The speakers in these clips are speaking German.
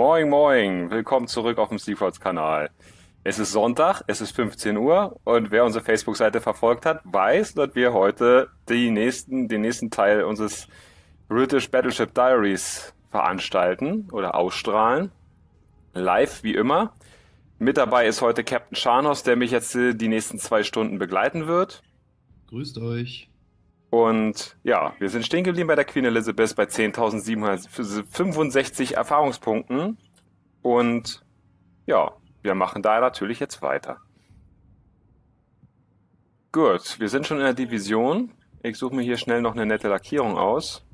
Moin, moin. Willkommen zurück auf dem Seafalls Kanal. Es ist Sonntag, es ist 15 Uhr und wer unsere Facebook-Seite verfolgt hat, weiß, dass wir heute nächsten, den nächsten Teil unseres British Battleship Diaries veranstalten oder ausstrahlen. Live wie immer. Mit dabei ist heute Captain Scharnos, der mich jetzt äh, die nächsten zwei Stunden begleiten wird. Grüßt euch. Und ja, wir sind stehen geblieben bei der Queen Elizabeth bei 10.765 Erfahrungspunkten. Und ja, wir machen da natürlich jetzt weiter. Gut, wir sind schon in der Division. Ich suche mir hier schnell noch eine nette Lackierung aus.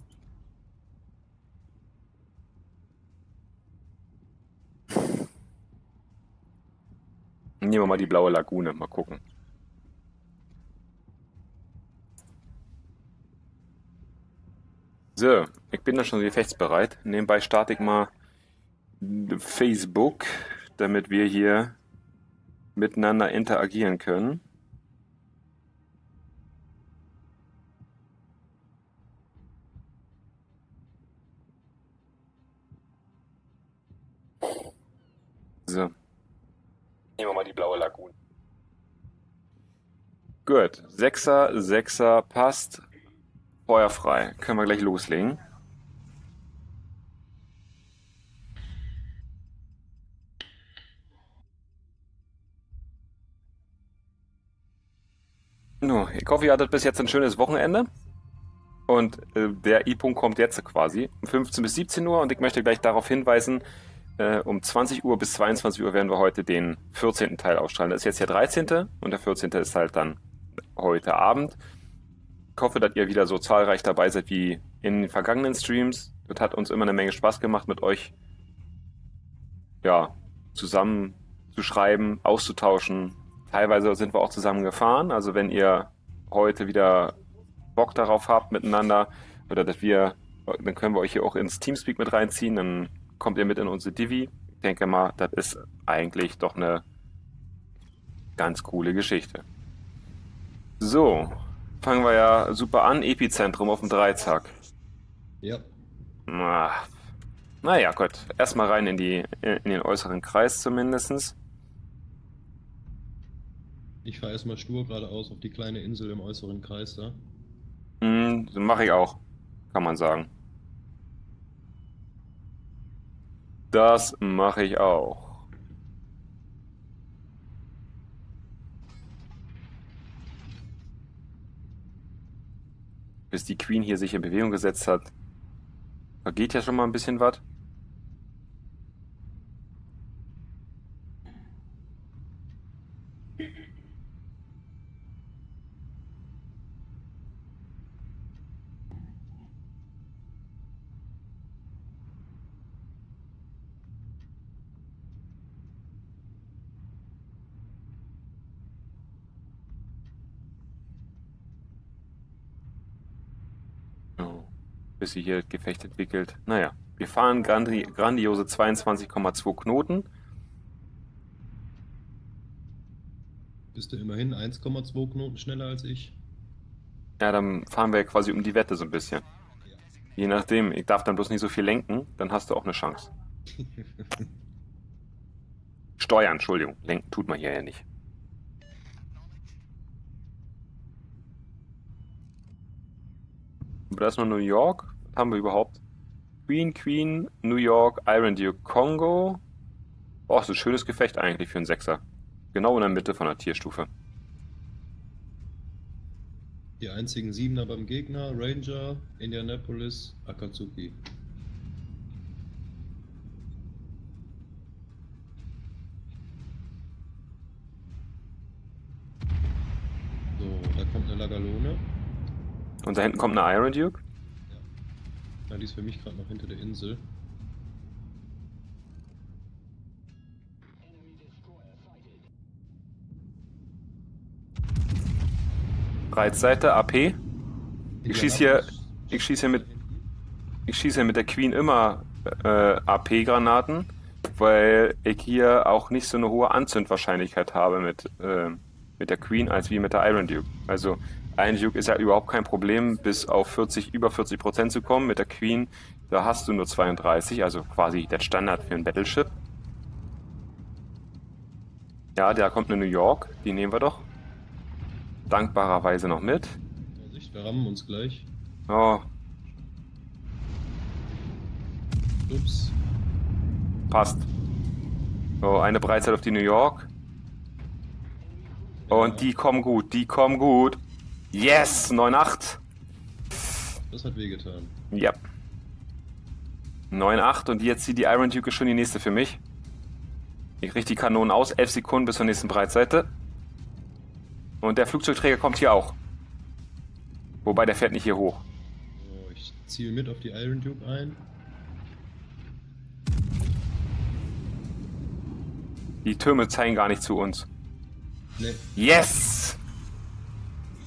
Nehmen wir mal die blaue Lagune, mal gucken. So, ich bin da schon gefechtsbereit. Nebenbei starte ich mal Facebook, damit wir hier miteinander interagieren können. So. Nehmen wir mal die blaue Lagune. Gut. Sechser, Sechser passt. Feuerfrei. Können wir gleich loslegen. No, ich hoffe, ihr hattet bis jetzt ein schönes Wochenende. Und äh, der I-Punkt kommt jetzt quasi um 15 bis 17 Uhr. Und ich möchte gleich darauf hinweisen, äh, um 20 Uhr bis 22 Uhr werden wir heute den 14. Teil ausstrahlen. Das ist jetzt der 13. und der 14. ist halt dann heute Abend. Ich hoffe, dass ihr wieder so zahlreich dabei seid wie in den vergangenen Streams. Das hat uns immer eine Menge Spaß gemacht, mit euch ja, zusammen zu schreiben, auszutauschen. Teilweise sind wir auch zusammen gefahren. Also wenn ihr heute wieder Bock darauf habt miteinander oder dass wir, dann können wir euch hier auch ins Teamspeak mit reinziehen. Dann kommt ihr mit in unsere Divi. Ich denke mal, das ist eigentlich doch eine ganz coole Geschichte. So, fangen wir ja super an. Epizentrum auf dem Dreizack. Ja. Na, naja, gut. Erstmal rein in, die, in den äußeren Kreis zumindest. Ich fahre erstmal stur geradeaus auf die kleine Insel im äußeren Kreis da. Hm, so mache ich auch, kann man sagen. Das mache ich auch. Bis die Queen hier sich in Bewegung gesetzt hat. Da geht ja schon mal ein bisschen was. Bis sie hier Gefecht entwickelt. Naja, wir fahren grandi grandiose 22,2 Knoten. Bist du immerhin 1,2 Knoten schneller als ich? Ja, dann fahren wir quasi um die Wette so ein bisschen. Je nachdem, ich darf dann bloß nicht so viel lenken, dann hast du auch eine Chance. Steuern, Entschuldigung. Lenken tut man hier ja nicht. Aber das ist nur New York haben wir überhaupt? Queen, Queen, New York, Iron Duke, Kongo. Boah, ist ein schönes Gefecht eigentlich für einen Sechser. Genau in der Mitte von der Tierstufe. Die einzigen Siebener beim Gegner, Ranger, Indianapolis, Akatsuki. So, da kommt eine Lagalone. Und da hinten kommt eine Iron Duke? Ja, die ist für mich gerade noch hinter der Insel. Breitseite, AP. Ich schieße hier, ich schieße hier mit, ich schieße hier mit der Queen immer äh, AP-Granaten, weil ich hier auch nicht so eine hohe Anzündwahrscheinlichkeit habe mit, äh, mit der Queen als wie mit der Iron Duke. Also ein Duke ist ja überhaupt kein Problem, bis auf 40, über 40 Prozent zu kommen. Mit der Queen Da hast du nur 32, also quasi der Standard für ein Battleship. Ja, da kommt eine New York, die nehmen wir doch. Dankbarerweise noch mit. Vorsicht, wir rammen uns gleich. Oh, Ups. passt. So, eine Breitzeit auf die New York. Und die kommen gut, die kommen gut. Yes, 9-8. Das hat wehgetan. Ja. 9-8 und jetzt zieht die Iron Duke schon die nächste für mich. Ich richte die Kanonen aus, 11 Sekunden bis zur nächsten Breitseite. Und der Flugzeugträger kommt hier auch. Wobei, der fährt nicht hier hoch. So, ich ziele mit auf die Iron Duke ein. Die Türme zeigen gar nicht zu uns. Ne, Yes!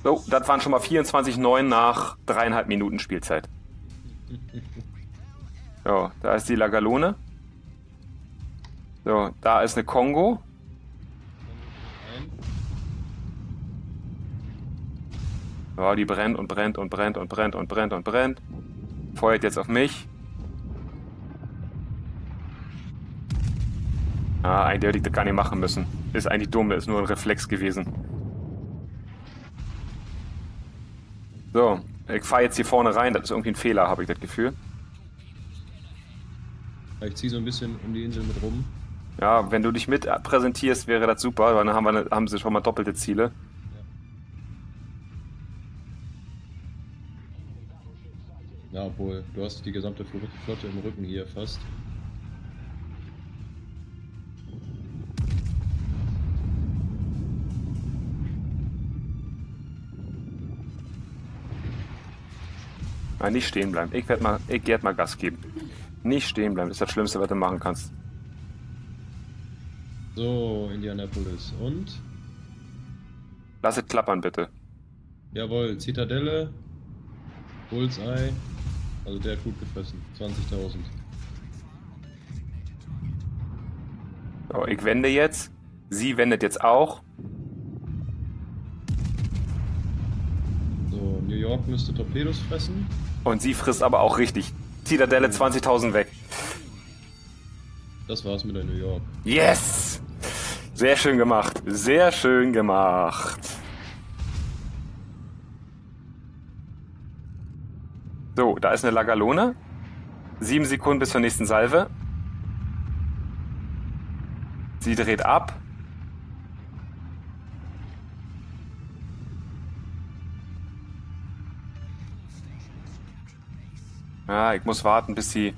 So, das waren schon mal 24,9 nach dreieinhalb Minuten Spielzeit. So, da ist die Lagalone. So, da ist eine Kongo. Ja, die brennt und brennt und brennt und brennt und brennt und brennt. Feuert jetzt auf mich. Ah, eigentlich hätte ich das gar nicht machen müssen. Ist eigentlich dumm, ist nur ein Reflex gewesen. So, ich fahre jetzt hier vorne rein. Das ist irgendwie ein Fehler, habe ich das Gefühl. Ich ziehe so ein bisschen um die Insel mit rum. Ja, wenn du dich mit präsentierst, wäre das super, weil dann haben, wir, haben sie schon mal doppelte Ziele. Ja, obwohl, du hast die gesamte Flo- Flotte im Rücken hier fast. Nein, nicht stehen bleiben. Ich werde mal, ich werd mal Gas geben. Nicht stehen bleiben, das ist das Schlimmste, was du machen kannst. So, Indianapolis. Und? Lass es klappern, bitte. Jawohl, Zitadelle. Bullseye. Also der hat gut gefressen. 20.000. So, ich wende jetzt. Sie wendet jetzt auch. So, New York müsste Torpedos fressen. Und sie frisst aber auch richtig. Zitadelle 20.000 weg. Das war's mit der New York. Yes! Sehr schön gemacht. Sehr schön gemacht. So, da ist eine Lagalone. Sieben Sekunden bis zur nächsten Salve. Sie dreht ab. Ja, ich muss warten, bis sie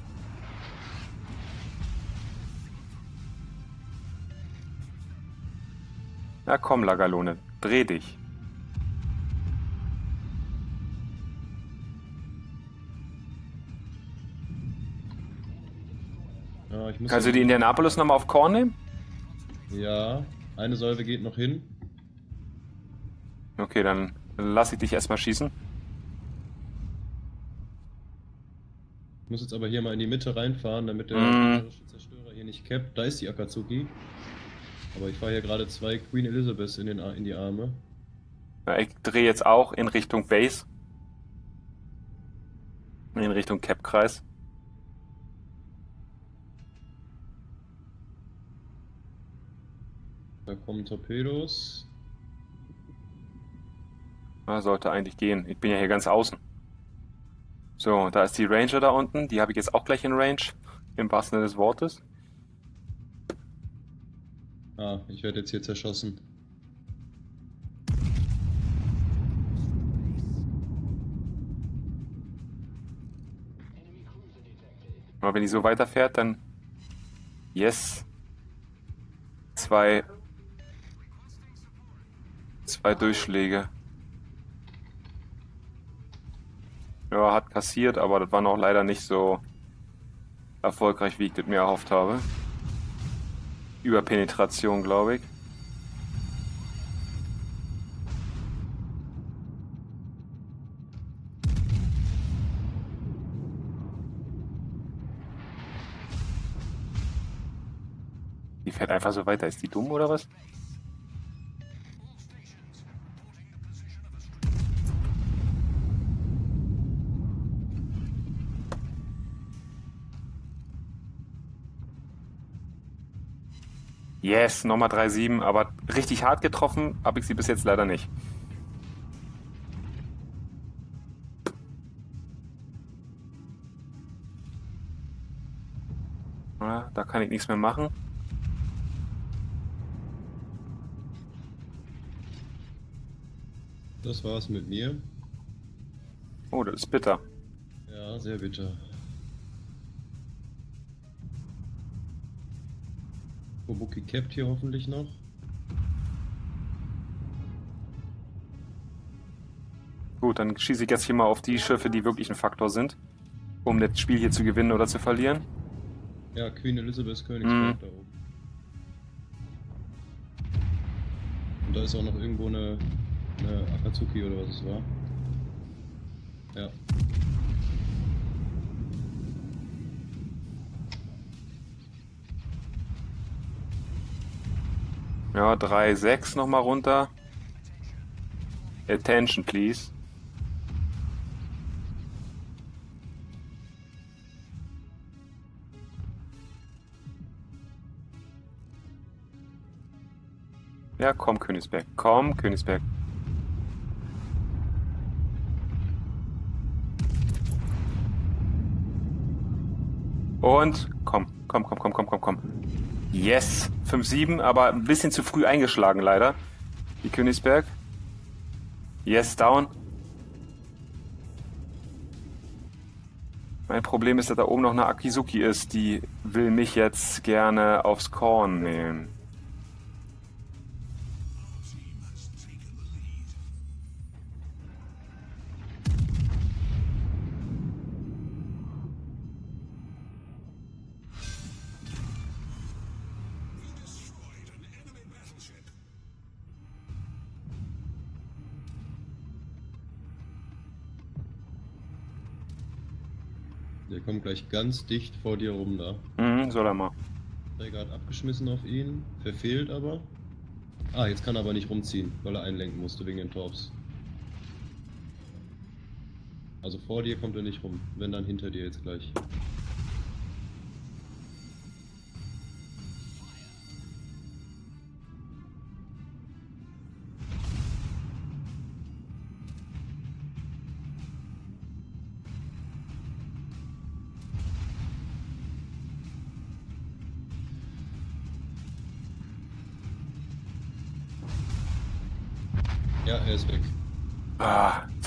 Na komm, Lagalone, dreh dich. Ja, ich muss Kannst du die Indianapolis nochmal auf Korn nehmen? Ja, eine Salve geht noch hin. Okay, dann lass ich dich erstmal schießen. Muss jetzt aber hier mal in die Mitte reinfahren, damit der Mm. Zerstörer hier nicht cappt. Da ist die Akatsuki. Aber ich fahre hier gerade zwei Queen Elizabeths in, den, in die Arme. Ja, ich drehe jetzt auch in Richtung Base. In Richtung Cap-Kreis. Da kommen Torpedos. Ja, sollte eigentlich gehen. Ich bin ja hier ganz außen. So, da ist die Ranger da unten. Die habe ich jetzt auch gleich in Range. Im wahrsten Sinne des Wortes. Ah, ich werde jetzt hier zerschossen. Aber wenn die so weiterfährt, dann. Yes. Zwei. Zwei Durchschläge. Ja, hat kassiert, aber das war noch leider nicht so erfolgreich, wie ich das mir erhofft habe. Überpenetration, glaube ich. Die fährt einfach so weiter. Ist die dumm oder was? Yes, nochmal 3-7, aber richtig hart getroffen habe ich sie bis jetzt leider nicht. Ja, da kann ich nichts mehr machen. Das war's mit mir. Oh, das ist bitter. Ja, sehr bitter. Kobuki capped hier hoffentlich noch. Gut, dann schieße ich jetzt hier mal auf die Schiffe, die wirklich ein Faktor sind, um das Spiel hier zu gewinnen oder zu verlieren. Ja, Queen Elizabeth Königsberg Mhm. da oben. Und da ist auch noch irgendwo eine, eine Akatsuki oder was es war. Ja. Ja, 3-6 nochmal runter. Attention, please. Ja, komm, Königsberg. Komm, Königsberg. Und komm, komm, komm, komm, komm, komm, komm. Yes, 5-7, aber ein bisschen zu früh eingeschlagen leider. Die Königsberg. Yes, down. Mein Problem ist, dass da oben noch eine Akizuki ist. Die will mich jetzt gerne aufs Korn nehmen. Kommt gleich ganz dicht vor dir rum da. Mhm, soll er mal. Hat abgeschmissen auf ihn, verfehlt aber. Ah, jetzt kann er aber nicht rumziehen, weil er einlenken musste wegen den Torps. Also vor dir kommt er nicht rum, wenn dann hinter dir jetzt gleich.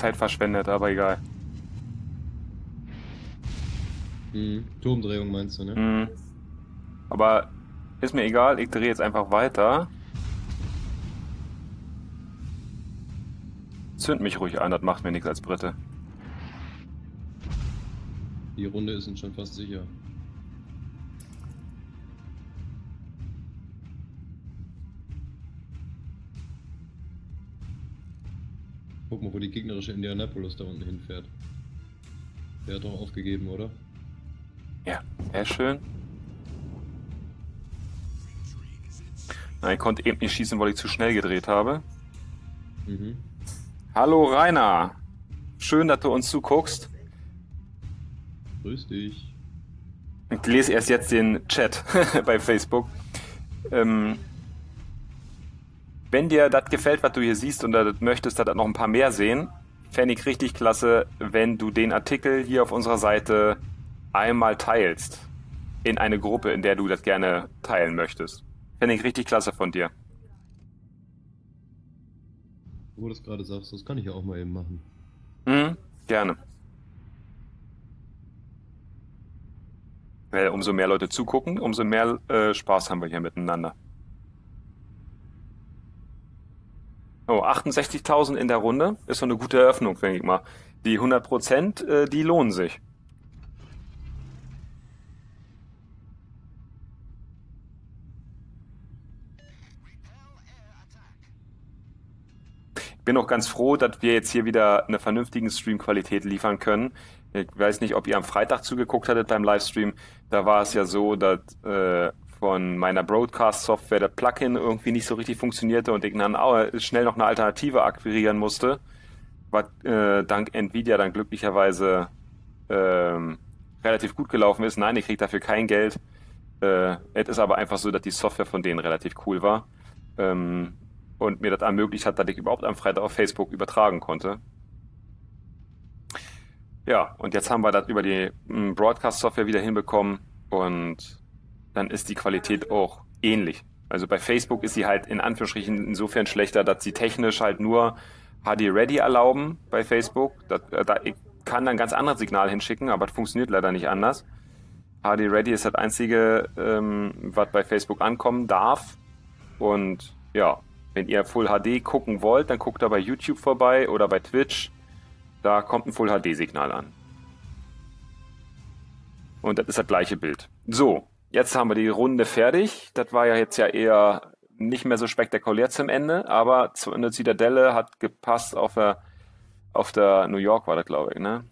Zeit verschwendet, aber egal. Mhm. Turmdrehung meinst du, ne? Mhm. Aber ist mir egal, ich drehe jetzt einfach weiter. Zünd mich ruhig an, das macht mir nichts als Brite. Die Runde ist uns schon fast sicher. Mal, wo die gegnerische Indianapolis da unten hinfährt. Der hat doch aufgegeben, oder? Ja, sehr schön. Na, ich konnte eben nicht schießen, weil ich zu schnell gedreht habe. Mhm. Hallo Rainer. Schön, dass du uns zuguckst. Grüß dich. Ich lese erst jetzt den Chat bei Facebook. Ähm, wenn dir das gefällt, was du hier siehst und du möchtest, dass das noch ein paar mehr sehen, fände ich richtig klasse, wenn du den Artikel hier auf unserer Seite einmal teilst. In eine Gruppe, in der du das gerne teilen möchtest. Fände ich richtig klasse von dir. Wo du das gerade sagst, das kann ich ja auch mal eben machen. Mhm, gerne. Weil umso mehr Leute zugucken, umso mehr äh, Spaß haben wir hier miteinander. Oh, 68.000 in der Runde ist so eine gute Eröffnung, denke ich mal. Die 100%, äh, die lohnen sich. Ich bin auch ganz froh, dass wir jetzt hier wieder eine vernünftige Streamqualität liefern können. Ich weiß nicht, ob ihr am Freitag zugeguckt hattet beim Livestream. Da war es ja so, dass äh, von meiner Broadcast-Software der Plugin irgendwie nicht so richtig funktionierte und ich dann schnell noch eine Alternative akquirieren musste, was äh, dank Nvidia dann glücklicherweise ähm, relativ gut gelaufen ist. Nein, ich kriege dafür kein Geld. Äh, es ist aber einfach so, dass die Software von denen relativ cool war. Ähm, und mir das ermöglicht hat, dass ich überhaupt am Freitag auf Facebook übertragen konnte. Ja, und jetzt haben wir das über die hm, Broadcast-Software wieder hinbekommen und dann ist die Qualität auch ähnlich. Also bei Facebook ist sie halt in Anführungsstrichen insofern schlechter, dass sie technisch halt nur HD Ready erlauben bei Facebook. Da, da, ich kann dann ganz anderes Signal hinschicken, aber das funktioniert leider nicht anders. HD Ready ist das einzige, ähm, was bei Facebook ankommen darf. Und ja, wenn ihr Full HD gucken wollt, dann guckt da bei YouTube vorbei oder bei Twitch. Da kommt ein Full HD-Signal an. Und das ist das gleiche Bild. So, jetzt haben wir die Runde fertig. Das war ja jetzt ja eher nicht mehr so spektakulär zum Ende, aber eine Zitadelle hat gepasst auf der, auf der New York war das, glaube ich, ne?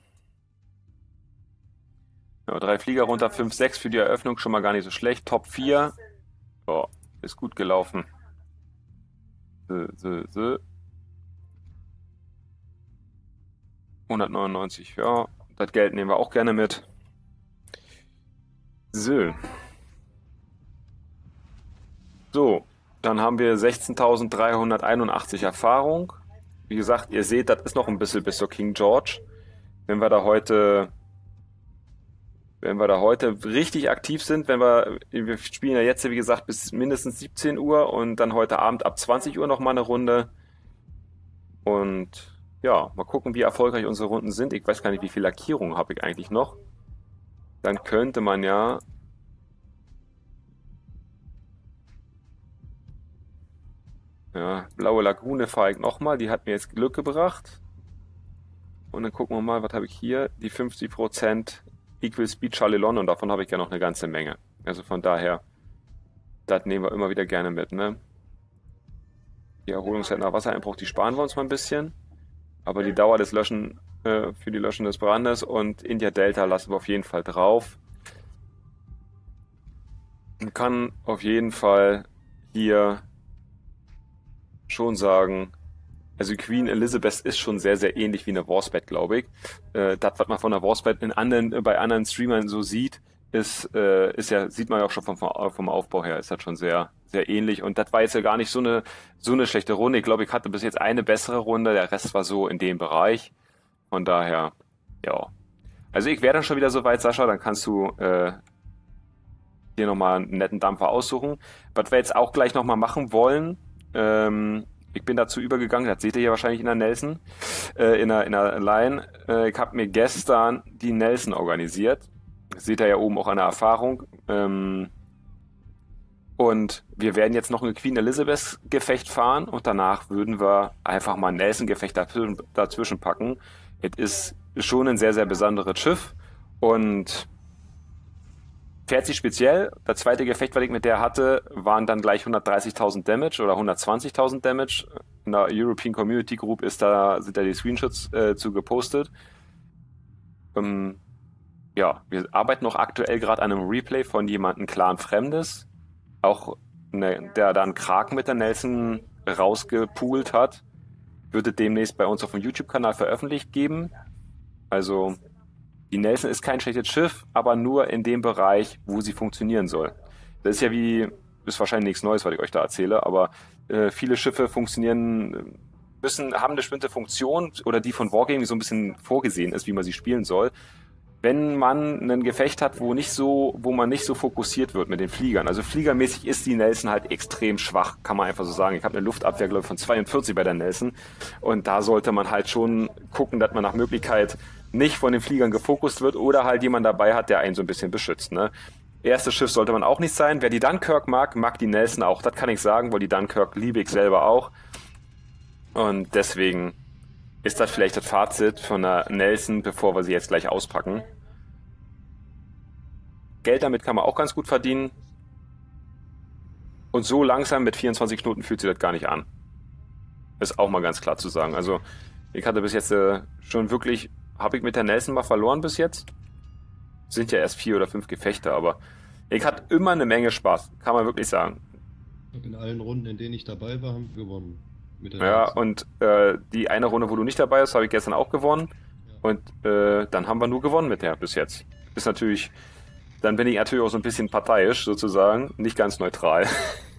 Ja, drei Flieger runter, 5, 6 für die Eröffnung, schon mal gar nicht so schlecht. Top 4. Oh, ist gut gelaufen. So, so, so. 199, ja. Das Geld nehmen wir auch gerne mit. So. So, dann haben wir 16.381 Erfahrung. Wie gesagt, ihr seht, das ist noch ein bisschen bis zur King George. Wenn wir da heute, wenn wir da heute richtig aktiv sind, wenn wir, wir spielen ja jetzt, wie gesagt, bis mindestens 17 Uhr und dann heute Abend ab 20 Uhr nochmal eine Runde. Und ja, mal gucken, wie erfolgreich unsere Runden sind. Ich weiß gar nicht, wie viel Lackierungen habe ich eigentlich noch. Dann könnte man ja... Ja, Blaue Lagune fahre ich nochmal. Die hat mir jetzt Glück gebracht. Und dann gucken wir mal, was habe ich hier? Die 50% Equal Speed Charlie London. Davon habe ich ja noch eine ganze Menge. Also von daher, das nehmen wir immer wieder gerne mit, ne? Die Erholungszeit nach Wassereinbruch, die sparen wir uns mal ein bisschen. Aber die Dauer des Löschen äh, für die Löschen des Brandes und India Delta lassen wir auf jeden Fall drauf. Man kann auf jeden Fall hier schon sagen, also Queen Elizabeth ist schon sehr, sehr ähnlich wie eine Warsped, glaube ich. Äh, das, was man von der Warsped in anderen, bei anderen Streamern so sieht, ist, äh, ist ja, sieht man ja auch schon vom, vom Aufbau her, ist das schon sehr, sehr ähnlich. Und das war jetzt ja gar nicht so eine, so eine schlechte Runde. Ich glaube, ich hatte bis jetzt eine bessere Runde, der Rest war so in dem Bereich. Von daher, ja. Also ich wäre dann schon wieder soweit, Sascha, dann kannst du äh, hier nochmal einen netten Dampfer aussuchen. Was wir jetzt auch gleich nochmal machen wollen, ähm, ich bin dazu übergegangen, das seht ihr hier wahrscheinlich in der Nelson, äh, in, der, in der Line. Äh, ich habe mir gestern die Nelson organisiert seht ihr ja oben auch an der Erfahrung. Ähm, und wir werden jetzt noch ein Queen Elizabeth Gefecht fahren und danach würden wir einfach mal ein Nelson Gefecht dazwischen packen. Es ist schon ein sehr, sehr besonderes Schiff und fährt sie speziell. Das zweite Gefecht, was ich mit der hatte, waren dann gleich 130.000 Damage oder 120.000 Damage. In der European Community Group ist da, sind da die Screenshots äh, zu gepostet. Ähm, ja, wir arbeiten noch aktuell gerade an einem Replay von jemandem Clan Fremdes, auch ne, der dann Kraken mit der Nelson rausgepoolt hat. Würde demnächst bei uns auf dem YouTube-Kanal veröffentlicht geben. Also die Nelson ist kein schlechtes Schiff, aber nur in dem Bereich, wo sie funktionieren soll. Das ist ja wie, ist wahrscheinlich nichts Neues, was ich euch da erzähle, aber äh, viele Schiffe funktionieren, müssen, haben eine bestimmte Funktion oder die von Wargaming so ein bisschen vorgesehen ist, wie man sie spielen soll wenn man ein Gefecht hat, wo nicht so, wo man nicht so fokussiert wird mit den Fliegern. Also fliegermäßig ist die Nelson halt extrem schwach, kann man einfach so sagen. Ich habe eine Luftabwehr, glaube ich, von 42 bei der Nelson. Und da sollte man halt schon gucken, dass man nach Möglichkeit nicht von den Fliegern gefokust wird oder halt jemand dabei hat, der einen so ein bisschen beschützt. Ne? Erstes Schiff sollte man auch nicht sein. Wer die Dunkirk mag, mag die Nelson auch. Das kann ich sagen, weil die Dunkirk liebe ich selber auch. Und deswegen ist das vielleicht das Fazit von der Nelson, bevor wir sie jetzt gleich auspacken. Geld damit kann man auch ganz gut verdienen. Und so langsam mit 24 Knoten fühlt sich das gar nicht an. Ist auch mal ganz klar zu sagen. Also, ich hatte bis jetzt äh, schon wirklich, habe ich mit der Nelson mal verloren bis jetzt. Sind ja erst vier oder fünf Gefechte, aber ich hatte immer eine Menge Spaß, kann man wirklich sagen. In allen Runden, in denen ich dabei war, haben wir gewonnen ja, und äh, die eine Runde, wo du nicht dabei bist, habe ich gestern auch gewonnen. Ja. Und äh, dann haben wir nur gewonnen mit der bis jetzt. Ist natürlich dann bin ich natürlich auch so ein bisschen parteiisch sozusagen, nicht ganz neutral.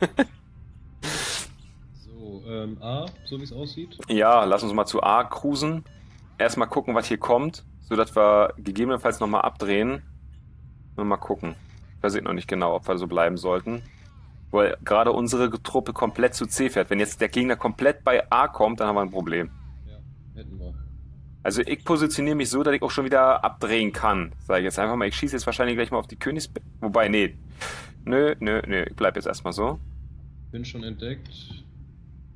So, ähm, A, so wie es aussieht. ja, lass uns mal zu A cruisen. Erstmal gucken, was hier kommt, sodass wir gegebenenfalls nochmal abdrehen. Und mal gucken. Ich weiß noch nicht genau, ob wir so bleiben sollten. Weil gerade unsere Truppe komplett zu C fährt. Wenn jetzt der Gegner komplett bei A kommt, dann haben wir ein Problem. Ja, hätten wir. Also ich positioniere mich so, dass ich auch schon wieder abdrehen kann. Sag ich jetzt einfach mal, ich schieße jetzt wahrscheinlich gleich mal auf die Königs... Wobei, nee. Nö, nö, nö, ich bleib jetzt erstmal so. Bin schon entdeckt.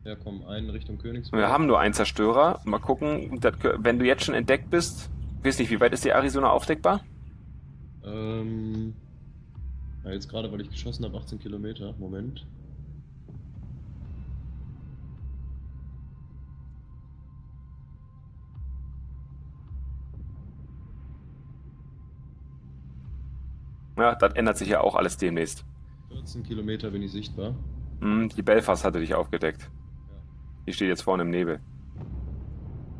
Ja, komm, einen Richtung Königsberg. Wir haben nur einen Zerstörer. Mal gucken, das, wenn du jetzt schon entdeckt bist, weiß nicht, wie weit ist die Arizona aufdeckbar? Ähm. Ja, jetzt gerade, weil ich geschossen habe, 18 Kilometer. Moment. Ja, das ändert sich ja auch alles demnächst. 14 Kilometer bin ich sichtbar. Hm, die Belfast hatte dich aufgedeckt. Die steht jetzt vorne im Nebel.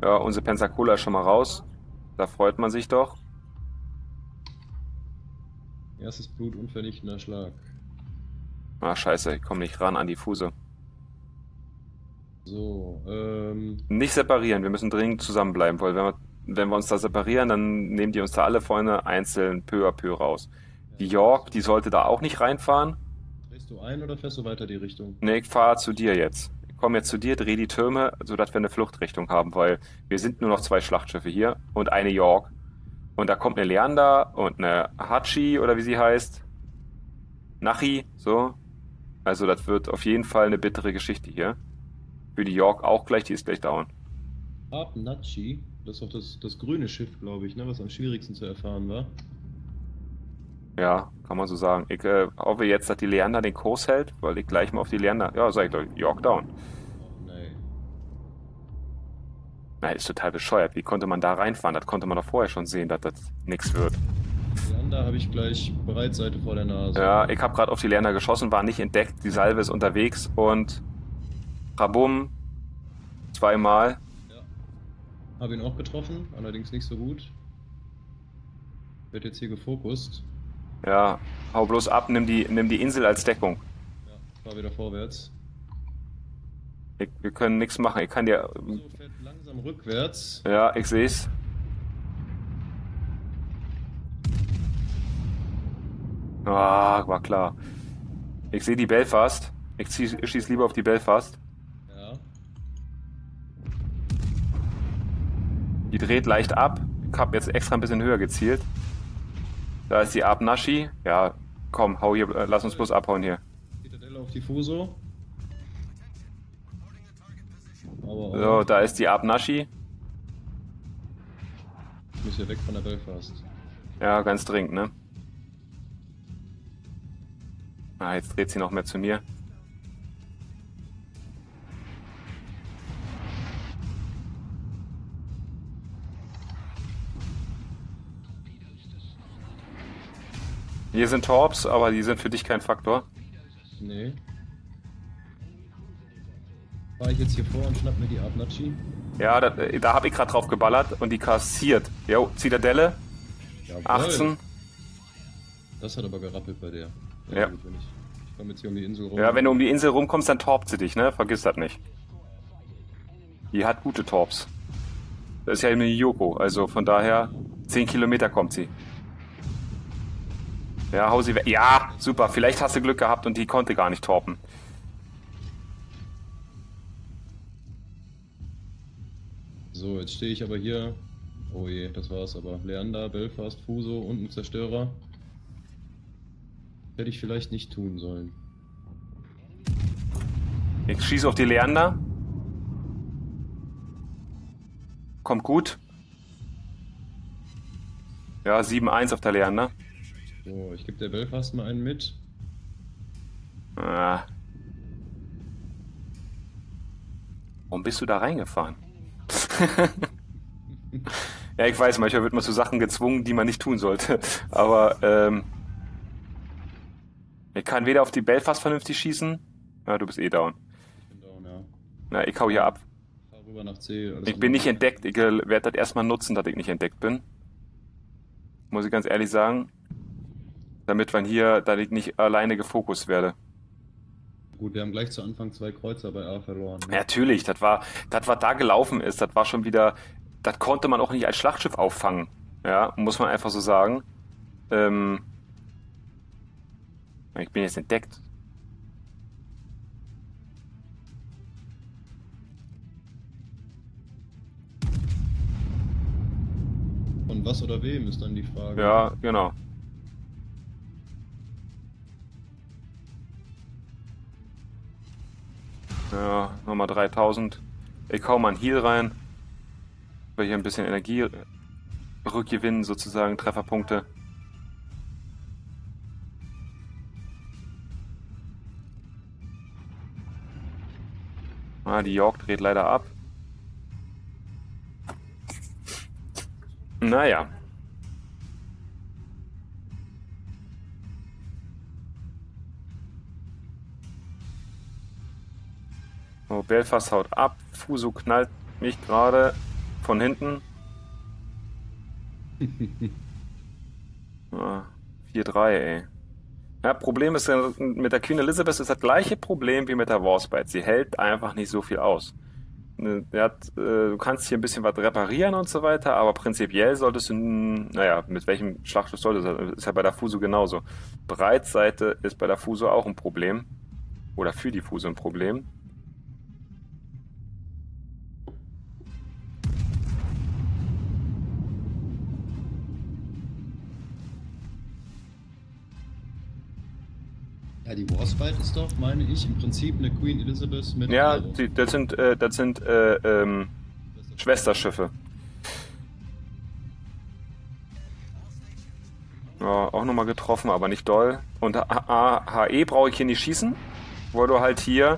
Ja, unsere Pensacola ist schon mal raus. Da freut man sich doch. Erstes Blut, unvernichtender Schlag. Ah, scheiße, ich komme nicht ran an die Fuse. So, ähm. Nicht separieren, wir müssen dringend zusammenbleiben, weil wenn wir, wenn wir uns da separieren, dann nehmen die uns da alle vorne einzeln peu à peu raus. Die York, die sollte da auch nicht reinfahren. Drehst du ein oder fährst du weiter die Richtung? Nee, ich fahre zu dir jetzt. Ich komme jetzt zu dir, dreh die Türme, sodass wir eine Fluchtrichtung haben, weil wir sind nur noch zwei Schlachtschiffe hier und eine York. Und da kommt eine Leander und eine Hachi oder wie sie heißt. Nachi, so. Also das wird auf jeden Fall eine bittere Geschichte hier. Für die York auch gleich, die ist gleich down. Abnachi, das ist doch das, das grüne Schiff, glaube ich, ne, was am schwierigsten zu erfahren war. Ja, kann man so sagen. Ich äh, hoffe jetzt, dass die Leander den Kurs hält, weil ich gleich mal auf die Leander. Ja, sag ich doch, York down. Oh, nee. Nein, ist total bescheuert. Wie konnte man da reinfahren? Das konnte man doch vorher schon sehen, dass das nichts wird. Leander habe ich gleich Bereitseite vor der Nase. Ja, ich habe gerade auf die Leander geschossen, war nicht entdeckt. Die Salve ist unterwegs und Rabum zweimal. Ja. Habe ihn auch getroffen, allerdings nicht so gut. Wird jetzt hier gefokust. Ja, hau bloß ab, nimm die, nimm die Insel als Deckung. Ja, fahr wieder vorwärts. Ich, wir können nichts machen. Ich kann dir. So fährt langsam rückwärts. Ja, ich seh's. Ah, war klar. Ich sehe die Belfast. Ich zieh- ich schieß lieber auf die Belfast. Ja. Die dreht leicht ab. Ich hab jetzt extra ein bisschen höher gezielt. Da ist die Abnaschi. Ja, komm, hau hier, äh, lass uns bloß abhauen hier. Zitadelle auf die Fuso. So, da ist die Abnaschi. ich muss hier weg von der Belfast. Ja, ganz dringend, ne? Ah, jetzt dreht sie noch mehr zu mir. Hier sind Torps, aber die sind für dich kein Faktor. Nee. Fahr ich jetzt hier vor und schnapp mir die Abnachi? Ja, da, da habe ich gerade drauf geballert und die kassiert. Jo, Zitadelle, Jawohl. 18. Das hat aber gerappelt bei der. Ja. hier um die Insel rum. Ja, wenn du um die Insel rumkommst, dann torpt sie dich, ne? Vergiss das nicht. Die hat gute Torps. Das ist ja eine Yoko, also von daher 10 Kilometer kommt sie. Ja, hau sie weg. Ja, super. Vielleicht hast du Glück gehabt und die konnte gar nicht torpen. So, jetzt stehe ich aber hier. Oh je, das war's aber. Leander, Belfast, Fuso und ein Zerstörer. Hätte ich vielleicht nicht tun sollen. Ich schieße auf die Leander. Kommt gut. Ja, 7-1 auf der Leander. So, ich gebe der Belfast mal einen mit. Ah. Warum bist du da reingefahren? ja, ich weiß, manchmal wird man zu Sachen gezwungen, die man nicht tun sollte. Aber ähm, ich kann weder auf die Belfast vernünftig schießen. Ja, du bist eh down. Ich bin down, ja. Na, ich hau hier ab. Fahr rüber nach C. Ich bin nicht entdeckt. Ich werde das erstmal nutzen, dass ich nicht entdeckt bin. Muss ich ganz ehrlich sagen. Damit man hier, da ich nicht alleine gefokust werde. Gut, wir haben gleich zu Anfang zwei Kreuzer bei A verloren. Ja, natürlich, das war, das was da gelaufen ist, das war schon wieder, das konnte man auch nicht als Schlachtschiff auffangen. Ja, muss man einfach so sagen. Ähm, ich bin jetzt entdeckt. Von was oder wem ist dann die Frage. Ja, genau. Ja, nochmal 3000. Ich hau mal ein Heal rein. Weil hier ein bisschen Energie rückgewinnen, sozusagen, Trefferpunkte. Ah, die York dreht leider ab. Naja. Oh, Belfast haut ab. Fuso knallt mich gerade von hinten. ah, 4-3, ey. Ja, Problem ist, mit der Queen Elizabeth ist das gleiche Problem wie mit der Warspite. Sie hält einfach nicht so viel aus. Ne, hat, äh, du kannst hier ein bisschen was reparieren und so weiter, aber prinzipiell solltest du, naja, mit welchem Schlachtschiff solltest du, ist ja bei der Fuso genauso. Breitseite ist bei der Fuso auch ein Problem. Oder für die Fuso ein Problem. Ja, die Warspite ist doch, meine ich, im Prinzip eine Queen Elizabeth mit. Ja, die, das sind, äh, das sind äh, ähm, Schwesterschiffe. Ja, auch nochmal getroffen, aber nicht doll. Und HE brauche ich hier nicht schießen, weil du halt hier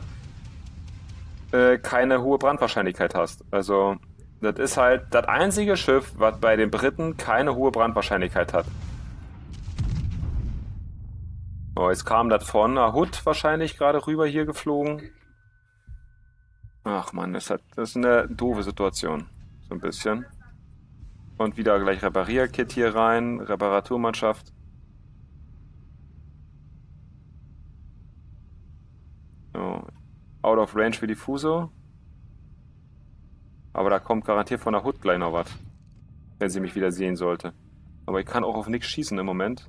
äh, keine hohe Brandwahrscheinlichkeit hast. Also, das ist halt das einzige Schiff, was bei den Briten keine hohe Brandwahrscheinlichkeit hat. Oh, jetzt kam das von Hood wahrscheinlich gerade rüber hier geflogen. Ach man, das, das ist eine doofe Situation. So ein bisschen. Und wieder gleich Reparierkit hier rein. Reparaturmannschaft. So. Out of range für die Fuso. Aber da kommt garantiert von der Hood gleich noch was. Wenn sie mich wieder sehen sollte. Aber ich kann auch auf nichts schießen im Moment.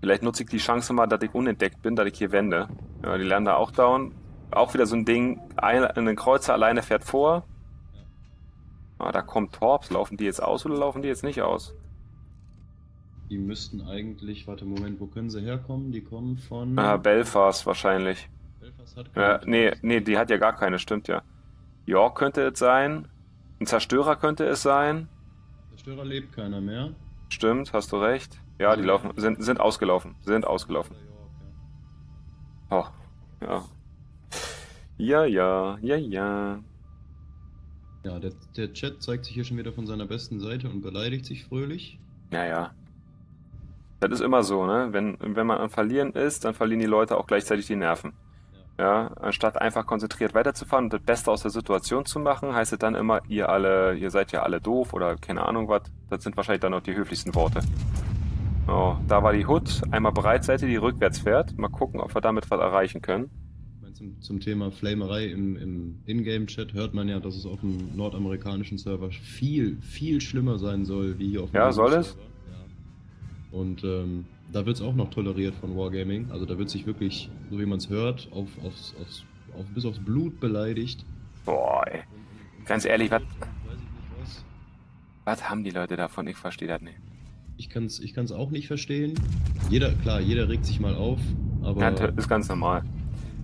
Vielleicht nutze ich die Chance mal, dass ich unentdeckt bin, dass ich hier wende. Ja, die lernen da auch down. Auch wieder so ein Ding, ein, ein Kreuzer alleine fährt vor. Ah, da kommt Torps. Laufen die jetzt aus oder laufen die jetzt nicht aus? Die müssten eigentlich, warte Moment, wo können sie herkommen? Die kommen von. Ah, Belfast wahrscheinlich. Belfast hat keine. Ja, nee, nee, die hat ja gar keine, stimmt ja. York könnte es sein. Ein Zerstörer könnte es sein. Zerstörer lebt keiner mehr. Stimmt, hast du recht. Ja, die laufen, sind, sind ausgelaufen. Sind ausgelaufen. Oh, ja. Ja, ja, ja, ja. Ja, der, der Chat zeigt sich hier schon wieder von seiner besten Seite und beleidigt sich fröhlich. Ja, ja. Das ist immer so, ne? Wenn, wenn man am Verlieren ist, dann verlieren die Leute auch gleichzeitig die Nerven. Ja, anstatt einfach konzentriert weiterzufahren und das Beste aus der Situation zu machen, heißt es dann immer, ihr alle, ihr seid ja alle doof oder keine Ahnung was. Das sind wahrscheinlich dann auch die höflichsten Worte. Oh, da war die Hood, einmal Breitseite, die rückwärts fährt. Mal gucken, ob wir damit was erreichen können. Zum, zum Thema Flamerei im, im Ingame-Chat hört man ja, dass es auf dem nordamerikanischen Server viel, viel schlimmer sein soll, wie hier auf dem Ja, soll es? Ja. Und ähm, da wird es auch noch toleriert von Wargaming. Also da wird sich wirklich, so wie man es hört, auf, aufs, aufs, auf, bis aufs Blut beleidigt. Boah, ey. Ganz ehrlich, was. Was haben die Leute davon? Ich verstehe das nicht. Ich kann es ich kann's auch nicht verstehen. Jeder, klar, jeder regt sich mal auf, aber. Ja, ist ganz normal.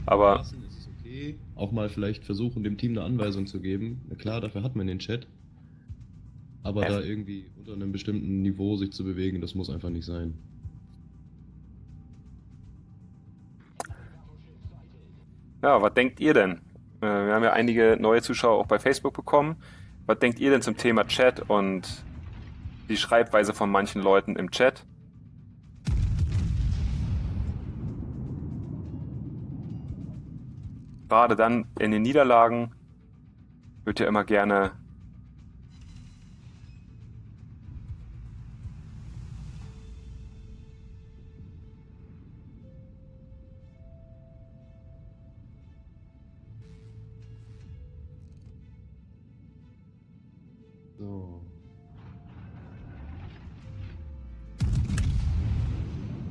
Aber. Ist es okay. Auch mal vielleicht versuchen, dem Team eine Anweisung zu geben. Na klar, dafür hat man den Chat. Aber F da irgendwie unter einem bestimmten Niveau sich zu bewegen, das muss einfach nicht sein. Ja, was denkt ihr denn? Äh, wir haben ja einige neue Zuschauer auch bei Facebook bekommen. Was denkt ihr denn zum Thema Chat und die Schreibweise von manchen Leuten im Chat. Gerade dann in den Niederlagen wird ja immer gerne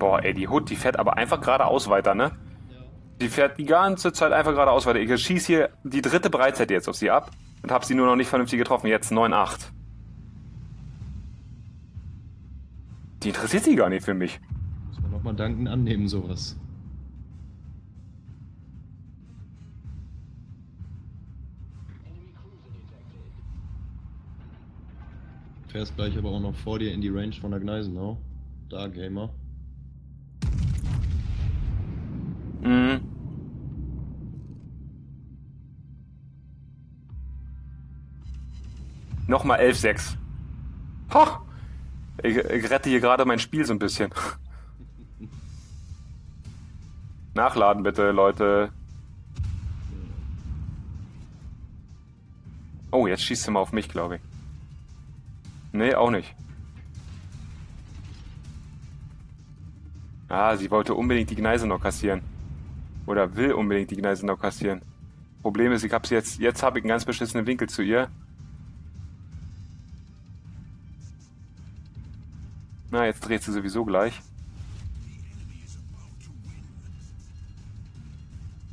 Boah, ey, die Hood, die fährt aber einfach geradeaus weiter, ne? Die fährt die ganze Zeit einfach geradeaus weiter. Ich schieße hier die dritte Breitseite jetzt auf sie ab und habe sie nur noch nicht vernünftig getroffen. Jetzt 9,8. Die interessiert sich gar nicht für mich. Muss man nochmal danken annehmen, sowas. Fährst gleich aber auch noch vor dir in die Range von der Gneisenau. Da, Gamer. Nochmal 11,6. Ha! Ich, ich rette hier gerade mein Spiel so ein bisschen. Nachladen bitte, Leute. Oh, jetzt schießt sie mal auf mich, glaube ich. Nee, auch nicht. Ah, sie wollte unbedingt die Gneise noch kassieren. Oder will unbedingt die Gneise noch kassieren. Problem ist, ich hab's jetzt, jetzt habe ich einen ganz beschissenen Winkel zu ihr. Na, jetzt dreht sie sowieso gleich.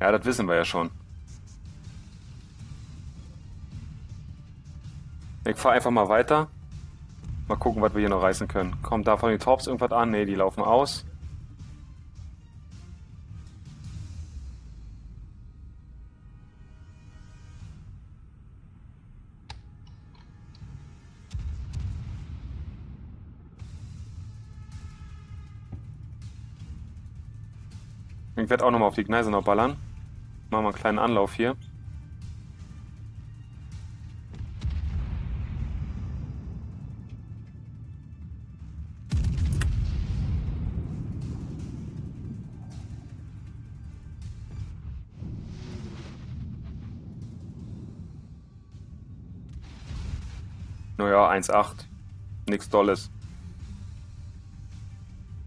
Ja, das wissen wir ja schon. Ich fahre einfach mal weiter. Mal gucken, was wir hier noch reißen können. Kommt da von den Torps irgendwas an? Ne, die laufen aus. Ich werde auch nochmal auf die Gneise noch ballern. Machen wir einen kleinen Anlauf hier. Naja, 1,8. Nichts Dolles.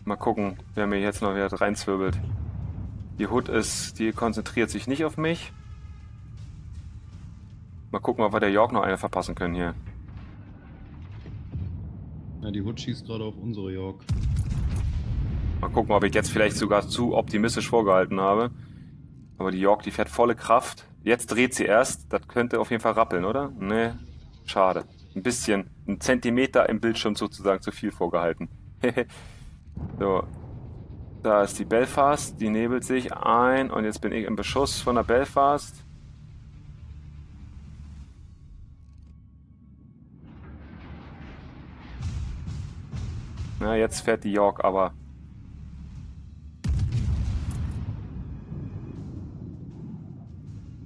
Mal gucken, wer mir jetzt noch wieder reinzwirbelt. Die Hood ist, die konzentriert sich nicht auf mich. Mal gucken, ob wir der York noch eine verpassen können hier. Ja, die Hood schießt gerade auf unsere York. Mal gucken, ob ich jetzt vielleicht sogar zu optimistisch vorgehalten habe. Aber die York, die fährt volle Kraft. Jetzt dreht sie erst. Das könnte auf jeden Fall rappeln, oder? Nee, schade. Ein bisschen, ein Zentimeter im Bildschirm sozusagen zu viel vorgehalten. so, da ist die Belfast, die nebelt sich ein und jetzt bin ich im Beschuss von der Belfast. Na, jetzt fährt die York aber.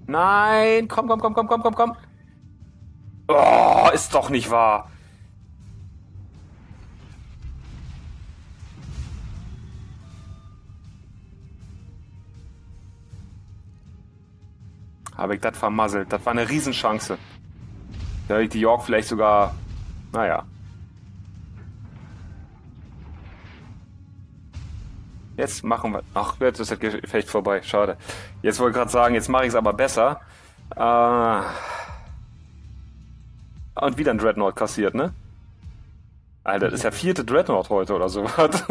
Nein, komm, komm, komm, komm, komm, komm, komm. Oh, ist doch nicht wahr. Habe ich das vermasselt. Das war eine Riesenchance. Da hätte ich die York vielleicht sogar. Naja. Jetzt machen wir. Ach, jetzt ist das Gefecht vorbei. Schade. Jetzt wollte ich gerade sagen, jetzt mache ich es aber besser. Äh, und wieder ein Dreadnought kassiert, ne? Alter, das ist der vierte Dreadnought heute oder sowas.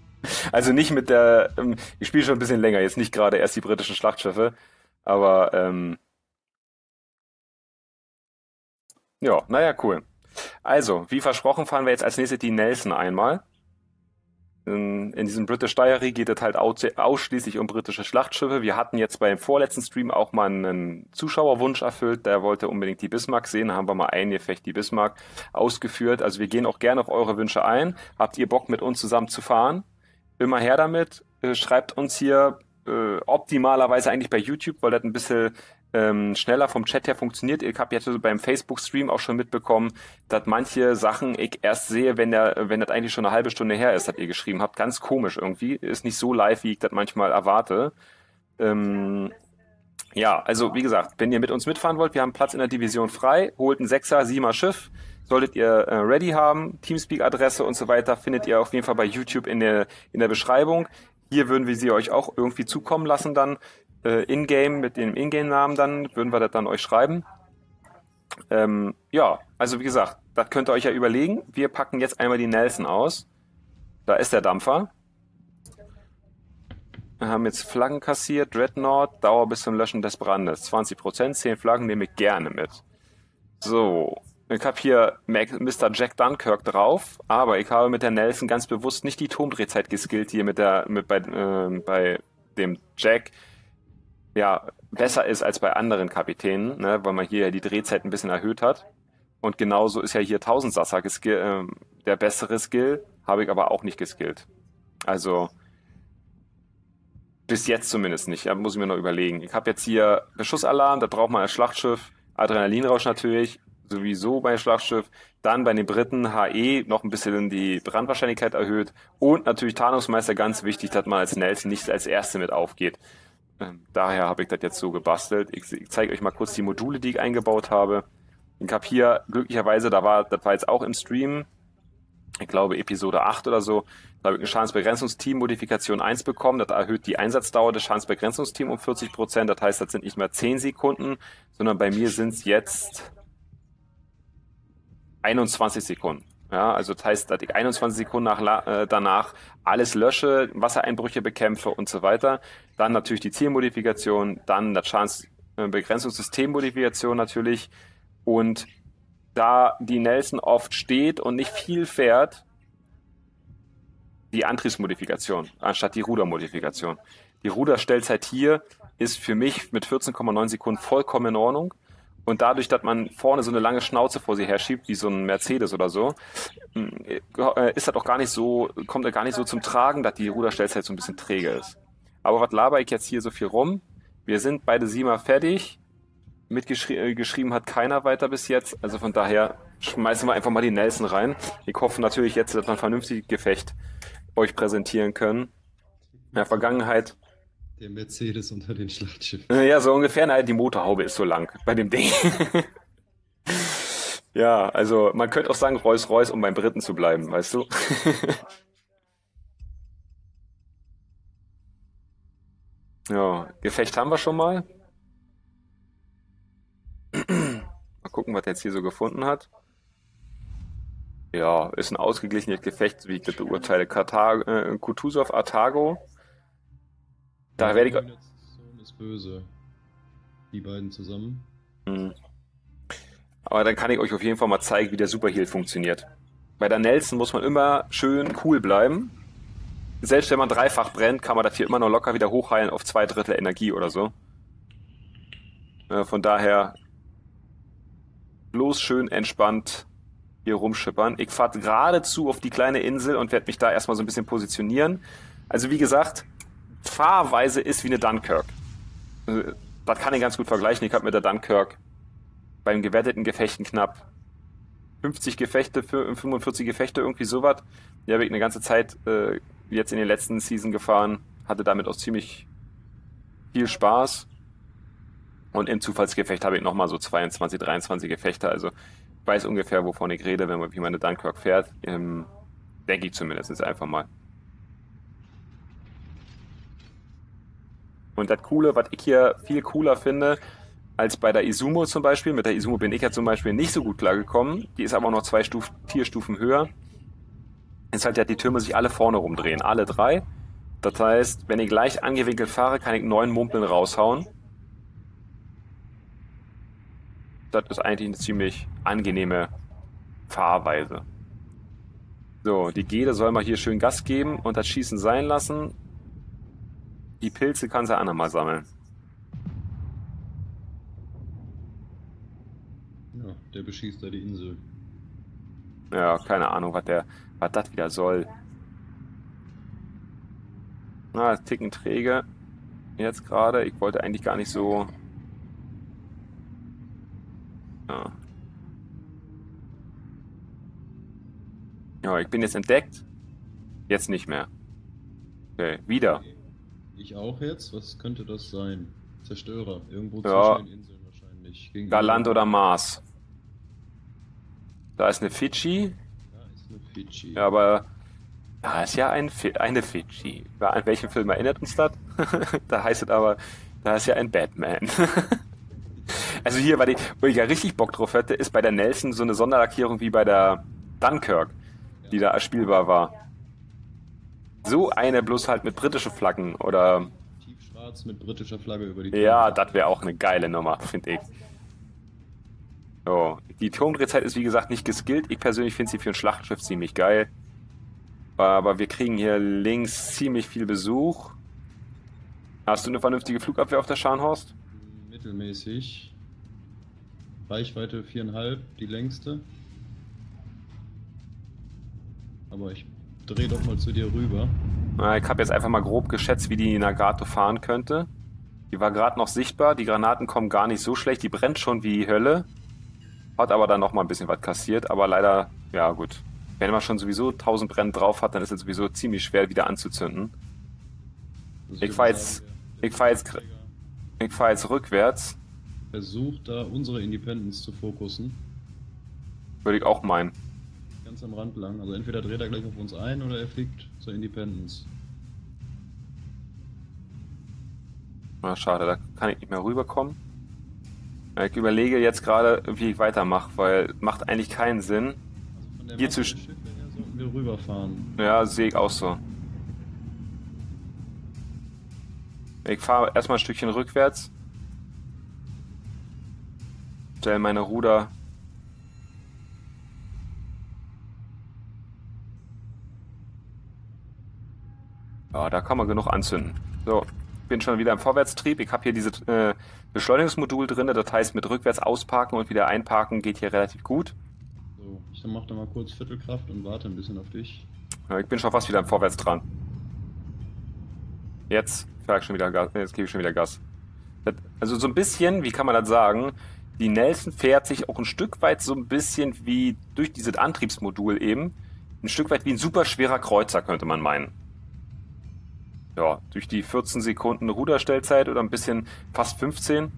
also nicht mit der. Ähm, ich spiele schon ein bisschen länger, jetzt nicht gerade erst die britischen Schlachtschiffe. Aber ähm, ja, naja, cool. Also, wie versprochen, fahren wir jetzt als nächstes die Nelson einmal. In, in diesem British Diary geht es halt ausschließlich um britische Schlachtschiffe. Wir hatten jetzt beim vorletzten Stream auch mal einen Zuschauerwunsch erfüllt. Der wollte unbedingt die Bismarck sehen. Da haben wir mal ein Gefecht die Bismarck ausgeführt. Also wir gehen auch gerne auf eure Wünsche ein. Habt ihr Bock mit uns zusammen zu fahren? Immer her damit. Äh, schreibt uns hier äh, optimalerweise eigentlich bei YouTube, weil das ein bisschen ähm, schneller vom Chat her funktioniert. Ich habe jetzt beim Facebook-Stream auch schon mitbekommen, dass manche Sachen ich erst sehe, wenn der, wenn das eigentlich schon eine halbe Stunde her ist, dass ihr geschrieben habt. Ganz komisch irgendwie. Ist nicht so live, wie ich das manchmal erwarte. Ähm, ja, also wie gesagt, wenn ihr mit uns mitfahren wollt, wir haben Platz in der Division frei, holt ein 6er, 7er Schiff, solltet ihr äh, ready haben, Teamspeak-Adresse und so weiter, findet ihr auf jeden Fall bei YouTube in der, in der Beschreibung. Hier würden wir sie euch auch irgendwie zukommen lassen dann, äh, in-game, mit dem Ingame-Namen dann, würden wir das dann euch schreiben. Ähm, ja, also wie gesagt, das könnt ihr euch ja überlegen. Wir packen jetzt einmal die Nelson aus. Da ist der Dampfer. Wir haben jetzt Flaggen kassiert, Dreadnought, Dauer bis zum Löschen des Brandes. 20%, 10 Flaggen nehme ich gerne mit. So, ich habe hier Mr. Jack Dunkirk drauf, aber ich habe mit der Nelson ganz bewusst nicht die Turmdrehzeit geskillt, die mit der, mit bei, äh, bei dem Jack ja besser ist als bei anderen Kapitänen, ne, weil man hier ja die Drehzeit ein bisschen erhöht hat. Und genauso ist ja hier Tausendsasser äh, der bessere Skill, habe ich aber auch nicht geskillt. Also bis jetzt zumindest nicht. Da muss ich mir noch überlegen. Ich habe jetzt hier Beschussalarm, da braucht man ein Schlachtschiff, Adrenalinrausch natürlich, sowieso bei Schlachtschiff. Dann bei den Briten HE noch ein bisschen die Brandwahrscheinlichkeit erhöht. Und natürlich Tarnungsmeister, ganz wichtig, dass man als Nelson nicht als Erste mit aufgeht. Ähm, daher habe ich das jetzt so gebastelt. Ich, ich zeige euch mal kurz die Module, die ich eingebaut habe. Ich habe hier glücklicherweise, da war, das war jetzt auch im Stream, ich glaube Episode 8 oder so, da habe ich eine Schadensbegrenzungsteam-Modifikation 1 bekommen. Das erhöht die Einsatzdauer des Schadensbegrenzungsteams um 40 Prozent. Das heißt, das sind nicht mehr 10 Sekunden, sondern bei mir sind es jetzt 21 Sekunden. Ja, also das heißt, dass ich 21 Sekunden nach, äh, danach alles lösche, Wassereinbrüche bekämpfe und so weiter. Dann natürlich die Zielmodifikation, dann das Schadensbegrenzungssystemmodifikation natürlich. Und da die Nelson oft steht und nicht viel fährt, die Antriebsmodifikation anstatt die Rudermodifikation. Die Ruderstellzeit hier ist für mich mit 14,9 Sekunden vollkommen in Ordnung. Und dadurch, dass man vorne so eine lange Schnauze vor sie herschiebt, wie so ein Mercedes oder so, äh, ist das auch gar nicht so, kommt er gar nicht so zum Tragen, dass die Ruderstellzeit so ein bisschen träge ist. Aber was laber ich jetzt hier so viel rum? Wir sind beide Siemer fertig. Mitgeschrieben äh, hat keiner weiter bis jetzt. Also von daher schmeißen wir einfach mal die Nelson rein. Ich hoffe natürlich jetzt, dass wir ein vernünftiges Gefecht euch präsentieren können. In der Vergangenheit der Mercedes unter den Schlachtschiffen. Ja, so ungefähr. Naja, die Motorhaube ist so lang bei dem Ding. ja, also man könnte auch sagen Rolls-Royce, um beim Briten zu bleiben, weißt du? ja, Gefecht haben wir schon mal. mal gucken, was er jetzt hier so gefunden hat. Ja, ist ein ausgeglichenes Gefecht, wie ich das beurteile. Katar äh, Kutuzov Artago da werde ich. ist böse. Die beiden zusammen. Mhm. Aber dann kann ich euch auf jeden Fall mal zeigen, wie der Superheal funktioniert. Bei der Nelson muss man immer schön cool bleiben. Selbst wenn man dreifach brennt, kann man hier immer noch locker wieder hochheilen auf zwei Drittel Energie oder so. Von daher bloß schön entspannt hier rumschippern. Ich fahre geradezu auf die kleine Insel und werde mich da erstmal so ein bisschen positionieren. Also wie gesagt, Fahrweise ist wie eine Dunkirk. Äh, das kann ich ganz gut vergleichen. Ich habe mit der Dunkirk beim gewetteten Gefechten knapp 50 Gefechte, 45 Gefechte, irgendwie sowas. Die habe ich eine ganze Zeit äh, jetzt in den letzten Season gefahren. Hatte damit auch ziemlich viel Spaß. Und im Zufallsgefecht habe ich nochmal so 22, 23 Gefechte. Also ich weiß ungefähr, wovon ich rede, wenn man wie meine Dunkirk fährt. Ähm, denke ich zumindest einfach mal. Und das Coole, was ich hier viel cooler finde, als bei der Izumo zum Beispiel, mit der Izumo bin ich ja zum Beispiel nicht so gut klargekommen, die ist aber noch zwei Stufen, vier Stufen höher, ist halt, dass die Türme sich alle vorne rumdrehen, alle drei. Das heißt, wenn ich leicht angewinkelt fahre, kann ich neun Mumpeln raushauen. Das ist eigentlich eine ziemlich angenehme Fahrweise. So, die Gede soll mal hier schön Gas geben und das Schießen sein lassen. Die Pilze kannst du auch nochmal sammeln. Ja, der beschießt da die Insel. Ja, keine Ahnung, was der, was das wieder soll. Na, Ticken träge. Jetzt gerade. Ich wollte eigentlich gar nicht so. Ja. Ja, ich bin jetzt entdeckt. Jetzt nicht mehr. Okay, wieder. Ich auch jetzt? Was könnte das sein? Zerstörer. Irgendwo ja. zwischen den Inseln wahrscheinlich. Galant oder Mars. Da ist eine Fidschi. Da ist eine Fidschi. Ja, aber da ist ja ein, eine Fidschi. An welchen Film erinnert uns das? da heißt es aber, da ist ja ein Batman. Also hier, weil ich, wo ich ja richtig Bock drauf hätte, ist bei der Nelson so eine Sonderlackierung wie bei der Dunkirk, die da spielbar war. So eine bloß halt mit britischen Flaggen oder. Tiefschwarz mit britischer Flagge über die Ja, das wäre auch eine geile Nummer, finde ich. So, die Turmdrehzeit ist wie gesagt nicht geskillt. Ich persönlich finde sie für ein Schlachtschiff ziemlich geil. Aber wir kriegen hier links ziemlich viel Besuch. Hast du eine vernünftige Flugabwehr auf der Scharnhorst? Mittelmäßig. Reichweite 4,5, die längste. Aber ich dreh doch mal zu dir rüber. Ich habe jetzt einfach mal grob geschätzt, wie die Nagato fahren könnte. Die war gerade noch sichtbar, die Granaten kommen gar nicht so schlecht, die brennt schon wie Hölle. Hat aber dann noch mal ein bisschen was kassiert, aber leider, ja gut. Wenn man schon sowieso 1000 Brennen drauf hat, dann ist es sowieso ziemlich schwer wieder anzuzünden. Also ich fahre jetzt, ich fahr jetzt, ich fahr jetzt rückwärts. Versucht da unsere Independence zu fokussen. Würde ich auch meinen. Am Rand lang. Also entweder dreht er gleich auf uns ein oder er fliegt zur Independence. Na schade, da kann ich nicht mehr rüberkommen. Ich überlege jetzt gerade, wie ich weitermache, weil macht eigentlich keinen Sinn. Also hier zu sollten wir rüberfahren. Ja, sehe ich auch so. Ich fahre erstmal ein Stückchen rückwärts. Stell meine Ruder. Ja, da kann man genug anzünden. So, bin schon wieder im Vorwärtstrieb. Ich habe hier dieses äh, Beschleunigungsmodul drin, das heißt mit rückwärts ausparken und wieder einparken geht hier relativ gut. So, ich mach da mal kurz Viertelkraft und warte ein bisschen auf dich. Ja, ich bin schon fast wieder im Vorwärts dran. Jetzt ich schon wieder Gas, jetzt gebe ich schon wieder Gas. Das, also so ein bisschen, wie kann man das sagen? Die Nelson fährt sich auch ein Stück weit so ein bisschen wie durch dieses Antriebsmodul eben, ein Stück weit wie ein super schwerer Kreuzer, könnte man meinen ja, durch die 14 Sekunden Ruderstellzeit oder ein bisschen fast 15.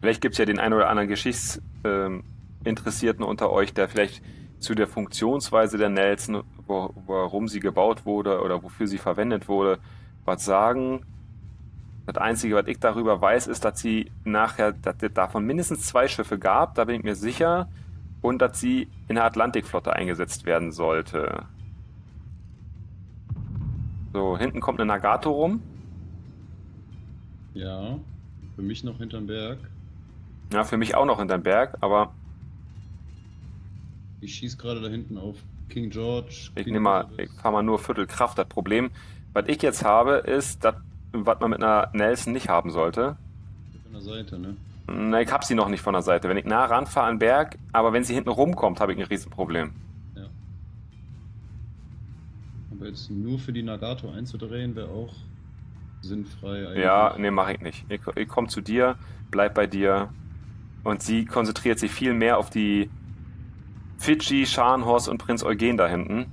Vielleicht gibt es ja den einen oder anderen Geschichtsinteressierten ähm, unter euch, der vielleicht zu der Funktionsweise der Nelson, warum sie gebaut wurde oder wofür sie verwendet wurde, was sagen. Das Einzige, was ich darüber weiß, ist, dass sie nachher, dass davon mindestens zwei Schiffe gab, da bin ich mir sicher und dass sie in der Atlantikflotte eingesetzt werden sollte. So, hinten kommt eine Nagato rum. Ja, für mich noch hinterm Berg. Ja, für mich auch noch hinterm Berg, aber. Ich schieße gerade da hinten auf King George. Ich King nehme mal, ich fahre mal nur Viertelkraft. Das Problem, was ich jetzt habe, ist, das, was man mit einer Nelson nicht haben sollte. Von der Seite, ne? Na, ich hab sie noch nicht von der Seite. Wenn ich nah ranfahre an den Berg, aber wenn sie hinten rumkommt, habe ich ein Riesenproblem. Ja. Aber jetzt nur für die Nagato einzudrehen, wäre auch sinnfrei eigentlich. Ja, nee, mache ich nicht. Ich, ich komme zu dir, bleib bei dir. Und sie konzentriert sich viel mehr auf die Fidschi, Scharnhorst und Prinz Eugen da hinten.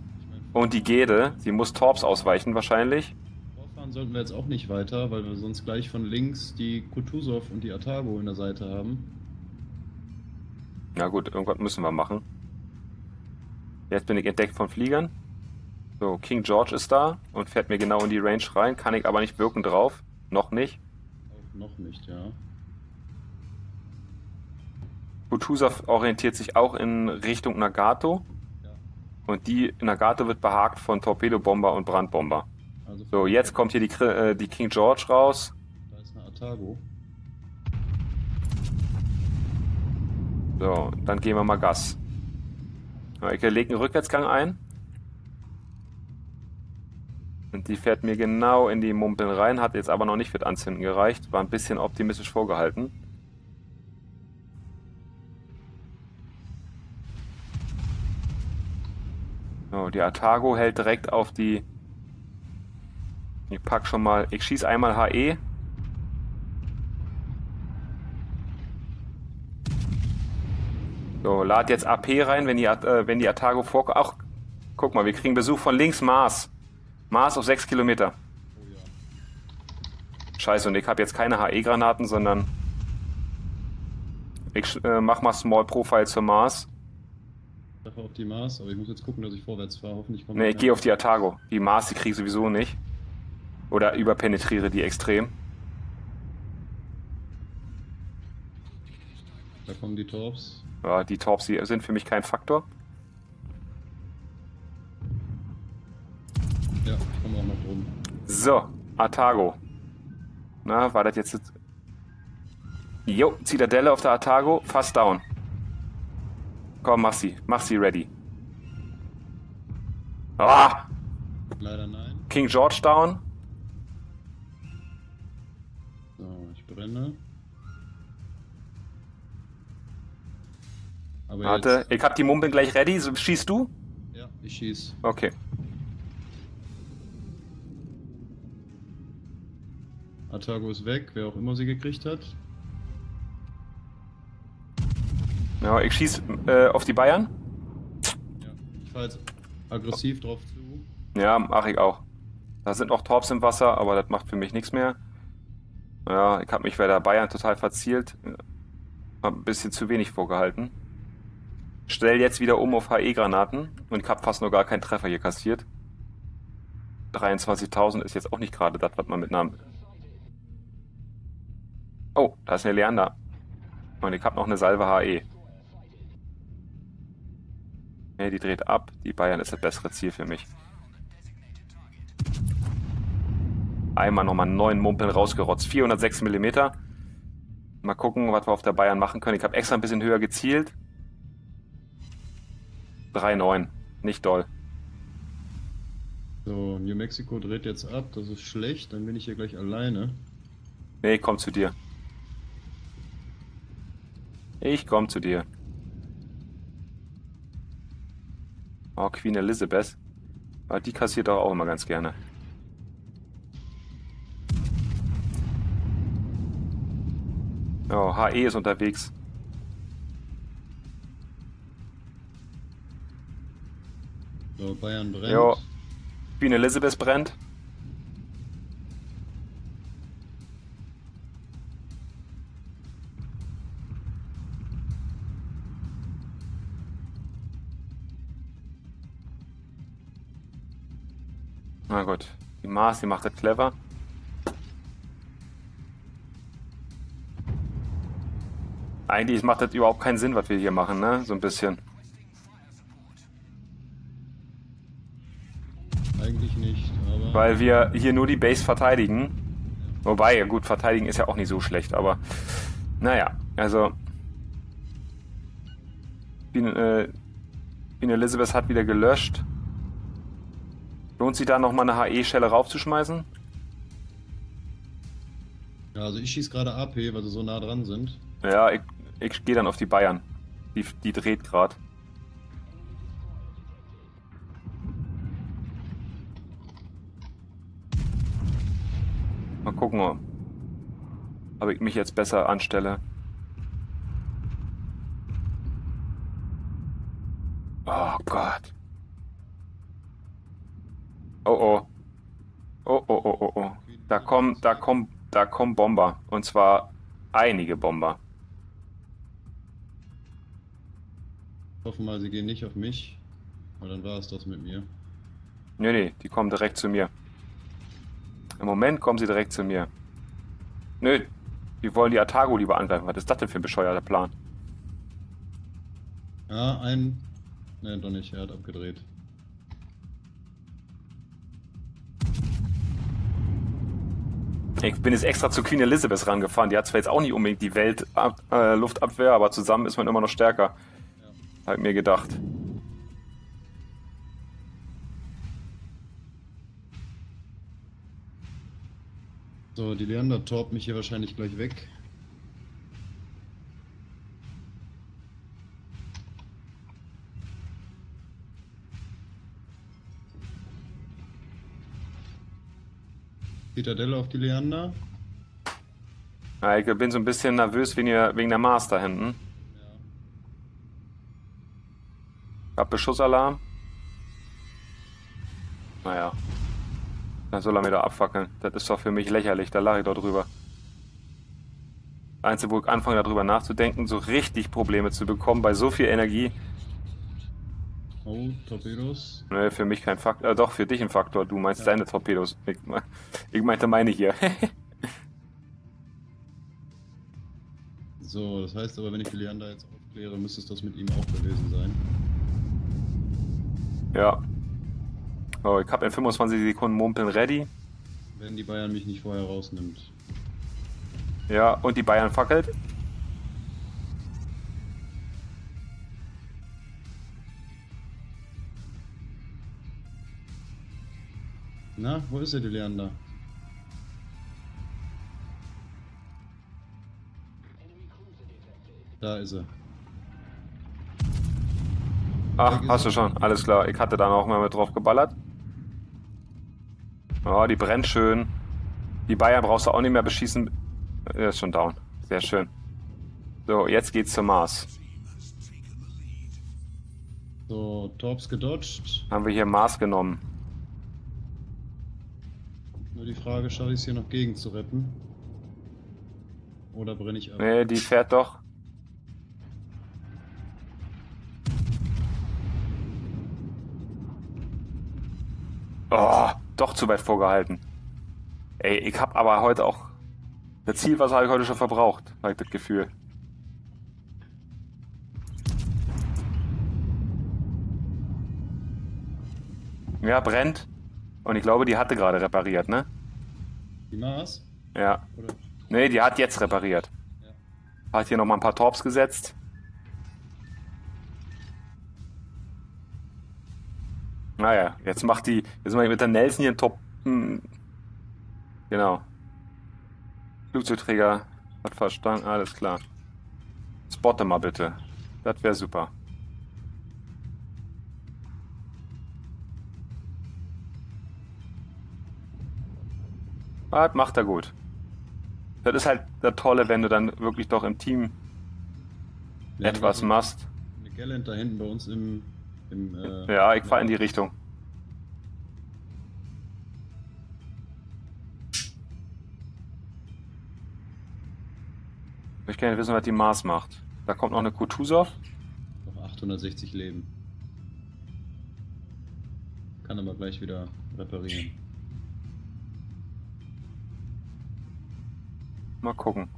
Und die Gede, sie muss Torps ausweichen wahrscheinlich fahren sollten wir jetzt auch nicht weiter, weil wir sonst gleich von links die Kutuzov und die Atago in der Seite haben. Na gut, irgendwas müssen wir machen. Jetzt bin ich entdeckt von Fliegern. So, King George ist da und fährt mir genau in die Range rein, kann ich aber nicht wirken drauf. Noch nicht. Auch noch nicht, ja. Kutuzov orientiert sich auch in Richtung Nagato. Ja. Und die Nagato wird behagt von Torpedobomber und Brandbomber. Also so, jetzt kommt hier die, äh, die King George raus. Da ist eine Atago. So, dann gehen wir mal Gas. Ich lege einen Rückwärtsgang ein. Und die fährt mir genau in die Mumpeln rein, hat jetzt aber noch nicht für das Anzünden gereicht. War ein bisschen optimistisch vorgehalten. So, die Atago hält direkt auf die ich pack schon mal, ich schieße einmal HE. So, lad jetzt AP rein, wenn die, äh, wenn die Atago vorkommt. Ach, guck mal, wir kriegen Besuch von links Mars. Mars auf 6 Kilometer. Scheiße, und ich habe jetzt keine HE-Granaten, sondern ich äh, mach mal Small Profile zur Mars. Ich auf die Mars, aber ich muss jetzt gucken, dass ich vorwärts fahre. Hoffentlich kommt Nee, ich gehe auf die Atago. Die Mars, die kriege ich sowieso nicht. Oder überpenetriere die extrem. Da kommen die Torps. Ja, die Torps die sind für mich kein Faktor. Ja, ich komme auch noch rum. So, Atago. Na, war das jetzt... Jo, Zitadelle auf der Atago, fast down. Komm, mach sie. Mach sie ready. Ah! Leider nein. King George down. Brenne. Aber Warte, jetzt, ich hab die Mumpeln gleich ready. So, Schießt du? ja, ich schieß. Okay. Atago ist weg, wer auch immer sie gekriegt hat. Ja, ich schieß äh, auf die Bayern. Ja. Ich fahre jetzt aggressiv drauf zu. Ja, mach ich auch. Da sind noch Torps im Wasser, aber das macht für mich nichts mehr. Ja, ich habe mich bei der Bayern total verzielt. Hab ein bisschen zu wenig vorgehalten. Stell jetzt wieder um auf HE-Granaten und ich habe fast nur gar keinen Treffer hier kassiert. 23.000 ist jetzt auch nicht gerade das, was man mit einer... Oh, da ist eine Leander. Und ich habe noch eine Salve HE. Ne, die dreht ab. Die Bayern ist das bessere Ziel für mich. Einmal nochmal neun Mumpeln rausgerotzt. 406 mm. Mal gucken, was wir auf der Bayern machen können. Ich habe extra ein bisschen höher gezielt. 3,9. Nicht doll. So, New Mexico dreht jetzt ab, das ist schlecht, dann bin ich hier gleich alleine. Nee, ich komm zu dir. Ich komm zu dir. Oh, Queen Elizabeth. Die kassiert doch auch immer ganz gerne. Oh, HE ist unterwegs. So, Bayern brennt. Jo. Queen Elizabeth brennt. Na gut. Die Mars, die macht das clever. Eigentlich macht das überhaupt keinen Sinn, was wir hier machen, ne? So ein bisschen. Eigentlich nicht, aber. Weil wir hier nur die Base verteidigen. Wobei, ja gut, verteidigen ist ja auch nicht so schlecht, aber naja, also Queen, äh, Queen Elizabeth hat wieder gelöscht. Lohnt sich da nochmal eine HE-Schelle raufzuschmeißen? Ja, also ich schieß gerade AP, weil sie so nah dran sind. Ja, ich, ich gehe dann auf die Bayern. Die, die dreht gerade. Mal gucken, ob ich mich jetzt besser anstelle. Oh Gott. Oh oh. Oh oh oh oh oh. Da kommen, da kommen, da kommen Bomber. Und zwar einige Bomber. Hoffen mal, sie gehen nicht auf mich. Weil dann war es das mit mir. Nee, nee, die kommen direkt zu mir. Im Moment kommen sie direkt zu mir. Nö, die wollen die Atago lieber angreifen. Was ist das denn für ein bescheuerter Plan? Ja, ein. Ne, doch nicht, er hat abgedreht. Ich bin jetzt extra zu Queen Elizabeth rangefahren. Die hat zwar jetzt auch nicht unbedingt die Welt-Luftabwehr, aber zusammen ist man immer noch stärker. Hab ich mir gedacht. So, die Leander torbt mich hier wahrscheinlich gleich weg. Zitadelle auf die Leander. Ja, ich bin so ein bisschen nervös wegen der, wegen der da hinten. Hab Beschussalarm. Naja. Dann soll er mir da abfackeln. Das ist doch für mich lächerlich, da lache ich doch drüber. Einzige, wo ich anfange darüber nachzudenken, so richtig Probleme zu bekommen bei so viel Energie. Oh, Torpedos. Ne, für mich kein Faktor. Äh, doch, für dich ein Faktor. Du meinst Ja. deine Torpedos. Ich, ich meinte meine hier. So, das heißt aber, wenn ich die Leander jetzt aufkläre, müsste es das mit ihm auch gewesen sein. Ja. Oh, ich habe in 25 Sekunden Mumpeln ready. Wenn die Bayern mich nicht vorher rausnimmt. Ja, und die Bayern fackelt. Na, wo ist er, die Leander? Da ist er. Ach, hast du schon. Alles klar. Ich hatte da noch mal mit drauf geballert. Oh, die brennt schön. Die Bayern brauchst du auch nicht mehr beschießen. Er ist schon down. Sehr schön. So, jetzt geht's zum Mars. So, Torps gedodged. Haben wir hier Mars genommen. Nur die Frage, schaffe ich es hier noch gegen zu retten? Oder brenne ich ab? Nee, die fährt doch. Oh, doch zu weit vorgehalten. Ey, ich hab aber heute auch. Das Zielwasser habe ich heute schon verbraucht, habe ich das Gefühl. Ja, brennt. Und ich glaube, die hatte gerade repariert, ne? Die Mars? Ja. Oder? Nee, die hat jetzt repariert. Ja. Hat hier nochmal ein paar Torps gesetzt. Naja, jetzt macht die, jetzt macht mit der Nelson hier einen Top. Hm, genau. Flugzeugträger hat verstanden, alles klar. Spotte mal bitte. Das wäre super. Das macht er gut. Das ist halt das Tolle, wenn du dann wirklich doch im Team Ja, etwas machst. Eine Gallant da hinten bei uns im. Im äh, Ja, ich fahre in die Richtung. Ich möchte gerne wissen, was die Mars macht. Da kommt noch eine Kutuzov. Noch 860 Leben. Kann aber gleich wieder reparieren. Mal gucken.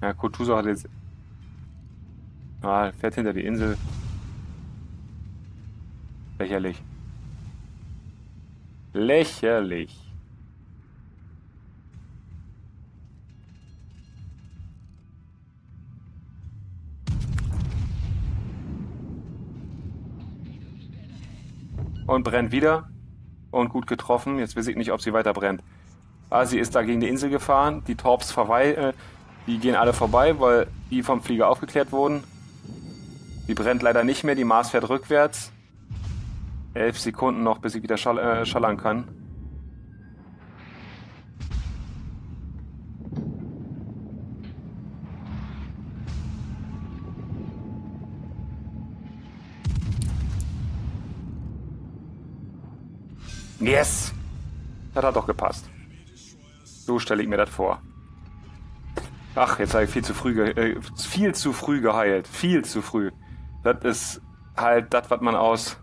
Ja, Kutuzov hat jetzt. Ah, fährt hinter die Insel. Lächerlich. Lächerlich. Und brennt wieder. Und gut getroffen. Jetzt weiß ich nicht, ob sie weiter brennt. Ah, sie ist da gegen die Insel gefahren. Die Torps vorbei, äh, die gehen alle vorbei, weil die vom Flieger aufgeklärt wurden. Die brennt leider nicht mehr. Die Mars fährt rückwärts. Elf Sekunden noch, bis ich wieder schall äh, schallern kann. Yes! Das hat doch gepasst. So stelle ich mir das vor. Ach, jetzt habe ich viel zu früh, äh, viel zu früh geheilt. Viel zu früh. Das ist halt das, was man aus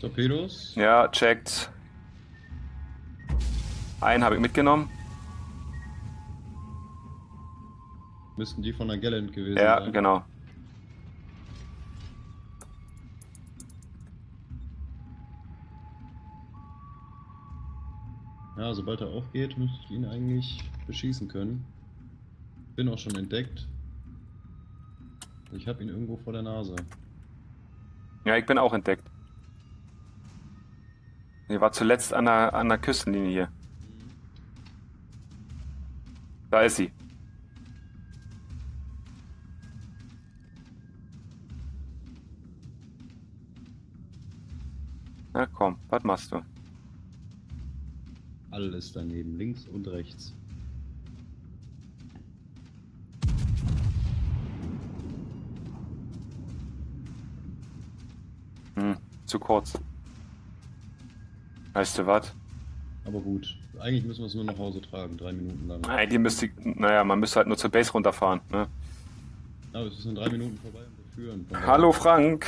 Torpedos? ja, checkt. Einen habe ich mitgenommen. Müssten die von der Gallant gewesen Ja, sein. genau. Ja, sobald er aufgeht, müsste ich ihn eigentlich beschießen können. Bin auch schon entdeckt. Ich habe ihn irgendwo vor der Nase. Ja, ich bin auch entdeckt. Die war zuletzt an der, an der Küstenlinie hier. Da ist sie. Na komm, was machst du? Alles daneben, links und rechts. Hm, zu kurz. Weißt du was? Aber gut, eigentlich müssen wir es nur nach Hause tragen, drei Minuten lang. Nein, die müsste, naja, man müsste halt nur zur Base runterfahren. Ne? Aber es sind drei Minuten vorbei und wir führen. Hallo Frank.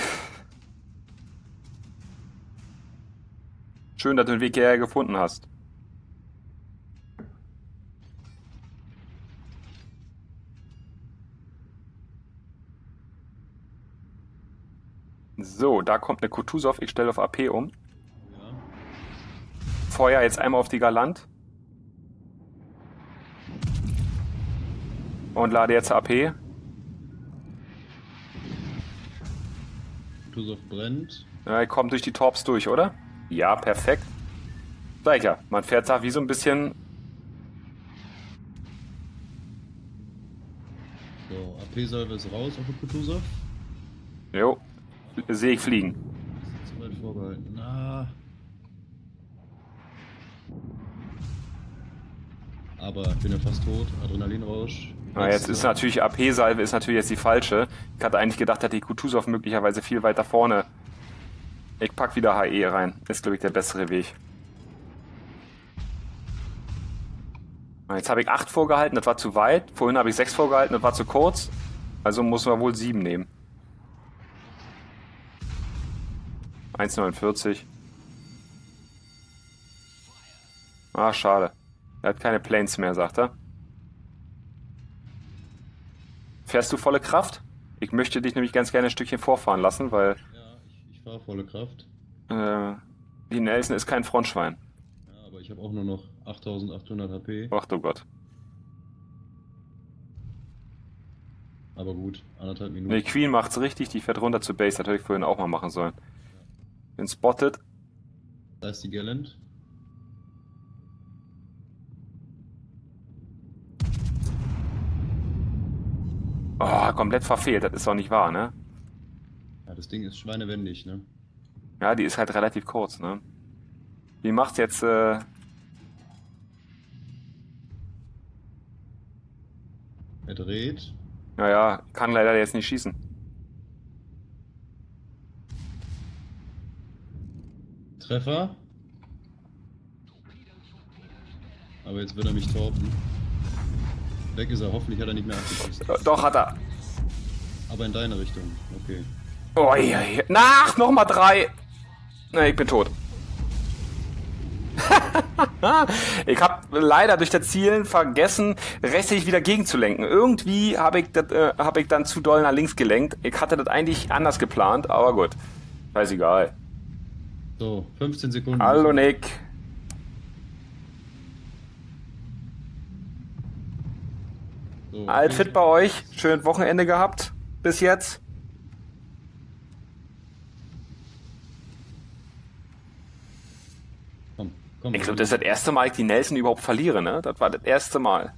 Schön, dass du den Weg hierher gefunden hast. So, da kommt eine Kutuzov. Ich stelle auf AP um. Ja. Feuer jetzt einmal auf die Galant. Und lade jetzt AP. Tusov brennt. Ja, er kommt durch die Torps durch, oder? Ja, perfekt. Sag ich ja, man fährt da wie so ein bisschen. So, AP-Salve ist raus auf der Kutuzov. Jo, sehe ich fliegen. Zu weit vorgehalten. Aber ich bin ja fast tot. Adrenalinrausch. Na, jetzt ist natürlich AP-Salve ist natürlich jetzt die falsche. Ich hatte eigentlich gedacht, dass die Kutuzov möglicherweise viel weiter vorne. Ich pack wieder HE rein. Ist, glaube ich, der bessere Weg. Jetzt habe ich 8 vorgehalten, das war zu weit. Vorhin habe ich 6 vorgehalten, das war zu kurz. Also muss man wohl 7 nehmen. 1,49. Ah, schade. Er hat keine Planes mehr, sagt er. Fährst du volle Kraft? Ich möchte dich nämlich ganz gerne ein Stückchen vorfahren lassen, weil Ja, ich, ich fahre volle Kraft. äh, die Nelson ist kein Frontschwein. Ja, aber ich habe auch nur noch 8800 HP. Ach du Gott. Aber gut, anderthalb Minuten. Nee, Queen macht's richtig, die fährt runter zur Base. Das hätte ich vorhin auch mal machen sollen. Bin spotted. Da ist die Gallant. Oh, komplett verfehlt. Das ist doch nicht wahr, ne? Ja, das Ding ist schweinewendig, ne? Ja, die ist halt relativ kurz, ne? Die macht jetzt, äh, Er dreht. naja, kann leider jetzt nicht schießen. Treffer. Aber jetzt wird er mich torpen. Weg ist er, hoffentlich hat er nicht mehr abgeschossen. Doch, hat er. Aber in deine Richtung, okay. Oh, ja, ja. Nach, nochmal drei. Ne, ich bin tot. ich habe leider durch das Zielen vergessen, rechtzeitig wieder gegenzulenken. Irgendwie habe ich, das, äh, hab ich dann zu doll nach links gelenkt. Ich hatte das eigentlich anders geplant, aber gut. Scheißegal. So, 15 Sekunden. Hallo Nick. So, Alt fit bei euch? Schön Wochenende gehabt bis jetzt? Komm, komm. Ich glaube, das ist das erste Mal, ich die Nelson überhaupt verliere, ne? Das war das erste Mal.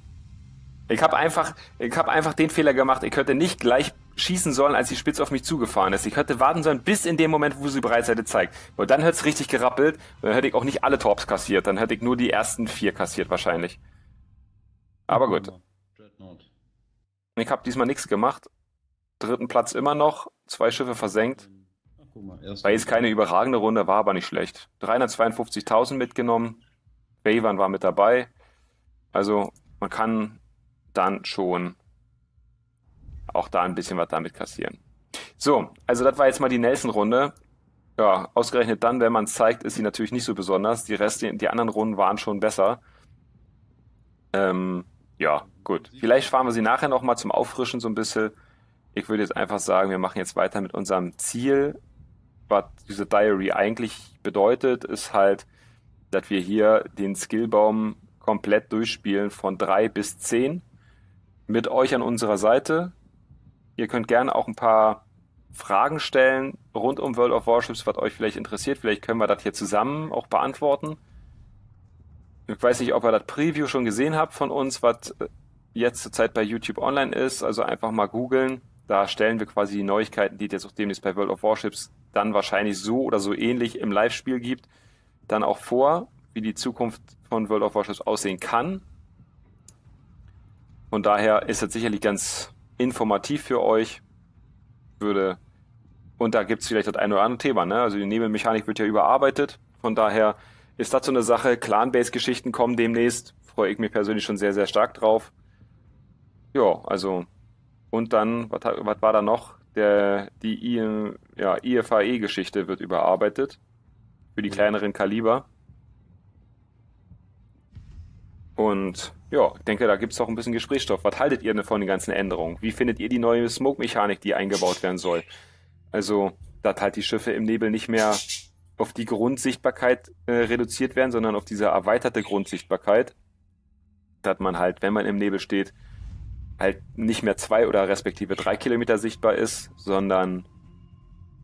Ich habe einfach, ich habe einfach den Fehler gemacht. Ich hätte nicht gleich schießen sollen, als die Spitze auf mich zugefahren ist. Ich hätte warten sollen, bis in dem Moment, wo sie Breitseite zeigt. Und dann es richtig gerappelt. Und dann hätte ich auch nicht alle Torps kassiert. Dann hätte ich nur die ersten vier kassiert wahrscheinlich. Aber gut. Ich habe diesmal nichts gemacht. Dritten Platz immer noch. Zwei Schiffe versenkt. War jetzt keine überragende Runde, war aber nicht schlecht. 352.000 mitgenommen. Raven war mit dabei. Also man kann dann schon auch da ein bisschen was damit kassieren. So, also das war jetzt mal die Nelson-Runde. Ja, ausgerechnet dann, wenn man es zeigt, ist sie natürlich nicht so besonders. Die Rest, die anderen Runden waren schon besser. Ähm, ja, gut. Vielleicht fahren wir sie nachher nochmal zum Auffrischen so ein bisschen. Ich würde jetzt einfach sagen, wir machen jetzt weiter mit unserem Ziel. Was diese Diary eigentlich bedeutet, ist halt, dass wir hier den Skillbaum komplett durchspielen von drei bis zehn mit euch an unserer Seite. Ihr könnt gerne auch ein paar Fragen stellen rund um World of Warships, was euch vielleicht interessiert. Vielleicht können wir das hier zusammen auch beantworten. Ich weiß nicht, ob ihr das Preview schon gesehen habt von uns, was jetzt zurzeit bei YouTube online ist. Also einfach mal googeln. Da stellen wir quasi die Neuigkeiten, die es jetzt auch demnächst bei World of Warships dann wahrscheinlich so oder so ähnlich im Live-Spiel gibt, dann auch vor, wie die Zukunft von World of Warships aussehen kann. Von daher ist es sicherlich ganz informativ für euch. Würde, und da gibt es vielleicht das eine oder andere Thema, ne? Also die Nebelmechanik wird ja überarbeitet. Von daher ist das so eine Sache. Clan-Based-Geschichten kommen demnächst. Freue ich mich persönlich schon sehr, sehr stark drauf. Ja, also. Und dann, was, was war da noch? Der, die I, ja, IFAE-Geschichte wird überarbeitet. Für die kleineren Kaliber. Und ja, denke, da gibt es auch ein bisschen Gesprächsstoff. Was haltet ihr denn von den ganzen Änderungen? Wie findet ihr die neue Smoke-Mechanik, die eingebaut werden soll? Also, dass halt die Schiffe im Nebel nicht mehr auf die Grundsichtbarkeit äh, reduziert werden, sondern auf diese erweiterte Grundsichtbarkeit. Dass man halt, wenn man im Nebel steht, halt nicht mehr zwei oder respektive drei Kilometer sichtbar ist, sondern,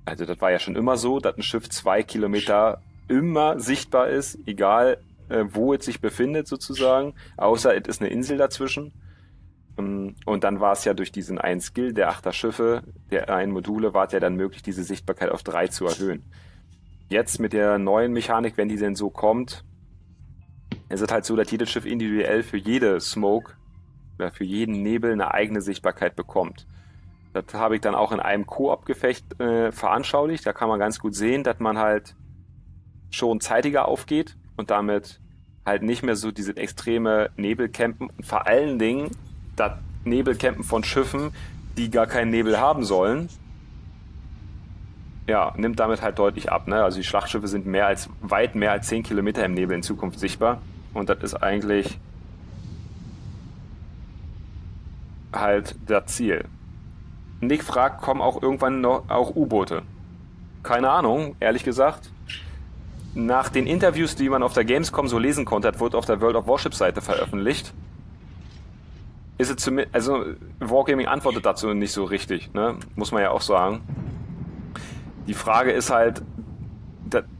also das war ja schon immer so, dass ein Schiff zwei Kilometer immer sichtbar ist, egal äh, wo es sich befindet sozusagen, außer es ist eine Insel dazwischen. Ähm, und dann war es ja durch diesen einen Skill der achter Schiffe, der einen Module, war es ja dann möglich, diese Sichtbarkeit auf drei zu erhöhen. Jetzt mit der neuen Mechanik, wenn die denn so kommt, ist es halt so, dass jedes Schiff individuell für jede Smoke oder für jeden Nebel eine eigene Sichtbarkeit bekommt. Das habe ich dann auch in einem Koop-Gefecht äh, veranschaulicht. Da kann man ganz gut sehen, dass man halt schon zeitiger aufgeht und damit halt nicht mehr so diese extreme Nebelcampen und vor allen Dingen das Nebelcampen von Schiffen, die gar keinen Nebel haben sollen, ja, nimmt damit halt deutlich ab. Ne? Also die Schlachtschiffe sind mehr als weit mehr als 10 Kilometer im Nebel in Zukunft sichtbar. Und das ist eigentlich halt das Ziel. Nick fragt, kommen auch irgendwann noch auch U-Boote? Keine Ahnung, ehrlich gesagt nach den Interviews, die man auf der Gamescom so lesen konnte, das wurde auf der World of Warships Seite veröffentlicht. Ist es zumindest, also Wargaming antwortet dazu nicht so richtig, ne? muss man ja auch sagen. Die Frage ist halt,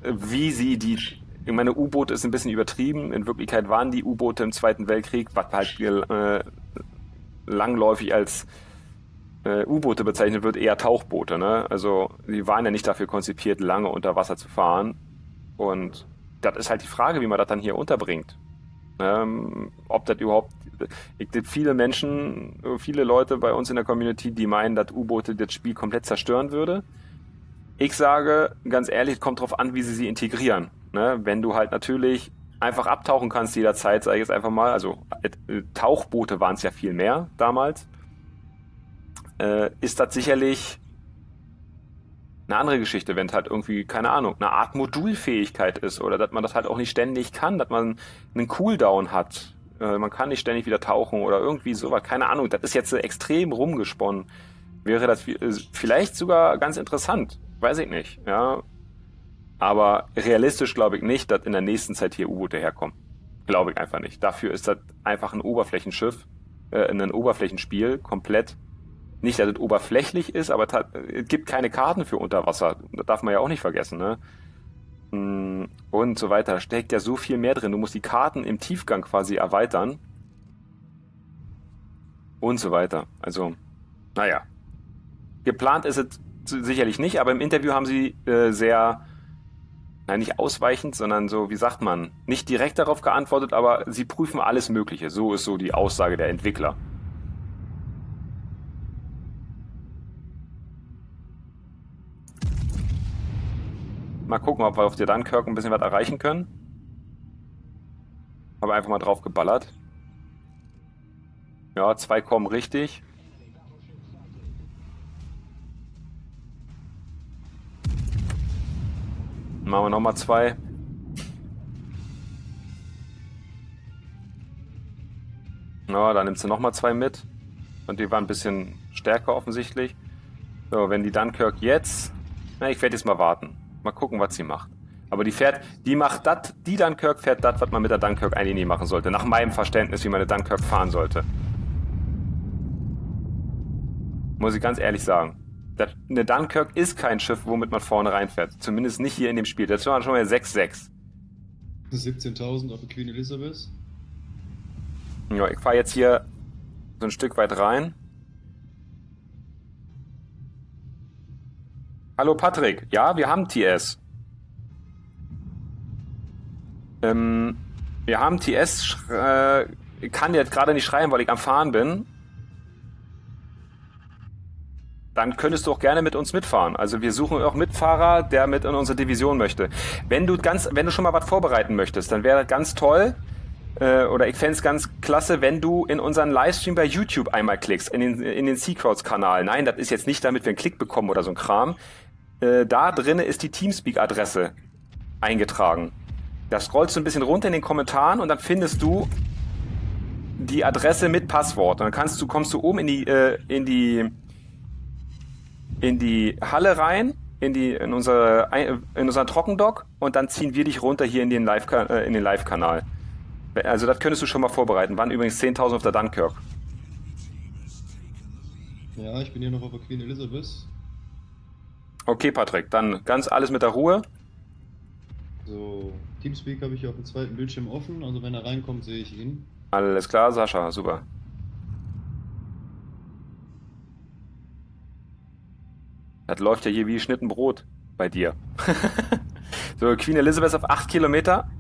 wie sie die, ich meine, U-Boote ist ein bisschen übertrieben. In Wirklichkeit waren die U-Boote im Zweiten Weltkrieg, was halt äh, langläufig als äh, U-Boote bezeichnet wird, eher Tauchboote. Ne? Also die waren ja nicht dafür konzipiert, lange unter Wasser zu fahren. Und das ist halt die Frage, wie man das dann hier unterbringt. Ähm, ob das überhaupt. Gibt viele Menschen, viele Leute bei uns in der Community, die meinen, dass U-Boote das Spiel komplett zerstören würde. Ich sage ganz ehrlich, kommt drauf an, wie sie sie integrieren. Ne? Wenn du halt natürlich einfach abtauchen kannst jederzeit, sage ich jetzt einfach mal, also äh, Tauchboote waren es ja viel mehr damals, äh, ist das sicherlich eine andere Geschichte, wenn es halt irgendwie, keine Ahnung, eine Art Modulfähigkeit ist oder dass man das halt auch nicht ständig kann, dass man einen Cooldown hat. Äh, man kann nicht ständig wieder tauchen oder irgendwie sowas, keine Ahnung. Das ist jetzt extrem rumgesponnen. Wäre das äh, vielleicht sogar ganz interessant. Weiß ich nicht, ja. Aber realistisch glaube ich nicht, dass in der nächsten Zeit hier U-Boote herkommen. Glaube ich einfach nicht. Dafür ist das einfach ein Oberflächenschiff, äh, ein Oberflächenspiel, komplett nicht, dass es oberflächlich ist, aber es gibt keine Karten für Unterwasser. Das darf man ja auch nicht vergessen, ne? Mm, und so weiter. Da steckt ja so viel mehr drin. Du musst die Karten im Tiefgang quasi erweitern. Und so weiter. Also, naja. Geplant ist es sicherlich nicht, aber im Interview haben sie äh, sehr, nein, nicht ausweichend, sondern so, wie sagt man, nicht direkt darauf geantwortet, aber sie prüfen alles Mögliche. So ist so die Aussage der Entwickler. Mal gucken, ob wir auf der Dunkirk ein bisschen was erreichen können. Habe einfach mal drauf geballert. Ja, zwei kommen richtig. Machen wir nochmal zwei. Ja, dann nimmst du nochmal zwei mit. Und die waren ein bisschen stärker offensichtlich. So, wenn die Dunkirk jetzt... Na, ich werde jetzt mal warten. Mal gucken, was sie macht. Aber die fährt, die macht das, die Dunkirk fährt das, was man mit der Dunkirk eigentlich nie machen sollte. Nach meinem Verständnis, wie man eine Dunkirk fahren sollte. Muss ich ganz ehrlich sagen. Das, eine Dunkirk ist kein Schiff, womit man vorne reinfährt. Zumindest nicht hier in dem Spiel. Das waren schon mal 6-6. 17.000 auf der Queen Elizabeth. Ja, ich fahre jetzt hier so ein Stück weit rein. Hallo Patrick, ja, wir haben TS. Ähm, wir haben TS, äh, kann jetzt gerade nicht schreiben, weil ich am Fahren bin. dann könntest du auch gerne mit uns mitfahren. Also wir suchen auch Mitfahrer, der mit in unsere Division möchte. Wenn du ganz, wenn du schon mal was vorbereiten möchtest, dann wäre das ganz toll. Äh, oder ich fände es ganz klasse, wenn du in unseren Livestream bei YouTube einmal klickst, in den, in den Seacrowds-Kanal. Nein, das ist jetzt nicht damit wir einen Klick bekommen oder so ein Kram. Äh, da drinne ist die Teamspeak-Adresse eingetragen. Da scrollst du ein bisschen runter in den Kommentaren und dann findest du die Adresse mit Passwort. Und dann kannst du, kommst du oben in die, äh, in die, in die Halle rein, in die, in unsere, in unseren Trockendock und dann ziehen wir dich runter hier in den Live, äh, in den Live-Kanal. Also das könntest du schon mal vorbereiten. Waren übrigens 10.000 auf der Dunkirk. Ja, ich bin hier noch auf der Queen Elizabeth. Okay, Patrick, dann ganz alles mit der Ruhe. So, Teamspeak habe ich auf dem zweiten Bildschirm offen, also wenn er reinkommt, sehe ich ihn. Alles klar, Sascha, super. Das läuft ja hier wie Schnitten Brot bei dir. so, Queen Elizabeth auf 8 Kilometer.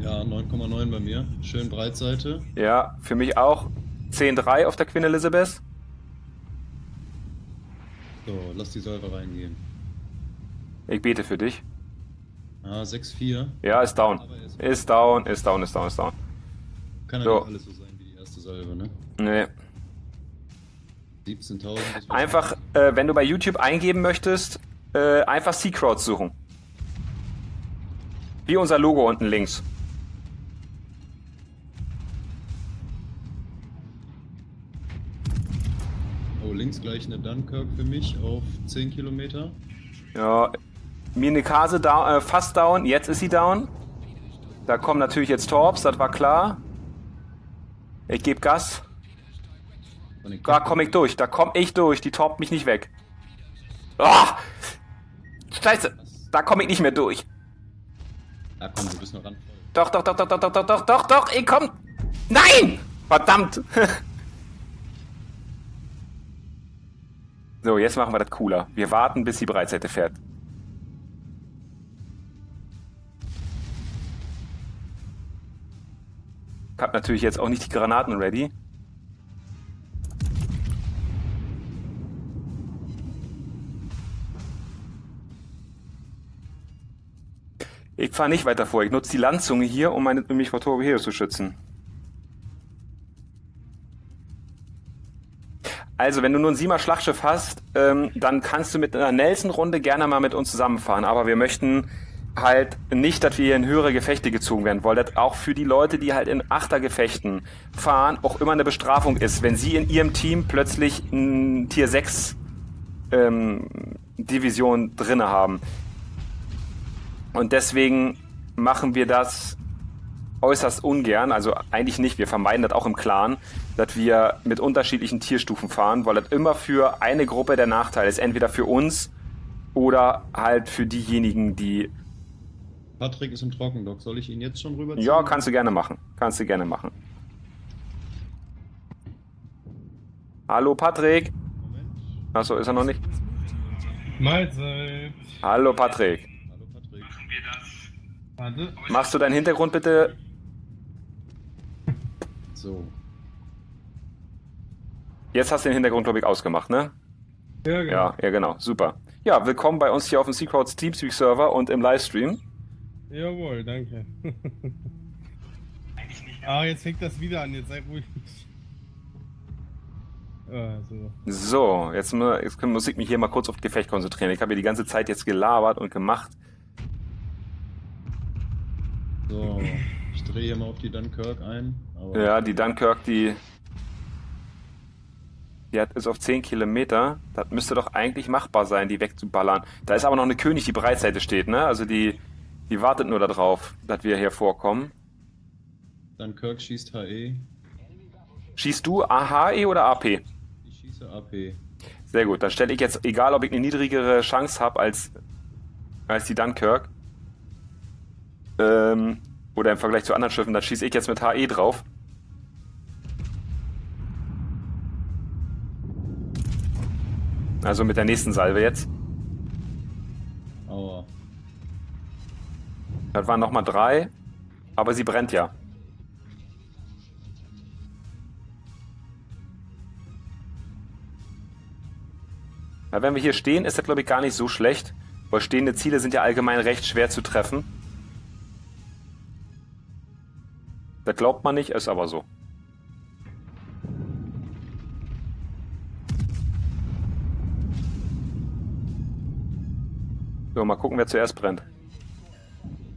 Ja, 9,9 bei mir. Schön Breitseite. Ja, für mich auch. 10,3 auf der Queen Elizabeth. So, lass die Salve reingehen. Ich bete für dich. Ah, 6-4. Ja, ist down. Ist down, ist down, ist down, ist down. Kann ja So. nicht alles so sein wie die erste Salve, ne? Nee. 17.000. ist Einfach, äh, wenn du bei YouTube eingeben möchtest, äh, einfach Seacrowds suchen. Wie unser Logo unten links. Links gleich eine Dunkirk für mich auf 10 Kilometer. Ja, Minikase down, äh, fast down, jetzt ist sie down. Da kommen natürlich jetzt Torps, das war klar. Ich gebe Gas. Da komme ich durch, da komme ich durch, die torpt mich nicht weg. Ah! Scheiße, da komme ich nicht mehr durch. Ah, komm, du bist noch ran. Doch, doch, doch, doch, doch, doch, doch, doch, doch, doch, ich komm. Nein! Verdammt! so, jetzt machen wir das cooler. Wir warten, bis die Breitseite fährt. Ich hab natürlich jetzt auch nicht die Granaten ready. Ich fahre nicht weiter vor. Ich nutze die Landzunge hier, um, meine, um mich vor Torpedos zu schützen. Also, wenn du nur ein Siemer Schlachtschiff hast, ähm, dann kannst du mit einer Nelson-Runde gerne mal mit uns zusammenfahren. Aber wir möchten halt nicht, dass wir hier in höhere Gefechte gezogen werden, weil das auch für die Leute, die halt in Achtergefechten fahren, auch immer eine Bestrafung ist, wenn sie in ihrem Team plötzlich ein Tier 6 ähm, Division drinne haben. Und deswegen machen wir das äußerst ungern, also eigentlich nicht, wir vermeiden das auch im Clan, dass wir mit unterschiedlichen Tierstufen fahren, weil das immer für eine Gruppe der Nachteil ist, entweder für uns oder halt für diejenigen, die... Patrick ist im Trockendock. Soll ich ihn jetzt schon rüberziehen? Ja, kannst du gerne machen, kannst du gerne machen. Hallo Patrick. Moment. Achso, ist er noch nicht? Mahlzeit. Hallo Patrick. Hallo Patrick. Warte. Machst du deinen Hintergrund bitte? So. Jetzt hast du den Hintergrund, glaube ich, ausgemacht, ne? Ja, genau. Ja, ja, genau. Super. Ja, willkommen bei uns hier auf dem Secrets Teamspeak Server und im Livestream. Jawohl, danke. ah, jetzt fängt das wieder an, jetzt sei ruhig. Ah, so. So, jetzt, mu- jetzt muss ich mich hier mal kurz auf das Gefecht konzentrieren. Ich habe hier die ganze Zeit jetzt gelabert und gemacht. So. Ich drehe hier mal auf die Dunkirk ein. Ja, die Dunkirk, die, die hat ist auf 10 Kilometer. Das müsste doch eigentlich machbar sein, die wegzuballern. Da ist aber noch eine König, die Breitseite steht, ne? Also die, die wartet nur darauf, dass wir hier vorkommen. Dunkirk schießt HE. Schießt du AHE oder AP? Ich schieße AP. Sehr gut, dann stelle ich jetzt, egal ob ich eine niedrigere Chance habe als, als die Dunkirk, ähm, oder im Vergleich zu anderen Schiffen, da schieße ich jetzt mit HE drauf. Also mit der nächsten Salve jetzt. Aua. Das waren nochmal drei, aber sie brennt ja. Na, wenn wir hier stehen, ist das glaube ich gar nicht so schlecht, weil stehende Ziele sind ja allgemein recht schwer zu treffen. Das glaubt man nicht, ist aber so. So, mal gucken, wer zuerst brennt.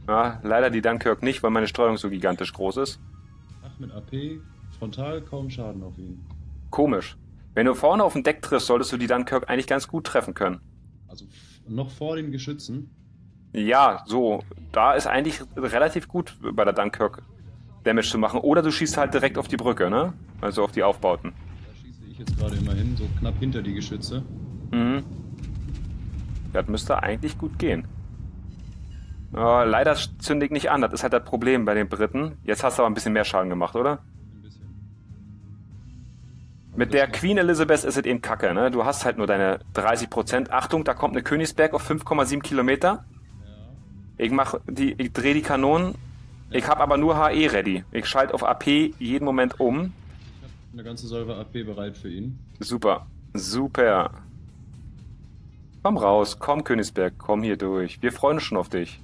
Ja, leider die Dunkirk nicht, weil meine Streuung so gigantisch groß ist. Ach, mit AP, frontal kaum Schaden auf ihn. Komisch. Wenn du vorne auf dem Deck triffst, solltest du die Dunkirk eigentlich ganz gut treffen können. Also noch vor den Geschützen. Ja, so. Da ist eigentlich relativ gut bei der Dunkirk Damage zu machen. Oder du schießt halt direkt auf die Brücke, ne? Also auf die Aufbauten. Da schieße ich jetzt gerade immer hin, so knapp hinter die Geschütze. Mhm. Das müsste eigentlich gut gehen. Oh, leider zünde ich nicht an. Das ist halt das Problem bei den Briten. Jetzt hast du aber ein bisschen mehr Schaden gemacht, oder? Ein bisschen. Mit der Queen Elizabeth ist es eben kacke, ne? Du hast halt nur deine 30%. Achtung, da kommt eine Königsberg auf 5,7 Kilometer. Ja. Ich mach die, ich drehe die Kanonen. Ich habe aber nur HE ready. Ich schalte auf AP jeden Moment um. Ich habe eine ganze Salve AP bereit für ihn. Super. Super. Komm raus, komm Königsberg, komm hier durch. Wir freuen uns schon auf dich.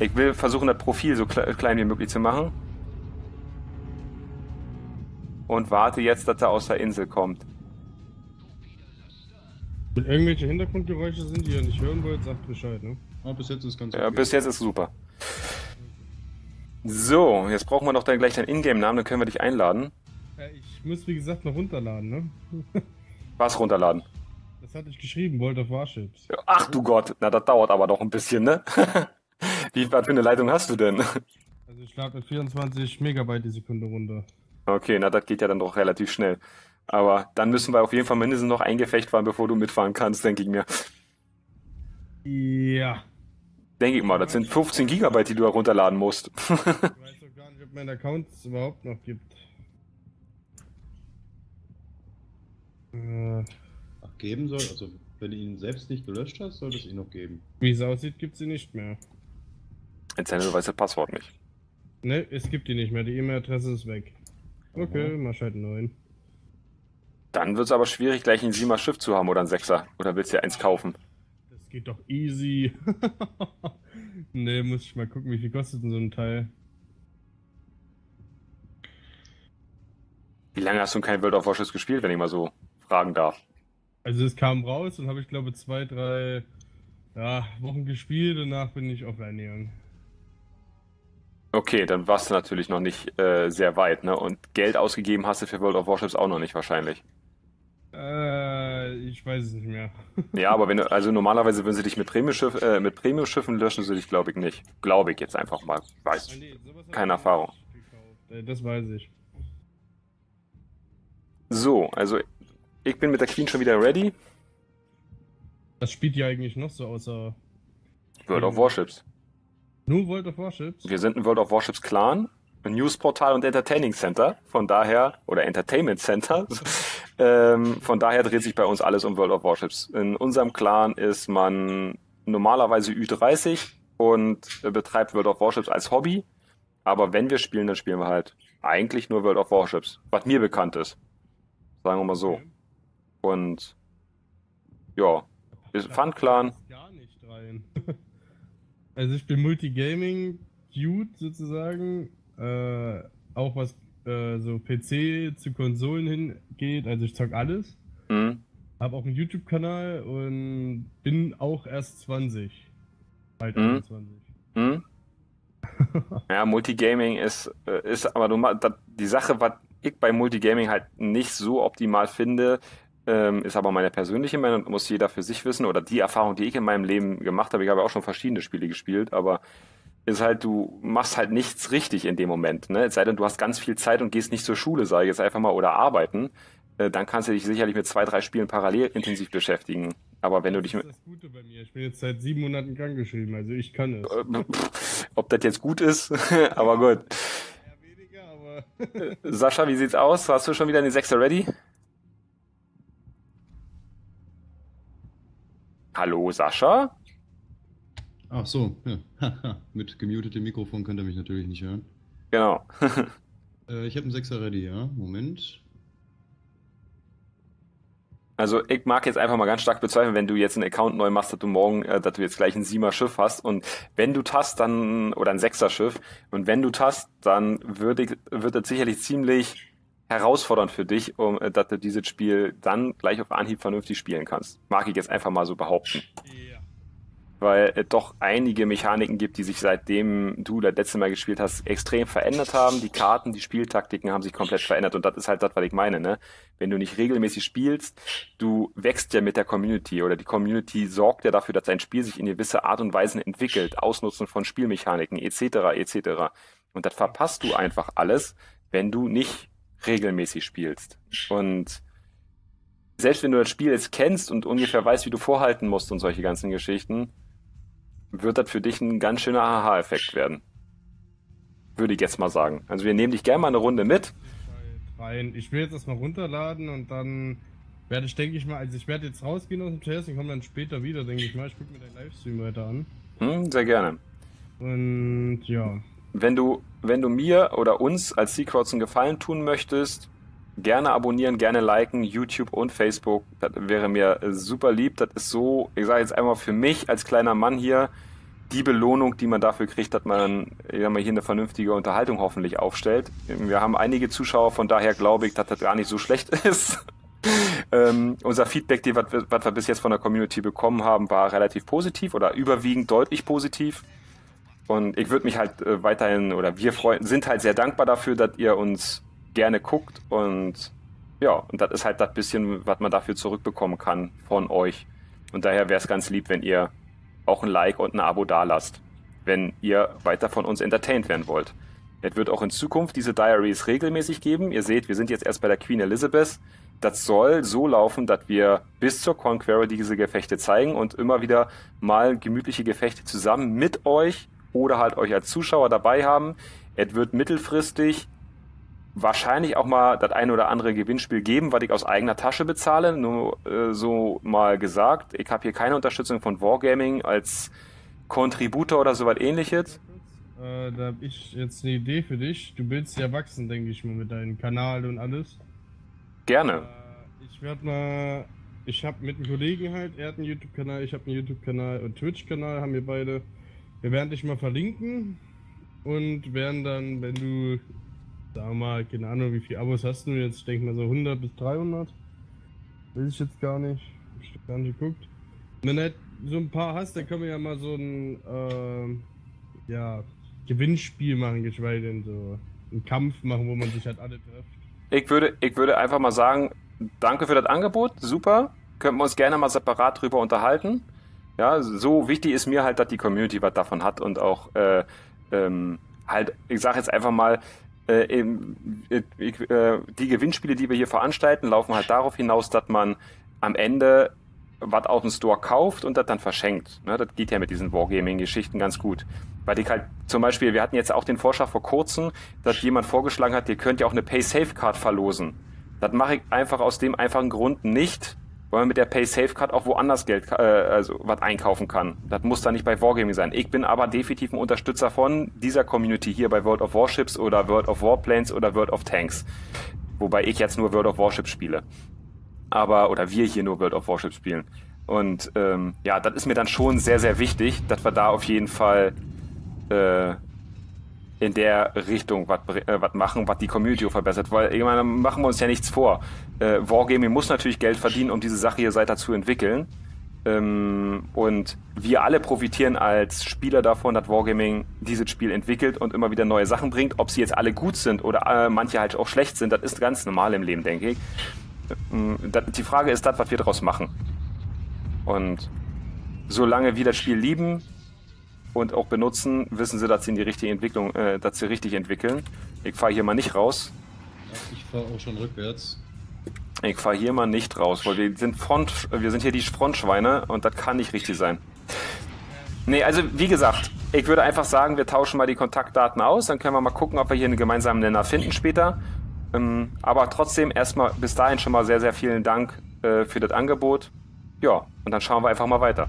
Ich will versuchen, das Profil so kle klein wie möglich zu machen. Und warte jetzt, dass er aus der Insel kommt. Wenn irgendwelche Hintergrundgeräusche sind, die ihr nicht hören wollt, sagt Bescheid, ne? Aber bis jetzt ist ganz Ja, okay. bis jetzt ist super. So, jetzt brauchen wir noch dann gleich deinen Ingame-Namen, dann können wir dich einladen. Äh, ich muss, wie gesagt, noch runterladen, ne? Was runterladen? Das hatte ich geschrieben, World of Warships. Ach du Gott, na das dauert aber noch ein bisschen, ne? Wie, was für eine Leitung hast du denn? Also ich lade mit 24 Megabyte die Sekunde runter. Okay, na das geht ja dann doch relativ schnell. Aber dann müssen wir auf jeden Fall mindestens noch ein Gefecht fahren, bevor du mitfahren kannst, denke ich mir. Ja. Denke ich mal, das sind 15 Gigabyte, die du herunterladen musst. Ich weiß auch gar nicht, ob mein Account es überhaupt noch gibt. Äh, Ach, geben soll, also wenn du ihn selbst nicht gelöscht hast, soll es ihn noch geben. wie es aussieht, gibt sie nicht mehr. Erzähl, du weißt das Passwort nicht. Ne, es gibt die nicht mehr. Die E-Mail-Adresse ist weg. Okay, mach halt einen neuen. Dann wird es aber schwierig, gleich ein 7er Schiff zu haben oder ein 6er. Oder willst du dir eins kaufen? Geht doch easy. ne, muss ich mal gucken, wie viel kostet denn so ein Teil. Wie lange hast du kein World of Warships gespielt, wenn ich mal so fragen darf? Also es kam raus und habe ich glaube zwei, drei ja, Wochen gespielt. Danach bin ich offline gegangen. Okay, dann warst du natürlich noch nicht äh, sehr weit, ne? Und Geld ausgegeben hast du für World of Warships auch noch nicht wahrscheinlich. Äh, ich weiß es nicht mehr. Ja, aber wenn du, also normalerweise würden sie dich mit Premium-Schiff, äh, mit Premium-Schiffen löschen, sie dich, glaube ich, nicht. Glaube ich jetzt einfach mal. Weiß. Ah, nee, Keine Erfahrung. Äh, Das weiß ich. So, also ich bin mit der Queen schon wieder ready. Was spielt ihr eigentlich noch so außer World of Warships. nur World of Warships? Wir sind ein World of Warships Clan, ein Newsportal und Entertaining Center. Von daher, oder Entertainment Center. ähm, von daher dreht sich bei uns alles um World of Warships. In unserem Clan ist man normalerweise Ü30 und betreibt World of Warships als Hobby. Aber wenn wir spielen, dann spielen wir halt eigentlich nur World of Warships. Was mir bekannt ist. Sagen wir mal so. Und ja, ist Fun Clan. gar nicht rein. also ich bin Multigaming Dude sozusagen. Äh, auch was äh, so PC zu Konsolen hingeht. Also ich zock alles. Hm. Hab auch einen YouTube-Kanal und bin auch erst 20. Bald Mhm. 21. Hm? Ja, Multigaming ist, äh, ist aber dat, die Sache, was ich bei Multigaming halt nicht so optimal finde, ähm, ist aber meine persönliche Meinung, muss jeder für sich wissen, oder die Erfahrung, die ich in meinem Leben gemacht habe, ich habe auch schon verschiedene Spiele gespielt, aber ist halt, du machst halt nichts richtig in dem Moment, ne? Es sei denn, du hast ganz viel Zeit und gehst nicht zur Schule, sage ich jetzt einfach mal, oder arbeiten, äh, dann kannst du dich sicherlich mit zwei, drei Spielen parallel intensiv beschäftigen. Aber wenn du dich das ist das Gute bei mir. Ich bin jetzt seit sieben Monaten krankgeschrieben, also ich kann es. äh, ob das jetzt gut ist, aber gut. Eher weniger, aber. Sascha, wie sieht's aus? Hast du schon wieder den Sechser ready? Hallo, Sascha? Ach so, ja. Mit gemutetem Mikrofon könnt ihr mich natürlich nicht hören. Genau. Äh, ich habe einen 6er ready, ja. Moment. Also ich mag jetzt einfach mal ganz stark bezweifeln, wenn du jetzt einen Account neu machst, dass du morgen, äh, dass du jetzt gleich ein Siemer Schiff hast und wenn du tast, dann oder ein Sechser Schiff und wenn du tast, dann würde ich, wird das sicherlich ziemlich herausfordernd für dich, um äh, dass du dieses Spiel dann gleich auf Anhieb vernünftig spielen kannst. Mag ich jetzt einfach mal so behaupten. Ja weil es doch einige Mechaniken gibt, die sich seitdem du das letzte Mal gespielt hast, extrem verändert haben. Die Karten, die Spieltaktiken haben sich komplett verändert und das ist halt das, was ich meine. Ne? Wenn du nicht regelmäßig spielst, du wächst ja mit der Community oder die Community sorgt ja dafür, dass dein Spiel sich in gewisse Art und Weise entwickelt, Ausnutzen von Spielmechaniken etc. etc. Und das verpasst du einfach alles, wenn du nicht regelmäßig spielst. Und selbst wenn du das Spiel jetzt kennst und ungefähr weißt, wie du vorhalten musst und solche ganzen Geschichten, wird das für dich ein ganz schöner Aha-Effekt werden. Würde ich jetzt mal sagen. Also wir nehmen dich gerne mal eine Runde mit. Ich will jetzt erstmal runterladen und dann werde ich, denke ich mal, also ich werde jetzt rausgehen aus dem Test und komme dann später wieder, denke ich mal. Ich gucke mir den Livestream weiter an. Hm, sehr gerne. Und ja. Wenn du, wenn du mir oder uns als Seacrowds einen Gefallen tun möchtest, gerne abonnieren, gerne liken, YouTube und Facebook. Das wäre mir super lieb. Das ist so, ich sage jetzt einmal für mich als kleiner Mann hier, die Belohnung, die man dafür kriegt, dass man hier eine vernünftige Unterhaltung hoffentlich aufstellt. Wir haben einige Zuschauer, von daher glaube ich, dass das gar nicht so schlecht ist. ähm, unser Feedback, die, was, was wir bis jetzt von der Community bekommen haben, war relativ positiv oder überwiegend deutlich positiv. Und ich würde mich halt äh, weiterhin, oder wir freuen, sind halt sehr dankbar dafür, dass ihr uns gerne guckt und ja, und das ist halt das bisschen, was man dafür zurückbekommen kann von euch. Und daher wäre es ganz lieb, wenn ihr auch ein Like und ein Abo dalasst, wenn ihr weiter von uns entertained werden wollt. Es wird auch in Zukunft diese Diaries regelmäßig geben. Ihr seht, wir sind jetzt erst bei der Queen Elizabeth. Das soll so laufen, dass wir bis zur Conqueror diese Gefechte zeigen und immer wieder mal gemütliche Gefechte zusammen mit euch oder halt euch als Zuschauer dabei haben. Es wird mittelfristig wahrscheinlich auch mal das eine oder andere Gewinnspiel geben, was ich aus eigener Tasche bezahle. Nur äh, so mal gesagt, ich habe hier keine Unterstützung von Wargaming als Contributor oder so was ähnliches. Äh, da habe ich jetzt eine Idee für dich. Du willst ja wachsen, denke ich mal, mit deinem Kanal und alles. Gerne. Äh, ich werde mal. Ich habe mit einem Kollegen halt, er hat einen YouTube-Kanal, ich habe einen YouTube-Kanal und Twitch-Kanal, haben wir beide. Wir werden dich mal verlinken und werden dann, wenn du Sag mal, keine Ahnung, wie viele Abos hast du jetzt? Ich denke mal so 100 bis 300. Weiß ich jetzt gar nicht. Ich hab gar nicht geguckt. Wenn du halt so ein paar hast, dann können wir ja mal so ein äh, ja, Gewinnspiel machen, geschweige denn so einen Kampf machen, wo man sich halt alle trifft. Ich würde, ich würde einfach mal sagen, danke für das Angebot, super. Könnten wir uns gerne mal separat drüber unterhalten. Ja, so wichtig ist mir halt, dass die Community was davon hat und auch äh, ähm, halt, ich sage jetzt einfach mal, äh, äh, äh, die Gewinnspiele, die wir hier veranstalten, laufen halt darauf hinaus, dass man am Ende was aus dem Store kauft und das dann verschenkt. Ne, das geht ja mit diesen Wargaming-Geschichten ganz gut. Weil ich halt zum Beispiel, wir hatten jetzt auch den Vorschlag vor kurzem, dass jemand vorgeschlagen hat, ihr könnt ja auch eine Pay-Safe-Card verlosen. Das mache ich einfach aus dem einfachen Grund nicht, weil man mit der Pay Safe Card auch woanders Geld, äh, also was einkaufen kann. Das muss dann nicht bei Wargaming sein. Ich bin aber definitiv ein Unterstützer von dieser Community hier bei World of Warships oder World of Warplanes oder World of Tanks. Wobei ich jetzt nur World of Warships spiele. Aber, oder wir hier nur World of Warships spielen. Und ähm, ja, das ist mir dann schon sehr, sehr wichtig, dass wir da auf jeden Fall äh, in der Richtung was äh, machen, was die Community verbessert. Weil, ich meine, machen wir uns ja nichts vor. Äh, Wargaming muss natürlich Geld verdienen, um diese Sache hier weiter zu entwickeln. Ähm, und wir alle profitieren als Spieler davon, dass Wargaming dieses Spiel entwickelt und immer wieder neue Sachen bringt. Ob sie jetzt alle gut sind oder äh, manche halt auch schlecht sind, das ist ganz normal im Leben, denke ich. Ähm, das, die Frage ist das, was wir daraus machen. Und solange wir das Spiel lieben, und auch benutzen, wissen sie, dass sie in die richtige Entwicklung, äh, dass sie richtig entwickeln. Ich fahre hier mal nicht raus. Ich fahre auch schon rückwärts. Ich fahre hier mal nicht raus, weil wir sind Front, wir sind hier die Frontschweine und das kann nicht richtig sein. Nee, also wie gesagt, ich würde einfach sagen, wir tauschen mal die Kontaktdaten aus, dann können wir mal gucken, ob wir hier einen gemeinsamen Nenner finden später. Ähm, aber trotzdem erstmal bis dahin schon mal sehr, sehr vielen Dank äh, für das Angebot. Ja, und dann schauen wir einfach mal weiter.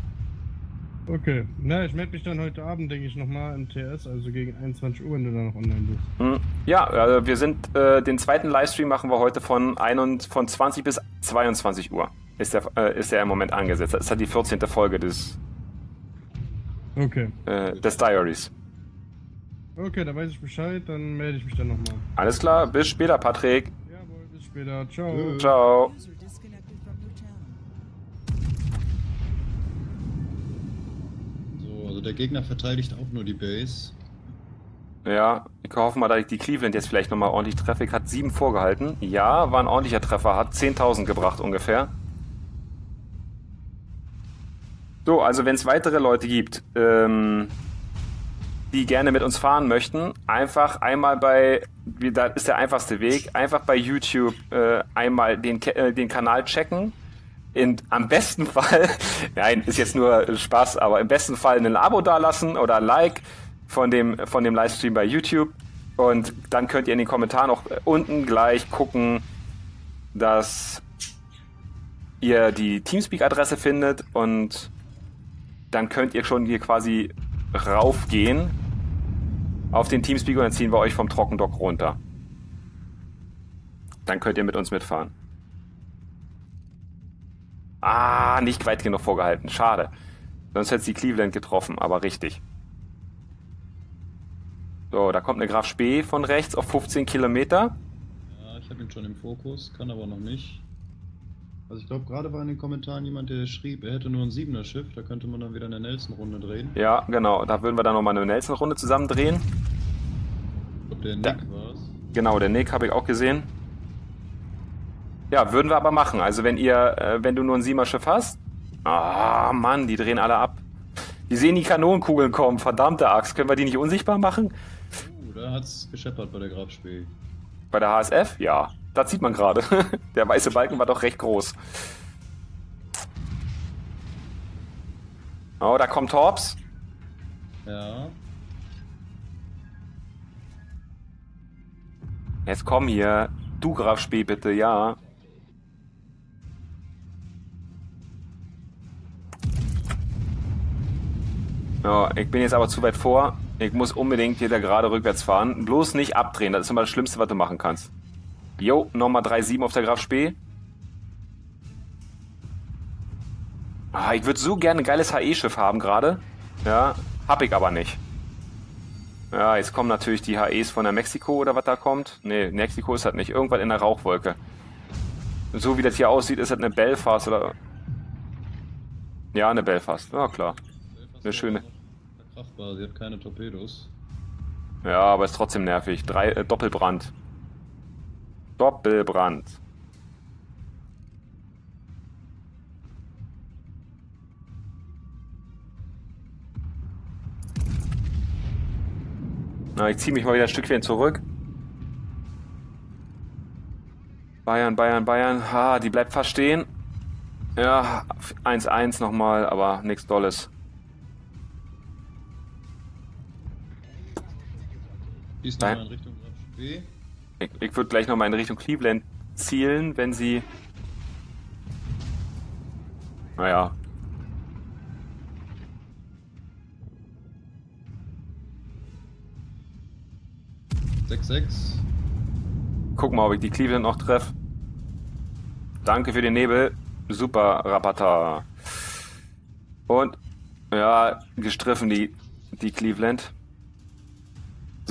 Okay, na, ich melde mich dann heute Abend, denke ich, nochmal im TS, also gegen 21 Uhr, wenn du dann noch online bist. Hm. Ja, also wir sind, äh, den zweiten Livestream machen wir heute von, ein und, von 20 bis 22 Uhr. ist der, äh, ist der im Moment angesetzt. Das ist halt die 14. Folge des, Okay. äh, des Diaries. Okay, da weiß ich Bescheid, dann melde ich mich dann nochmal. Alles klar, bis später, Patrick. Jawohl, bis später. Ciao. Ciao. Also der Gegner verteidigt auch nur die Base. Ja, ich hoffe mal, dass die Cleveland jetzt vielleicht nochmal ordentlich treffe. Ich hat sieben vorgehalten. Ja, war ein ordentlicher Treffer, hat 10.000 gebracht ungefähr. So, also wenn es weitere Leute gibt, ähm, die gerne mit uns fahren möchten, einfach einmal bei, da ist der einfachste Weg, einfach bei YouTube äh, einmal den, äh, den Kanal checken. In, am besten Fall, nein, ist jetzt nur Spaß, aber im besten Fall ein Abo dalassen oder ein Like von dem, von dem Livestream bei YouTube. Und dann könnt ihr in den Kommentaren auch äh, unten gleich gucken, dass ihr die Teamspeak-Adresse findet und dann könnt ihr schon hier quasi raufgehen auf den Teamspeak und dann ziehen wir euch vom Trockendock runter. Dann könnt ihr mit uns mitfahren. Ah, nicht weit genug vorgehalten. Schade. Sonst hätte sie Cleveland getroffen, aber richtig. So, da kommt eine Graf Spee von rechts auf 15 Kilometer. Ja, ich habe ihn schon im Fokus, kann aber noch nicht. Also ich glaube, gerade war in den Kommentaren jemand, der schrieb, er hätte nur ein siebener Schiff, da könnte man dann wieder eine Nelson-Runde drehen. Ja, genau. Da würden wir dann nochmal eine Nelson-Runde zusammen drehen. Ich glaube, der Da- Nick war's. Genau, der Nick habe ich auch gesehen. Ja, würden wir aber machen. Also wenn ihr, äh, wenn du nur ein Siebener-Schiff hast. Ah, Mann, die drehen alle ab. Die sehen die Kanonenkugeln kommen. Verdammte Axt. Können wir die nicht unsichtbar machen? Uh, da hat's gescheppert bei der Graf Spee. Bei der HSF? Ja. Das sieht man gerade. Der weiße Balken war doch recht groß. Oh, da kommt Torps. Ja, Jetzt komm hier. Du Graf Spee bitte, ja. Ja, ich bin jetzt aber zu weit vor. Ich muss unbedingt wieder gerade rückwärts fahren. Bloß nicht abdrehen, das ist immer das Schlimmste, was du machen kannst. Jo, nochmal 3,7 auf der Graf Spee. Ah, ich würde so gerne ein geiles HE-Schiff haben gerade. Ja, hab ich aber nicht. Ja, jetzt kommen natürlich die HEs von der Mexiko oder was da kommt. Nee, Mexiko ist das nicht. Irgendwas in der Rauchwolke. So wie das hier aussieht, ist das eine Belfast oder. Ja, eine Belfast. Ja, klar. Eine schöne. Verkraftbar, sie hat keine Torpedos. Ja, aber ist trotzdem nervig. Drei, äh, Doppelbrand. Doppelbrand. Na, ich ziehe mich mal wieder ein Stückchen zurück. Bayern, Bayern, Bayern. Ha, die bleibt fast stehen. Ja, 1-1 nochmal, aber nichts Dolles. Schießt Nein. nochmal in Richtung. Ich, ich würde gleich nochmal in Richtung Cleveland zielen, wenn sie. Naja. Sechs sechs. Guck mal, ob ich die Cleveland noch treffe. Danke für den Nebel. Super, Rapata. Und, ja, gestriffen die, die Cleveland.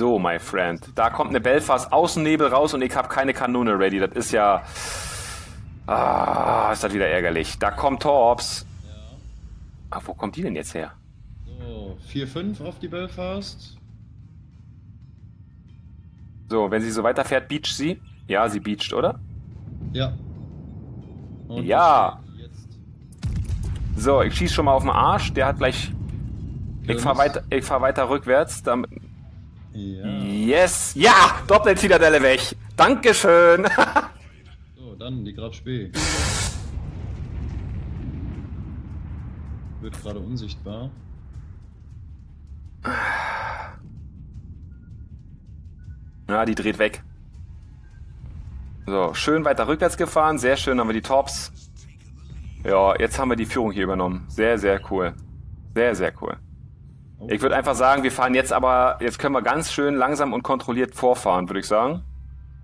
So, my friend. Da kommt eine Belfast Außennebel raus und ich habe keine Kanone ready. Das ist ja. Ah, ist das wieder ärgerlich. Da kommt Torps. Ja. Ah, wo kommt die denn jetzt her? So, 4-5 auf die Belfast. So, wenn sie so weiterfährt, beacht sie. Ja, sie beacht, oder? Ja. Und Ja. So, ich schieß schon mal auf den Arsch. Der hat gleich. Ich fahr Jungs. weiter, ich fahr weiter rückwärts. Damit, Ja. Yes! Ja! Doppelzitadelle weg! Dankeschön! So, dann die Graf Spee. Wird gerade unsichtbar. ja, die dreht weg. So, schön weiter rückwärts gefahren. Sehr schön haben wir die Tops. Ja, jetzt haben wir die Führung hier übernommen. Sehr, sehr cool. Sehr, sehr cool. Ich würde einfach sagen, wir fahren jetzt aber, jetzt können wir ganz schön langsam und kontrolliert vorfahren, würde ich sagen.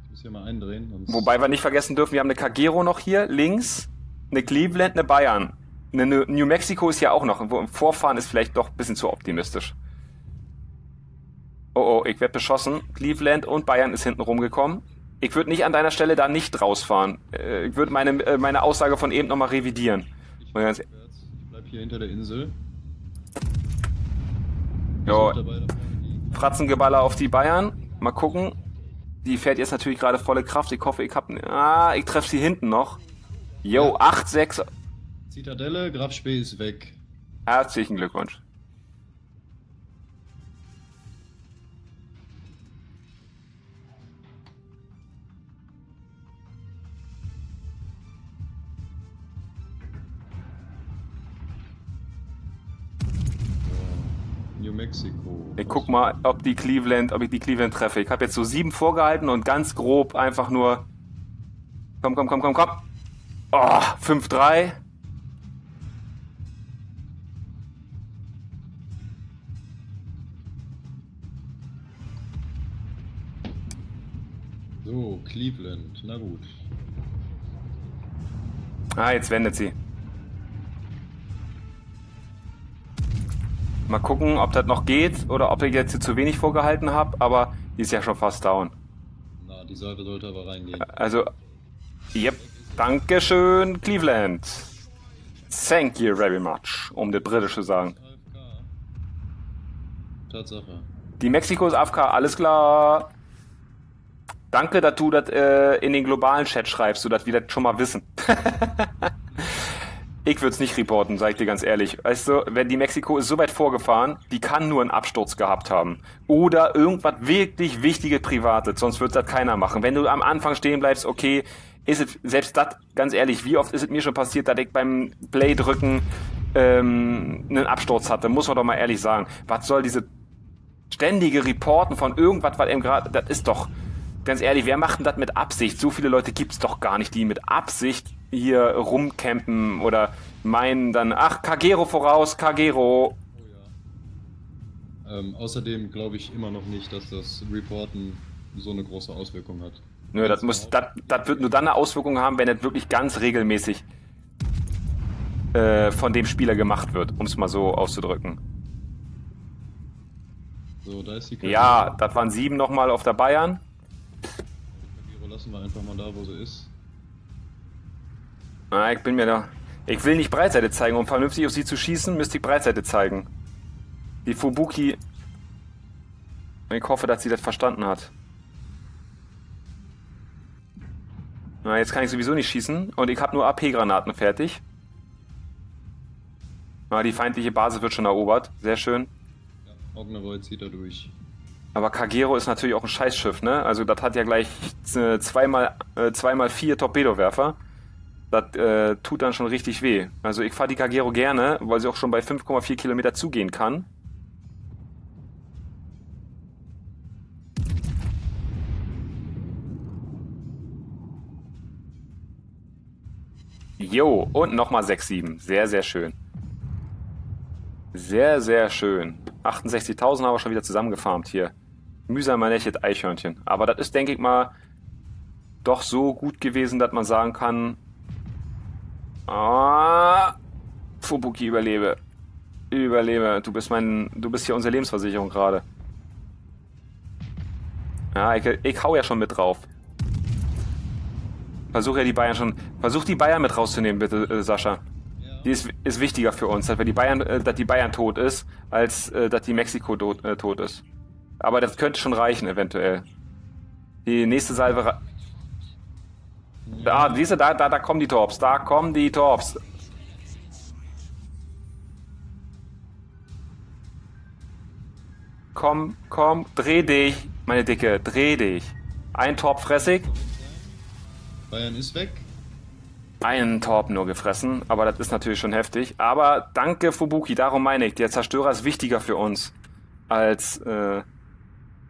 ich muss hier mal eindrehen. Wobei wir nicht vergessen dürfen, wir haben eine Kagero noch hier links. eine Cleveland, eine Bayern. Eine New Mexico ist ja auch noch. Vorfahren ist vielleicht doch ein bisschen zu optimistisch. Oh, oh, ich werde beschossen. Cleveland und Bayern ist hinten rumgekommen. Ich würde nicht an deiner Stelle da nicht rausfahren. Äh, ich würde meine, äh, meine Aussage von eben nochmal revidieren. Ich bleib, ich bleib hier hinter der Insel. Jo. Fratzengeballer auf die Bayern. Mal gucken. Die fährt jetzt natürlich gerade volle Kraft. Ich hoffe, ich hab. Ah, ich treffe sie hinten noch. Jo, ja. 8-6. Zitadelle, Graf Spee ist weg. Herzlichen Glückwunsch. New Mexico. Ich guck mal, ob die Cleveland, ob ich die Cleveland treffe. Ich habe jetzt so sieben vorgehalten und ganz grob einfach nur. Komm, komm, komm, komm, komm. Oh, 5-3. So, Cleveland, na gut. Ah, jetzt wendet sie. Mal gucken, ob das noch geht oder ob ich jetzt zu wenig vorgehalten habe, aber die ist ja schon fast down. Na, die Salve sollte aber reingehen. Also, yep. Dankeschön, Cleveland. Thank you very much, um das Britische sagen. Tatsache. Die Mexiko ist AFK, alles klar. Danke, dass du das äh, in den globalen Chat schreibst, so dass wir das schon mal wissen. Ich würde es nicht reporten, sag ich dir ganz ehrlich. Weißt du, wenn die Mexiko ist so weit vorgefahren, die kann nur einen Absturz gehabt haben. Oder irgendwas wirklich wichtige Private, sonst wird das keiner machen. Wenn du am Anfang stehen bleibst, okay, ist es, selbst das, ganz ehrlich, wie oft ist es mir schon passiert, dass ich beim Play drücken ähm, einen Absturz hatte, muss man doch mal ehrlich sagen. Was soll diese ständige Reporten von irgendwas, was eben gerade, das ist doch, ganz ehrlich, wer macht denn das mit Absicht? So viele Leute gibt's doch gar nicht, die mit Absicht hier rumcampen oder meinen dann, ach, Kagero voraus, Kagero. Oh ja. Ähm, außerdem glaube ich immer noch nicht, dass das Reporten so eine große Auswirkung hat. Nö, das, muss, das, das wird nur dann eine Auswirkung haben, wenn es wirklich ganz regelmäßig äh, von dem Spieler gemacht wird, um es mal so auszudrücken. So, da ist die Kagero. Ja, das waren sieben nochmal auf der Bayern. Kagero lassen wir einfach mal da, wo sie ist. Ah, ich bin mir da. Ich will nicht Breitseite zeigen. Um vernünftig auf sie zu schießen, müsste ich Breitseite zeigen. Die Fubuki. Ich hoffe, dass sie das verstanden hat. Na, jetzt kann ich sowieso nicht schießen. Und ich habe nur AP-Granaten fertig. Na, die feindliche Basis wird schon erobert. Sehr schön. Ja, Ogneroid zieht da durch. Aber Kagero ist natürlich auch ein Scheißschiff, ne? Also das hat ja gleich äh, zweimal, äh, zweimal vier Torpedowerfer das äh, tut dann schon richtig weh. Also ich fahre die Kagero gerne, weil sie auch schon bei 5,4 Kilometer zugehen kann. Jo, und nochmal 6,7. Sehr, sehr schön. Sehr, sehr schön. 68.000 haben wir schon wieder zusammengefarmt hier. Mühsam ernächtet Eichhörnchen. Aber das ist, denke ich mal, doch so gut gewesen, dass man sagen kann, Ah, Fubuki, überlebe. Überlebe. Du bist mein, du bist hier unsere Lebensversicherung gerade. Ja, ich, ich hau ja schon mit drauf. Versuch ja die Bayern schon. Versuch die Bayern mit rauszunehmen, bitte, äh, Sascha. Die ist, ist wichtiger für uns, dass, wir die Bayern, äh, dass die Bayern tot ist, als äh, dass die Mexiko tot, äh, tot ist. Aber das könnte schon reichen, eventuell. Die nächste Salve da, diese, da, da, da kommen die Torps. Da kommen die Torps. Komm, komm, dreh dich, meine Dicke, dreh dich. Ein Torp fressig. Bayern ist weg. Einen Torp nur gefressen, aber das ist natürlich schon heftig. Aber danke Fubuki, darum meine ich, der Zerstörer ist wichtiger für uns als, äh,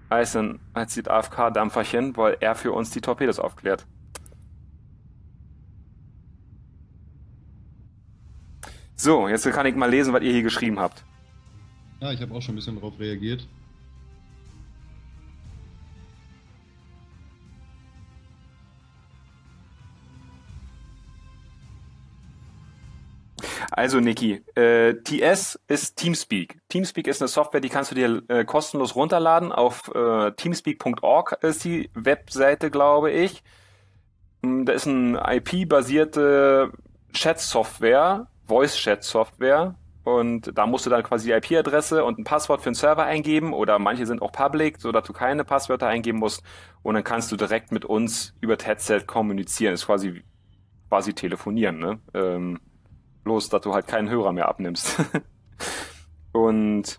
als die AFK-Dampferchen, weil er für uns die Torpedos aufklärt. So, jetzt kann ich mal lesen, was ihr hier geschrieben habt. Ja, ich habe auch schon ein bisschen darauf reagiert. Also Niki, äh, TS ist Teamspeak. Teamspeak ist eine Software, die kannst du dir äh, kostenlos runterladen. Auf äh, teamspeak.org ist die Webseite, glaube ich. Hm, da ist eine IP-basierte Chat-Software, Voice-Chat-Software. Und da musst du dann quasi die IP-Adresse und ein Passwort für den Server eingeben oder manche sind auch public, so dass du keine Passwörter eingeben musst. Und dann kannst du direkt mit uns über das Headset kommunizieren. Das ist quasi, quasi telefonieren, ne? Ähm, bloß, dass du halt keinen Hörer mehr abnimmst. und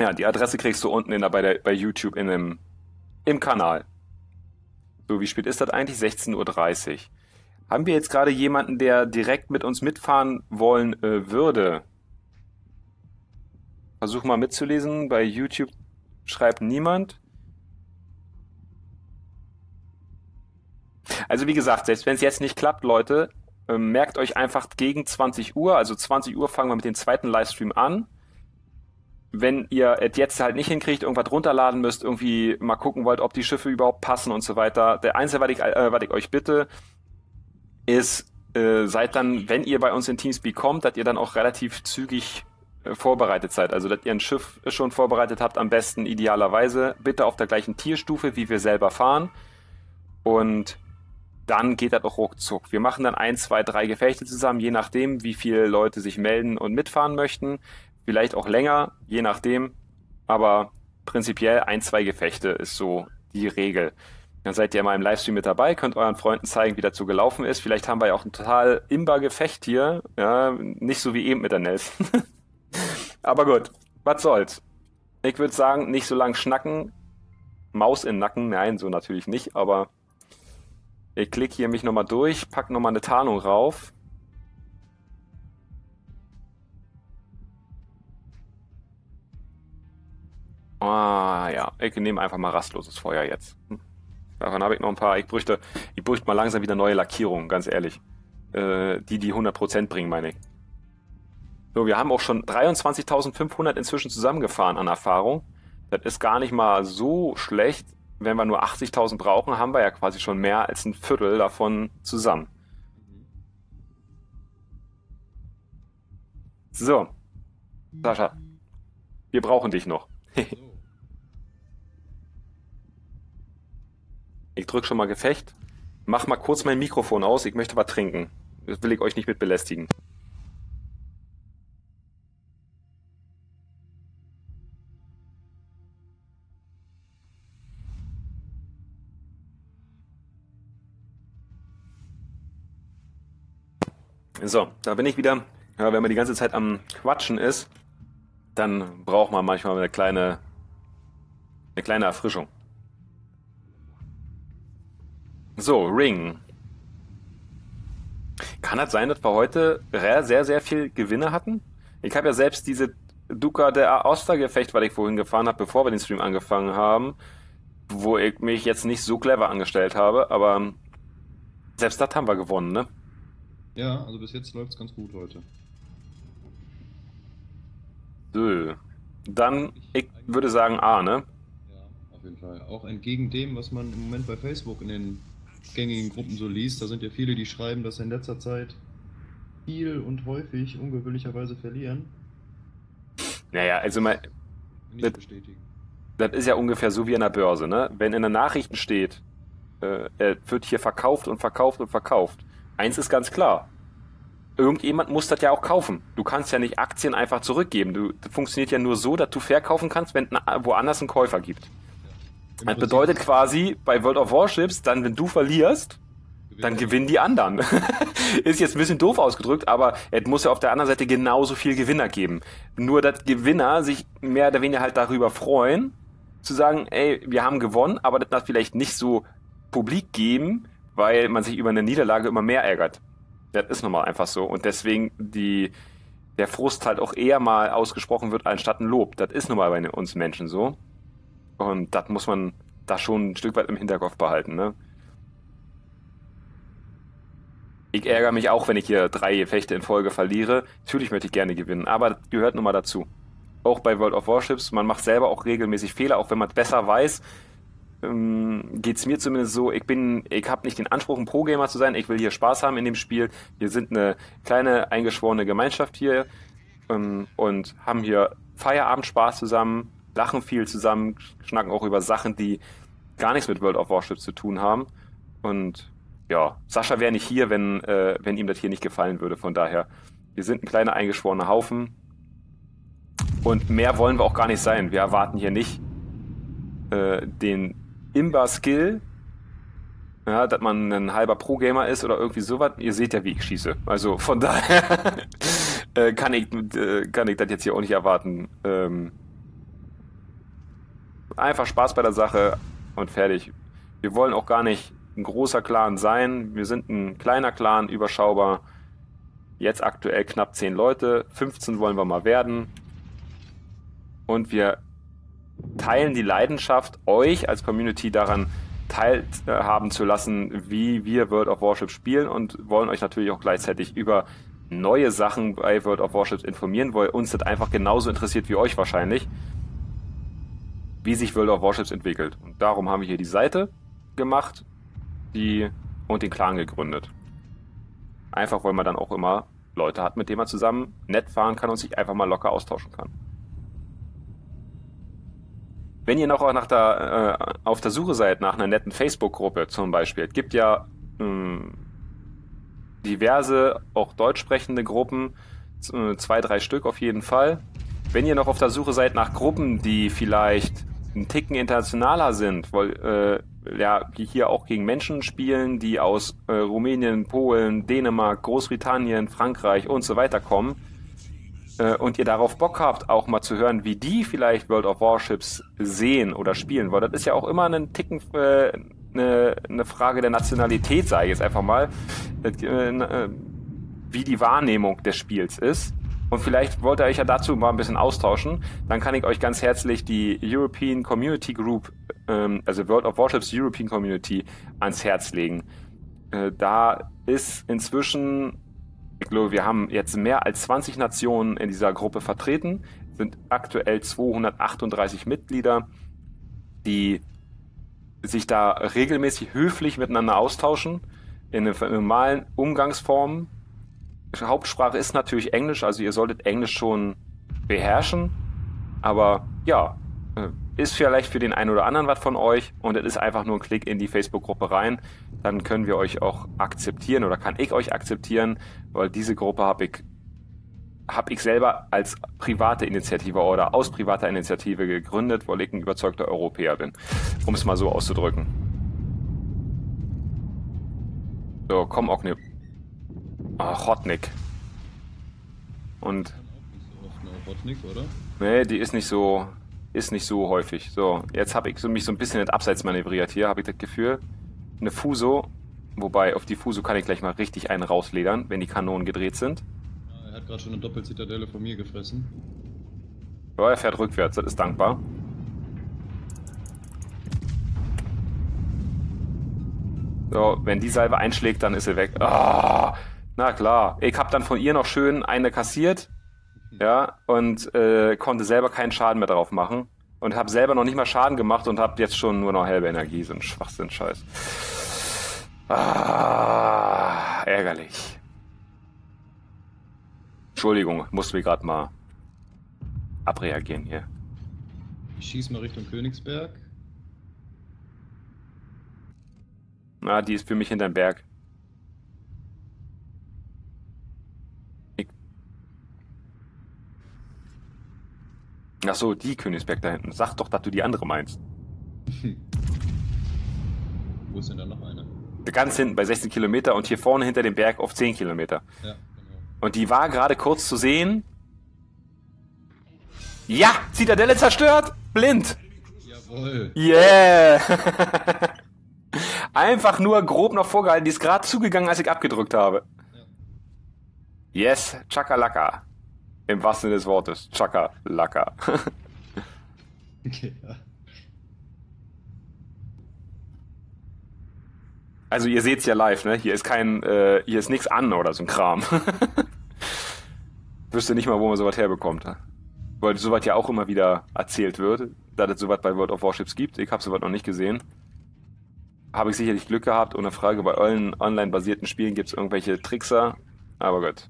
ja, die Adresse kriegst du unten in der, bei, der, bei YouTube in dem, im Kanal. So, wie spät ist das eigentlich? 16.30 Uhr. Haben wir jetzt gerade jemanden, der direkt mit uns mitfahren wollen äh, würde? Versuch mal mitzulesen. Bei YouTube schreibt niemand. Also wie gesagt, selbst wenn es jetzt nicht klappt, Leute, merkt euch einfach gegen 20 Uhr, also 20 Uhr fangen wir mit dem zweiten Livestream an. Wenn ihr jetzt halt nicht hinkriegt, irgendwas runterladen müsst, irgendwie mal gucken wollt, ob die Schiffe überhaupt passen und so weiter. Der Einzige, was ich, äh, was ich euch bitte, ist, äh, seid dann, wenn ihr bei uns in Teamspeak kommt, dass ihr dann auch relativ zügig äh, vorbereitet seid. Also, dass ihr ein Schiff schon vorbereitet habt, am besten idealerweise. Bitte auf der gleichen Tierstufe, wie wir selber fahren. Und dann geht das auch ruckzuck. Wir machen dann ein, zwei, drei Gefechte zusammen, je nachdem, wie viele Leute sich melden und mitfahren möchten. Vielleicht auch länger, je nachdem. Aber prinzipiell ein, zwei Gefechte ist so die Regel. Dann seid ihr mal im Livestream mit dabei, könnt euren Freunden zeigen, wie dazu gelaufen ist. Vielleicht haben wir ja auch ein total imbar Gefecht hier. Ja, nicht so wie eben mit der Nelson. Aber gut, was soll's. Ich würde sagen, nicht so lang schnacken. Maus in Nacken, nein, so natürlich nicht, aber ich klicke hier mich nochmal durch, pack nochmal eine Tarnung rauf. Ah ja, ich nehme einfach mal rastloses Feuer jetzt. Hm. Davon habe ich noch ein paar. Ich bräuchte, ich bräuchte mal langsam wieder neue Lackierungen, ganz ehrlich. Äh, die, die 100% bringen, meine ich. So, wir haben auch schon 23.500 inzwischen zusammengefahren an Erfahrung. Das ist gar nicht mal so schlecht. Wenn wir nur 80.000 brauchen, haben wir ja quasi schon mehr als ein Viertel davon zusammen. So. Sascha, wir brauchen dich noch. Ich drücke schon mal Gefecht. Mach mal kurz mein Mikrofon aus, ich möchte was trinken. Das will ich euch nicht mit belästigen. So, da bin ich wieder. Ja, wenn man die ganze Zeit am Quatschen ist, dann braucht man manchmal eine kleine, eine kleine Erfrischung. So, Ring. Kann das sein, dass wir heute sehr, sehr viel Gewinne hatten? Ich habe ja selbst diese Duca der Ostergefecht, weil ich vorhin gefahren habe, bevor wir den Stream angefangen haben, wo ich mich jetzt nicht so clever angestellt habe, aber selbst das haben wir gewonnen, ne? Ja, also bis jetzt läuft es ganz gut heute. So. Dann, ich würde sagen A, ne? Ja, auf jeden Fall. Auch entgegen dem, was man im Moment bei Facebook in den gängigen Gruppen so liest, da sind ja viele, die schreiben, dass sie in letzter Zeit viel und häufig ungewöhnlicherweise verlieren. Naja, also mal. Das, das, ist ja ungefähr so wie an der Börse, ne? Wenn in den Nachrichten steht, äh, er wird hier verkauft und verkauft und verkauft. Eins ist ganz klar. Irgendjemand muss das ja auch kaufen. Du kannst ja nicht Aktien einfach zurückgeben. Du, das funktioniert ja nur so, dass du verkaufen kannst, wenn woanders einen Käufer gibt. Das bedeutet quasi bei World of Warships, dann wenn du verlierst, dann gewinnen die anderen. ist jetzt ein bisschen doof ausgedrückt, aber es muss ja auf der anderen Seite genauso viel Gewinner geben. Nur, dass Gewinner sich mehr oder weniger halt darüber freuen, zu sagen, ey, wir haben gewonnen, aber das vielleicht nicht so publik geben, weil man sich über eine Niederlage immer mehr ärgert. Das ist nun mal einfach so. Und deswegen die, der Frust halt auch eher mal ausgesprochen wird, anstatt ein Lob. Das ist nun mal bei uns Menschen so. Und das muss man da schon ein Stück weit im Hinterkopf behalten. Ne? Ich ärgere mich auch, wenn ich hier drei Gefechte in Folge verliere. Natürlich möchte ich gerne gewinnen, aber das gehört nun mal dazu. Auch bei World of Warships, man macht selber auch regelmäßig Fehler, auch wenn man es besser weiß. Ähm, geht es mir zumindest so, ich bin, ich habe nicht den Anspruch, ein Pro-Gamer zu sein, ich will hier Spaß haben in dem Spiel. Wir sind eine kleine eingeschworene Gemeinschaft hier ähm, und haben hier Feierabendspaß zusammen, lachen viel zusammen, schnacken auch über Sachen, die gar nichts mit World of Warship zu tun haben. Und ja, Sascha wäre nicht hier, wenn, äh, wenn ihm das hier nicht gefallen würde. Von daher, wir sind ein kleiner eingeschworener Haufen. Und mehr wollen wir auch gar nicht sein. Wir erwarten hier nicht äh, den Imba-Skill, ja, dass man ein halber Pro-Gamer ist oder irgendwie sowas. Ihr seht ja, wie ich schieße. Also von daher äh, kann, ich, äh, ich das jetzt hier auch nicht erwarten. Ähm, einfach Spaß bei der Sache und fertig. Wir wollen auch gar nicht ein großer Clan sein. Wir sind ein kleiner Clan, überschaubar. Jetzt aktuell knapp 10 Leute. 15 wollen wir mal werden. Und wir teilen die Leidenschaft, euch als Community daran teilhaben zu lassen, wie wir World of Warship spielen und wollen euch natürlich auch gleichzeitig über neue Sachen bei World of Warships informieren, weil uns das einfach genauso interessiert wie euch wahrscheinlich, wie sich World of Warships entwickelt. Und darum haben wir hier die Seite gemacht die, und den Clan gegründet. Einfach, weil man dann auch immer Leute hat, mit denen man zusammen nett fahren kann und sich einfach mal locker austauschen kann. Wenn ihr noch auch nach der, äh, auf der Suche seid nach einer netten Facebook-Gruppe zum Beispiel, es gibt ja mh, hm, diverse, auch deutsch sprechende Gruppen, äh, zwei, drei Stück auf jeden Fall. Wenn ihr noch auf der Suche seid nach Gruppen, die vielleicht einen Ticken internationaler sind, weil äh, ja, die hier auch gegen Menschen spielen, die aus äh, Rumänien, Polen, Dänemark, Großbritannien, Frankreich und so weiter kommen, äh, und ihr darauf Bock habt, auch mal zu hören, wie die vielleicht World of Warships sehen oder spielen, weil das ist ja auch immer ein Ticken äh, eine, eine Frage der Nationalität, sage ich jetzt einfach mal, äh, äh, wie die Wahrnehmung des Spiels ist. Und vielleicht wollt ihr euch ja dazu mal ein bisschen austauschen. Dann kann ich euch ganz herzlich die European Community Group, ähm, also World of Warships European Community, ans Herz legen. Äh, da ist inzwischen ich glaube, wir haben jetzt mehr als 20 Nationen in dieser Gruppe vertreten, sind aktuell 238 Mitglieder, die sich da regelmäßig höflich miteinander austauschen, in normalen Umgangsformen. Hauptsprache ist natürlich Englisch, also ihr solltet Englisch schon beherrschen, aber ja, äh, ist vielleicht für den einen oder anderen was von euch und es ist einfach nur ein Klick in die Facebook-Gruppe rein. Dann können wir euch auch akzeptieren oder kann ich euch akzeptieren, weil diese Gruppe habe ich, hab ich selber als private Initiative oder aus privater Initiative gegründet, weil ich ein überzeugter Europäer bin, um es mal so auszudrücken. So, komm, Ogni. Ah, Hotnik. Und. Nee, die ist nicht so ist nicht so häufig. So, jetzt habe ich so, mich so ein bisschen in Abseits manövriert hier, habe ich das Gefühl. Eine Fuso, wobei auf die Fuso kann ich gleich mal richtig einen rausledern, wenn die Kanonen gedreht sind. Er hat gerade schon eine Doppelzitadelle von mir gefressen. Ja, er fährt rückwärts, das ist dankbar. So, wenn die Salve einschlägt, dann ist er weg. Ah, na klar. Ich habe dann von ihr noch schön eine kassiert ja, und äh, konnte selber keinen Schaden mehr drauf machen und habe selber noch nicht mal Schaden gemacht und habe jetzt schon nur noch halbe Energie, so ein Schwachsinn-Scheiß. Ah, ärgerlich. Entschuldigung, musste mir gerade mal abreagieren hier. Ich schieß mal Richtung Königsberg. Na, die ist für mich hinterm Berg. Ach so, die Königsberg da hinten. Sag doch, dass du die andere meinst. Wo ist denn da noch eine? Ganz hinten bei 16 Kilometer und hier vorne hinter dem Berg auf 10 Kilometer. Ja, genau. Und die war gerade kurz zu sehen. Ja, Zitadelle zerstört. Blind. Jawohl. Yeah. Einfach nur grob noch vorgehalten. Die ist gerade zugegangen, als ich abgedrückt habe. Ja. Yes, Chakalaka. Im wahrsten Sinne des Wortes. Chaka, Laka. okay, ja. Also ihr seht's ja live, ne? Hier ist kein, äh, hier ist nichts an oder so ein Kram. Wüsste nicht mal, wo man sowas herbekommt. weil sowas ja auch immer wieder erzählt wird, dass es sowas bei World of Warships gibt. Ich habe sowas noch nicht gesehen. Habe ich sicherlich Glück gehabt und eine Frage, bei allen online-basierten Spielen gibt es irgendwelche Trickser, aber gut.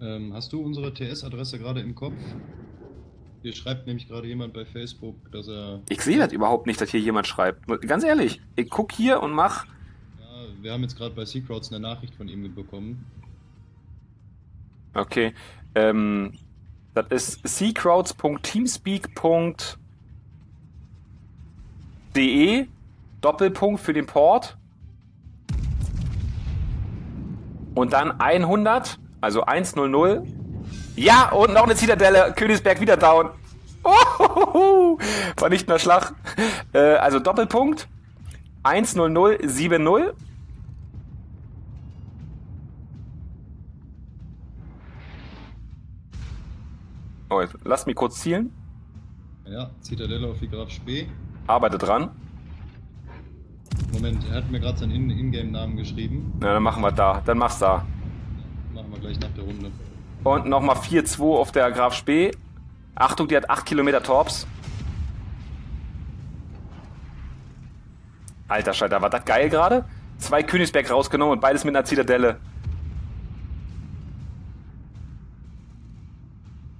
Ähm, hast du unsere TS-Adresse gerade im Kopf? Hier schreibt nämlich gerade jemand bei Facebook, dass er. Ich sehe das überhaupt nicht, dass hier jemand schreibt. Ganz ehrlich, ich guck hier und mach. Ja, wir haben jetzt gerade bei Seacrowds eine Nachricht von ihm bekommen. Okay. Ähm, das ist seacrowds.teamspeak.de Doppelpunkt für den Port. Und dann 100, also 100. Ja, und noch eine Zitadelle. Königsberg wieder down. Oh, vernichtender Schlag. Äh, also Doppelpunkt. 10070. Oh, jetzt lass mich kurz zielen. Ja, Zitadelle auf die Graf Spee. Arbeite dran. Moment, er hat mir gerade seinen In- Ingame-Namen geschrieben. Na, dann machen wir da. Dann mach's da. Wir gleich nach der Runde. Und nochmal 4-2 auf der Graf Spee. Achtung, die hat 8 Kilometer Torps. Alter Schalter, war das geil gerade? Zwei Königsberg rausgenommen und beides mit einer Zitadelle.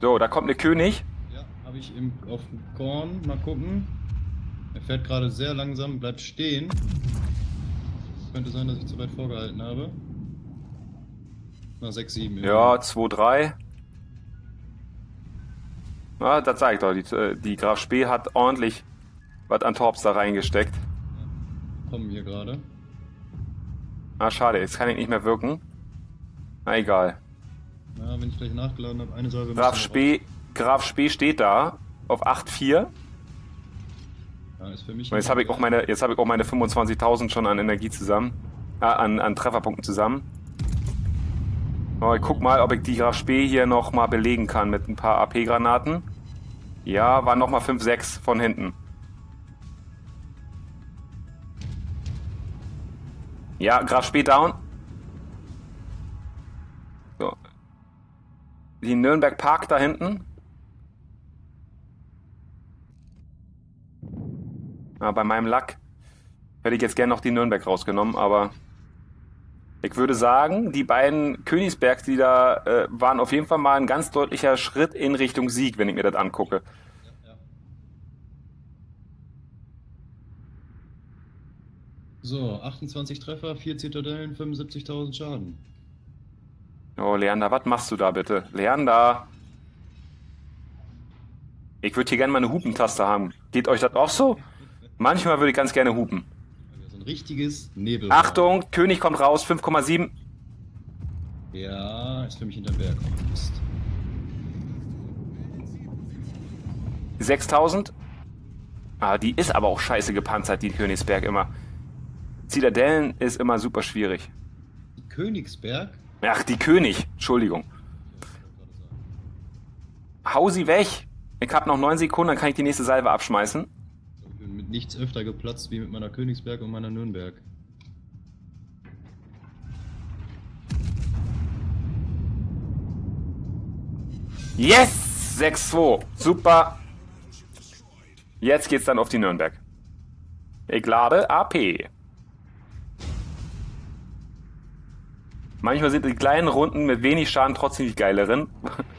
So, da kommt eine König. Ja, habe ich im, auf dem Korn. Mal gucken. Er fährt gerade sehr langsam, bleibt stehen. Könnte sein, dass ich zu weit vorgehalten habe. Na, 6, 7. Ja, 2, 3. Na, das zeigt doch, die, äh, die Graf Spee hat ordentlich was an Torps da reingesteckt. Kommen hier gerade. Ah, schade, jetzt kann ich nicht mehr wirken. Na, egal. Ja, wenn ich gleich nachgeladen habe, eine Salve. Graf Spee, Graf Spee steht da auf 8,4. raus. Ja, ist für mich Und jetzt habe ich auch meine, jetzt habe ich auch meine 25.000 schon an Energie zusammen, äh, an, an Trefferpunkten zusammen. Oh, ich guck mal, ob ich die Graf Spee hier noch mal belegen kann mit ein paar AP-Granaten. Ja, waren noch mal 5, 6 von hinten. Ja, Graf Spee down. So. Die Nürnberg Park da hinten. Ja, bei meinem Lack hätte ich jetzt gerne noch die Nürnberg rausgenommen, aber ich würde sagen, die beiden Königsbergs, die da äh, waren auf jeden Fall mal ein ganz deutlicher Schritt in Richtung Sieg, wenn ich mir das angucke. So, 28 Treffer, 4 Zitadellen, 75.000 Schaden. Oh, Leander, was machst du da bitte? Leander! Ich würde hier gerne mal eine Hupentaste haben. Geht euch das auch so? Manchmal würde ich ganz gerne hupen. Richtiges Nebel. Achtung, König kommt raus, 5,7. Ja, ist für mich hinterm Berg. Mist. 6000. Ah, die ist aber auch scheiße gepanzert, die Königsberg immer. Zitadellen ist immer super schwierig. Die Königsberg? Ach, die König. Entschuldigung. Hau sie weg. Ich hab noch 9 Sekunden, dann kann ich die nächste Salve abschmeißen. Bin mit nichts öfter geplatzt wie mit meiner Königsberg und meiner Nürnberg. Yes! 6-2. Super. Jetzt geht's dann auf die Nürnberg. Ich lade AP. Manchmal sind die kleinen Runden mit wenig Schaden trotzdem die geileren.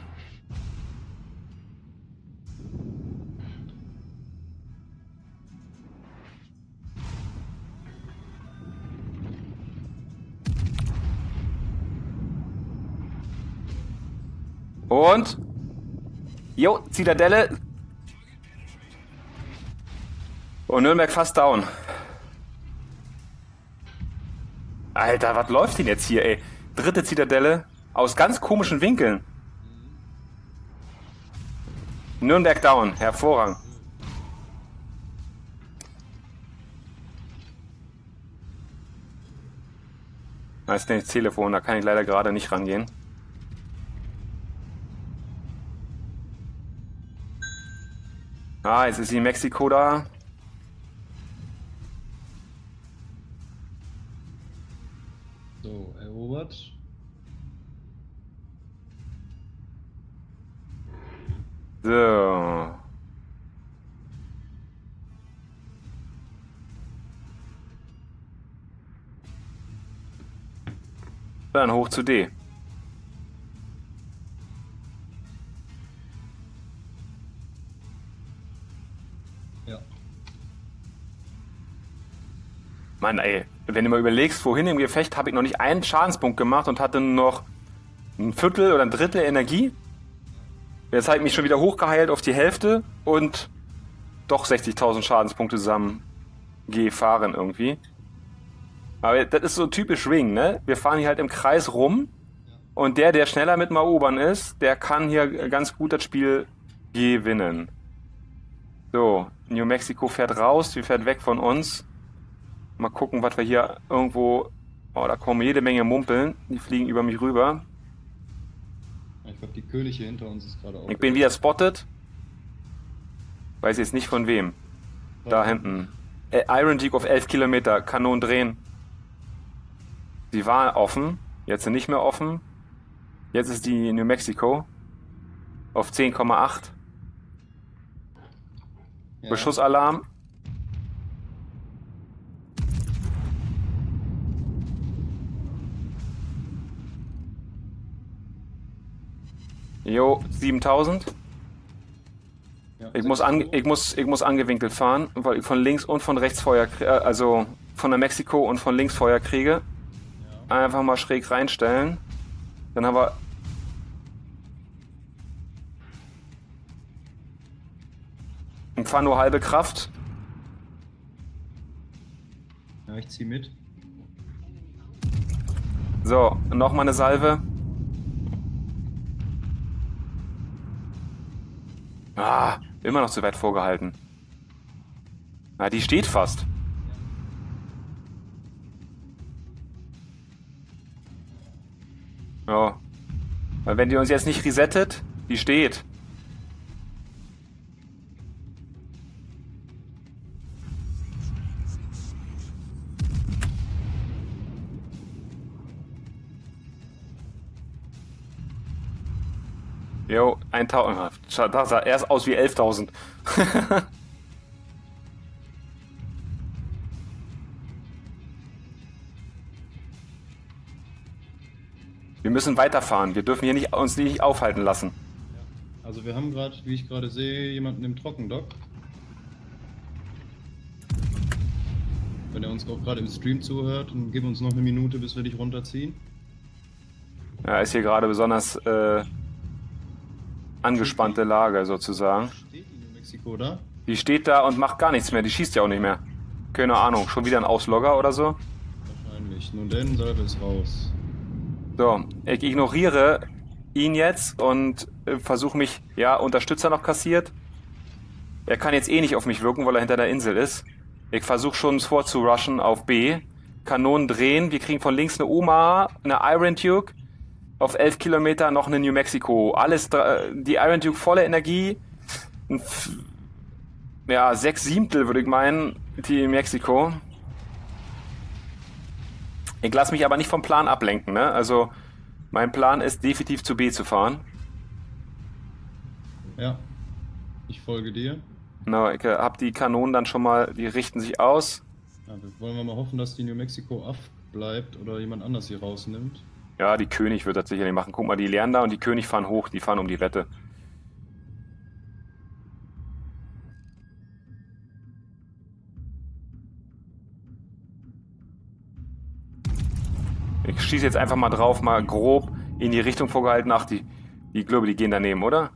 Und. Jo, Zitadelle. Und Nürnberg fast down. Alter, was läuft denn jetzt hier, ey? Dritte Zitadelle aus ganz komischen Winkeln. Nürnberg down, hervorragend. Da ist nämlich das Telefon, da kann ich leider gerade nicht rangehen. Ah, jetzt ist die Mexiko da. So, erobert. So. Dann hoch zu D. Mann, ey, wenn du mal überlegst, vorhin im Gefecht habe ich noch nicht einen Schadenspunkt gemacht und hatte noch ein Viertel oder ein Drittel Energie. Jetzt habe ich mich schon wieder hochgeheilt auf die Hälfte und doch 60.000 Schadenspunkte zusammen gefahren irgendwie. Aber das ist so typisch Ring, ne? Wir fahren hier halt im Kreis rum und der, der schneller mit dem Erobern ist, der kann hier ganz gut das Spiel gewinnen. So, New Mexico fährt raus, die fährt weg von uns. Mal gucken, was wir hier irgendwo. Oh, da kommen jede Menge Mumpeln. Die fliegen über mich rüber. Ich glaube, die König hier hinter uns ist gerade auch. Ich bin wieder spotted. Weiß jetzt nicht von wem. Da hinten. Äh, Iron Duke auf 11 Kilometer. Kanon drehen. Sie war offen. Jetzt sind nicht mehr offen. Jetzt ist die New Mexico. Auf 10,8. Ja. Beschussalarm. Jo, 7000. Ja, Ich muss, an, ich, muss, ich muss angewinkelt fahren, weil ich von links und von rechts Feuer kriege, also von der Mexiko und von links Feuer kriege. Ja. Einfach mal schräg reinstellen. Dann haben wir. Ich fahre nur halbe Kraft. ja, ich zieh mit. So, nochmal eine Salve. Ah, immer noch zu weit vorgehalten. Na, die steht fast. Ja. Weil wenn die uns jetzt nicht resettet, die steht. Jo, 1000. Schau, Da sah erst aus wie 11.000. Wir müssen weiterfahren. Wir dürfen hier nicht, uns nicht aufhalten lassen. Also wir haben gerade, wie ich gerade sehe, jemanden im Trockendock. Wenn er uns auch gerade im Stream zuhört, dann gib uns noch eine Minute, bis wir dich runterziehen. Ja, ist hier gerade besonders äh, angespannte Lage sozusagen. Steht die steht da und macht gar nichts mehr. Die schießt ja auch nicht mehr. Keine Ahnung. Schon wieder ein Auslogger oder so. Wahrscheinlich. Nun denn, Salve ist raus. So, ich ignoriere ihn jetzt und äh, versuche mich, ja, Unterstützer noch kassiert. Er kann jetzt eh nicht auf mich wirken, weil er hinter der Insel ist. Ich versuche schon vorzurushen auf B. Kanonen drehen. Wir kriegen von links eine Oma, eine Iron Duke. Auf 11 Kilometer noch eine New Mexico. Alles, die Iron Duke volle Energie. Ja, sechs Siebtel würde ich meinen, die Mexiko. Ich lasse mich aber nicht vom Plan ablenken, ne? Also, mein Plan ist definitiv zu B zu fahren. Ja. Ich folge dir. Na, ich äh, hab die Kanonen dann schon mal, die richten sich aus. Ja, wir wollen wir mal hoffen, dass die New Mexico off bleibt oder jemand anders hier rausnimmt. Ja, die König wird das sicherlich machen. Guck mal, die lernen da und die König fahren hoch, die fahren um die Wette. Ich schieße jetzt einfach mal drauf, mal grob in die Richtung vorgehalten. Ach, die, die glaube, die gehen daneben, oder?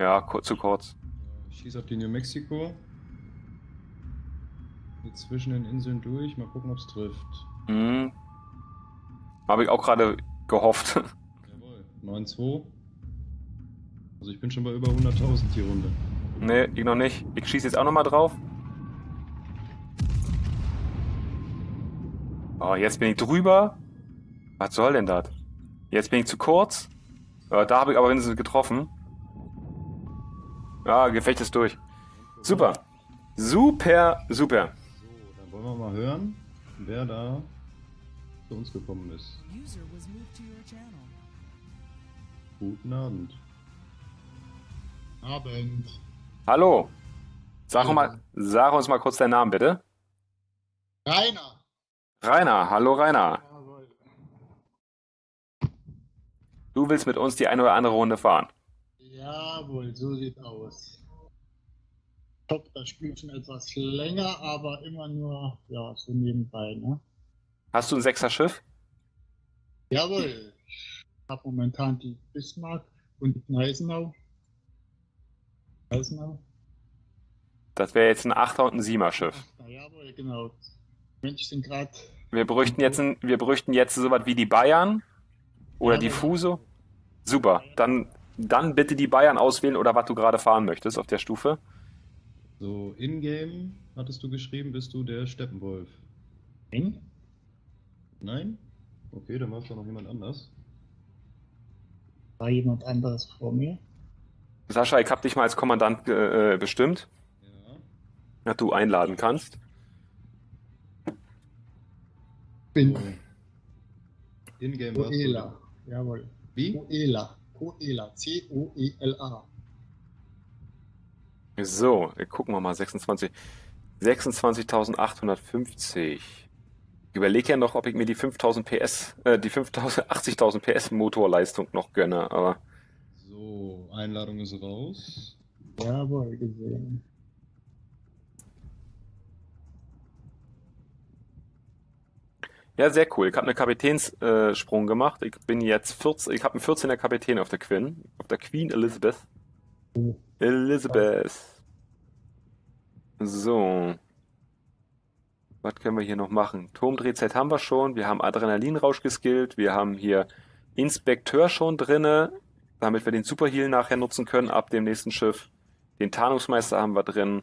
Ja, kurz zu kurz. Ich schieße auf die New Mexico. Zwischen den Inseln durch. Mal gucken, ob es trifft. Mhm. Habe ich auch gerade gehofft. Jawohl. 9-2. Also ich bin schon bei über 100.000 die Runde. nee, ich noch nicht. Ich schieße jetzt auch noch mal drauf. Oh, jetzt bin ich drüber. Was soll denn das? Jetzt bin ich zu kurz. Da habe ich aber wenigstens getroffen. Ja, Gefecht ist durch. Super. Super, super. So, dann wollen wir mal hören, wer da zu uns gekommen ist. User was moved to your channel. Guten Abend. Abend. Hallo. Sag, mal, sag uns mal kurz deinen Namen, bitte. Rainer. Rainer. Hallo, Rainer. Du willst mit uns die eine oder andere Runde fahren. Jawohl, so sieht aus. Top, das spielt schon etwas länger, aber immer nur, ja, so nebenbei, ne? Hast du ein Sechser-Schiff? Jawohl. Ich habe momentan die Bismarck und die Gneisenau. Gneisenau? Das wäre jetzt ein Achter und ein Siemer-Schiff. Jawohl, genau. Mensch, sind gerade. Wir bräuchten jetzt, ein, wir bräuchten jetzt so was wie die Bayern oder die Fuso. Super. Dann, dann bitte die Bayern auswählen oder was du gerade fahren möchtest auf der Stufe. So, in-game hattest du geschrieben, bist du der Steppenwolf. Eng? Nein? Okay, dann war es doch noch jemand anders. War jemand anderes vor mir? Sascha, ich habe dich mal als Kommandant äh, bestimmt, Ja. dass du einladen kannst. Bin So. In-game. Coela. Jawohl. Wie? Coela. Coela. C-O-E-L-A. So, wir gucken wir mal 26. 26.850. Ich überlege ja noch, ob ich mir die 5000 PS, äh, die 5000, 80.000 PS Motorleistung noch gönne, aber So, Einladung ist raus. Jawohl, gesehen. ja, sehr cool. Ich habe einen Kapitänssprung äh, gemacht. Ich bin jetzt 14, ich habe einen 14er Kapitän auf der Queen, auf der Queen Elizabeth. Oh. Elizabeth. So. Was können wir hier noch machen? Turmdrehzeit haben wir schon. Wir haben Adrenalinrausch geskillt. Wir haben hier Inspekteur schon drinne, damit wir den Superheal nachher nutzen können ab dem nächsten Schiff. Den Tarnungsmeister haben wir drin.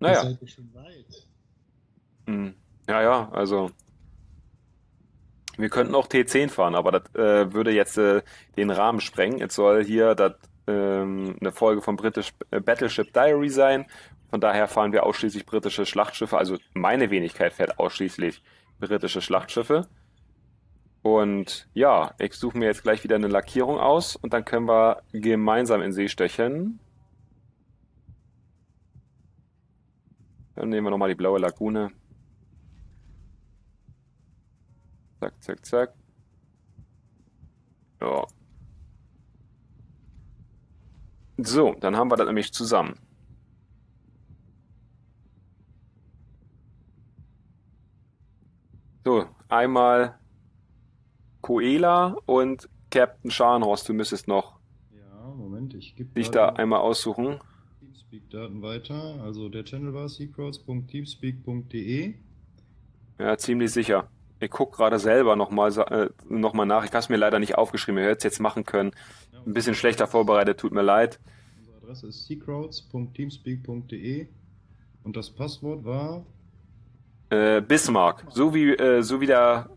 Naja, seid ihr schon weit. hm, ja, ja, also wir könnten auch T10 fahren, aber das äh, würde jetzt äh, den Rahmen sprengen. Jetzt soll hier das ähm, eine Folge von British äh, Battleship Diary sein. Von daher fahren wir ausschließlich britische Schlachtschiffe. Also meine Wenigkeit fährt ausschließlich britische Schlachtschiffe. Und ja, ich suche mir jetzt gleich wieder eine Lackierung aus und dann können wir gemeinsam in See stechen. Dann nehmen wir nochmal die blaue Lagune. Zack, zack, zack. Ja. So, dann haben wir das nämlich zusammen. So, einmal Coela und Captain Scharnhorst. Du müsstest noch Ja, Moment, ich gebe dich da einmal aussuchen. Teamspeak-Daten weiter. Also der Channel war secrets.teamspeak.de. Ja, ziemlich sicher. Ich gucke gerade selber nochmal äh, noch mal nach. Ich habe es mir leider nicht aufgeschrieben. Ihr hättet es jetzt machen können. Ein bisschen schlechter vorbereitet, tut mir leid. Unsere Adresse ist secrets.teamspeak.de und das Passwort war Äh, Bismarck. So wie, äh, so wie der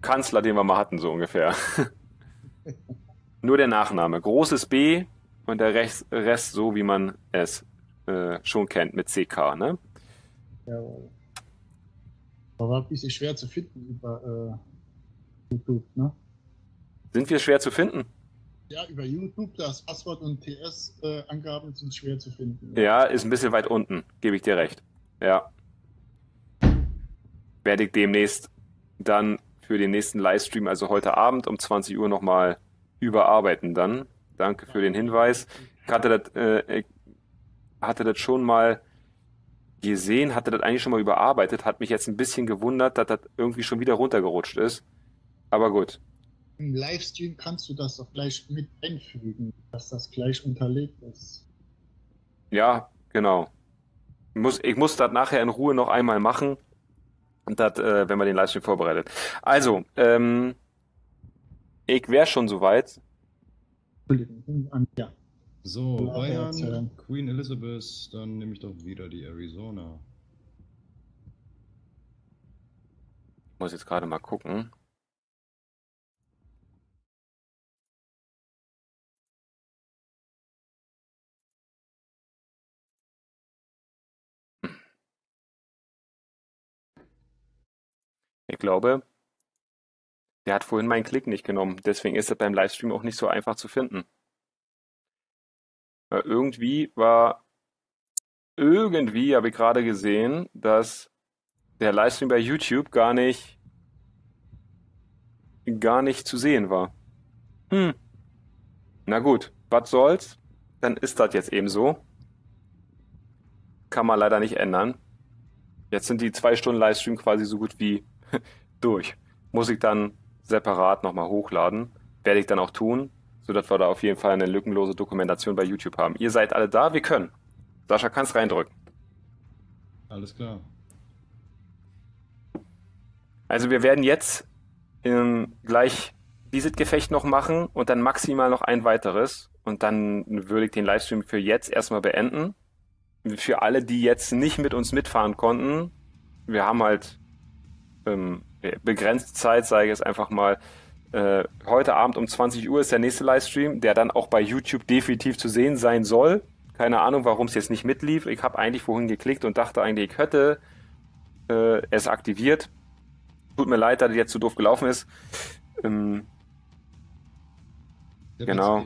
Kanzler, den wir mal hatten, so ungefähr. Nur der Nachname. Großes B und der Rest, Rest so, wie man es äh, schon kennt, mit CK, ne? Jawohl. Aber war ein bisschen schwer zu finden über äh, YouTube, ne? Sind wir schwer zu finden? Ja, über YouTube, das Passwort und TS-Angaben sind schwer zu finden. Ja, ist ein bisschen weit unten, gebe ich dir recht. Ja. Werde ich demnächst dann für den nächsten Livestream, also heute Abend um 20 Uhr nochmal überarbeiten dann. Danke für den Hinweis. Ich hatte das, äh, hatte das schon mal gesehen, hatte das eigentlich schon mal überarbeitet, hat mich jetzt ein bisschen gewundert, dass das irgendwie schon wieder runtergerutscht ist. Aber gut. Im Livestream kannst du das doch gleich mit einfügen, dass das gleich unterlegt ist. Ja, genau. Ich muss, ich muss das nachher in Ruhe noch einmal machen. Und das, äh, wenn man den Livestream vorbereitet. Also, ähm, ich wäre schon soweit. Ja. so Ja, Bayern. Queen Elizabeth, dann nehme ich doch wieder die Arizona. Ich muss jetzt gerade mal gucken. Ich glaube, der hat vorhin meinen Klick nicht genommen. Deswegen ist es beim Livestream auch nicht so einfach zu finden. Weil irgendwie war, irgendwie habe ich gerade gesehen, dass der Livestream bei YouTube gar nicht, gar nicht zu sehen war. Hm. Na gut, was soll's? Dann ist das jetzt eben so. Kann man leider nicht ändern. Jetzt sind die zwei Stunden Livestream quasi so gut wie durch. Muss ich dann separat nochmal hochladen. Werde ich dann auch tun, sodass wir da auf jeden Fall eine lückenlose Dokumentation bei YouTube haben. Ihr seid alle da, wir können. Sascha, kannst reindrücken. Alles klar. Also wir werden jetzt ähm, gleich dieses Gefecht noch machen und dann maximal noch ein weiteres. Und dann würde ich den Livestream für jetzt erstmal beenden. Für alle, die jetzt nicht mit uns mitfahren konnten, wir haben halt ähm, begrenzte Zeit, sage ich es einfach mal. Äh, heute Abend um 20 Uhr ist der nächste Livestream, der dann auch bei YouTube definitiv zu sehen sein soll. Keine Ahnung, warum es jetzt nicht mitlief. Ich habe eigentlich vorhin geklickt und dachte eigentlich, ich hätte äh, es aktiviert. Tut mir leid, dass es jetzt so doof gelaufen ist. Ähm, genau.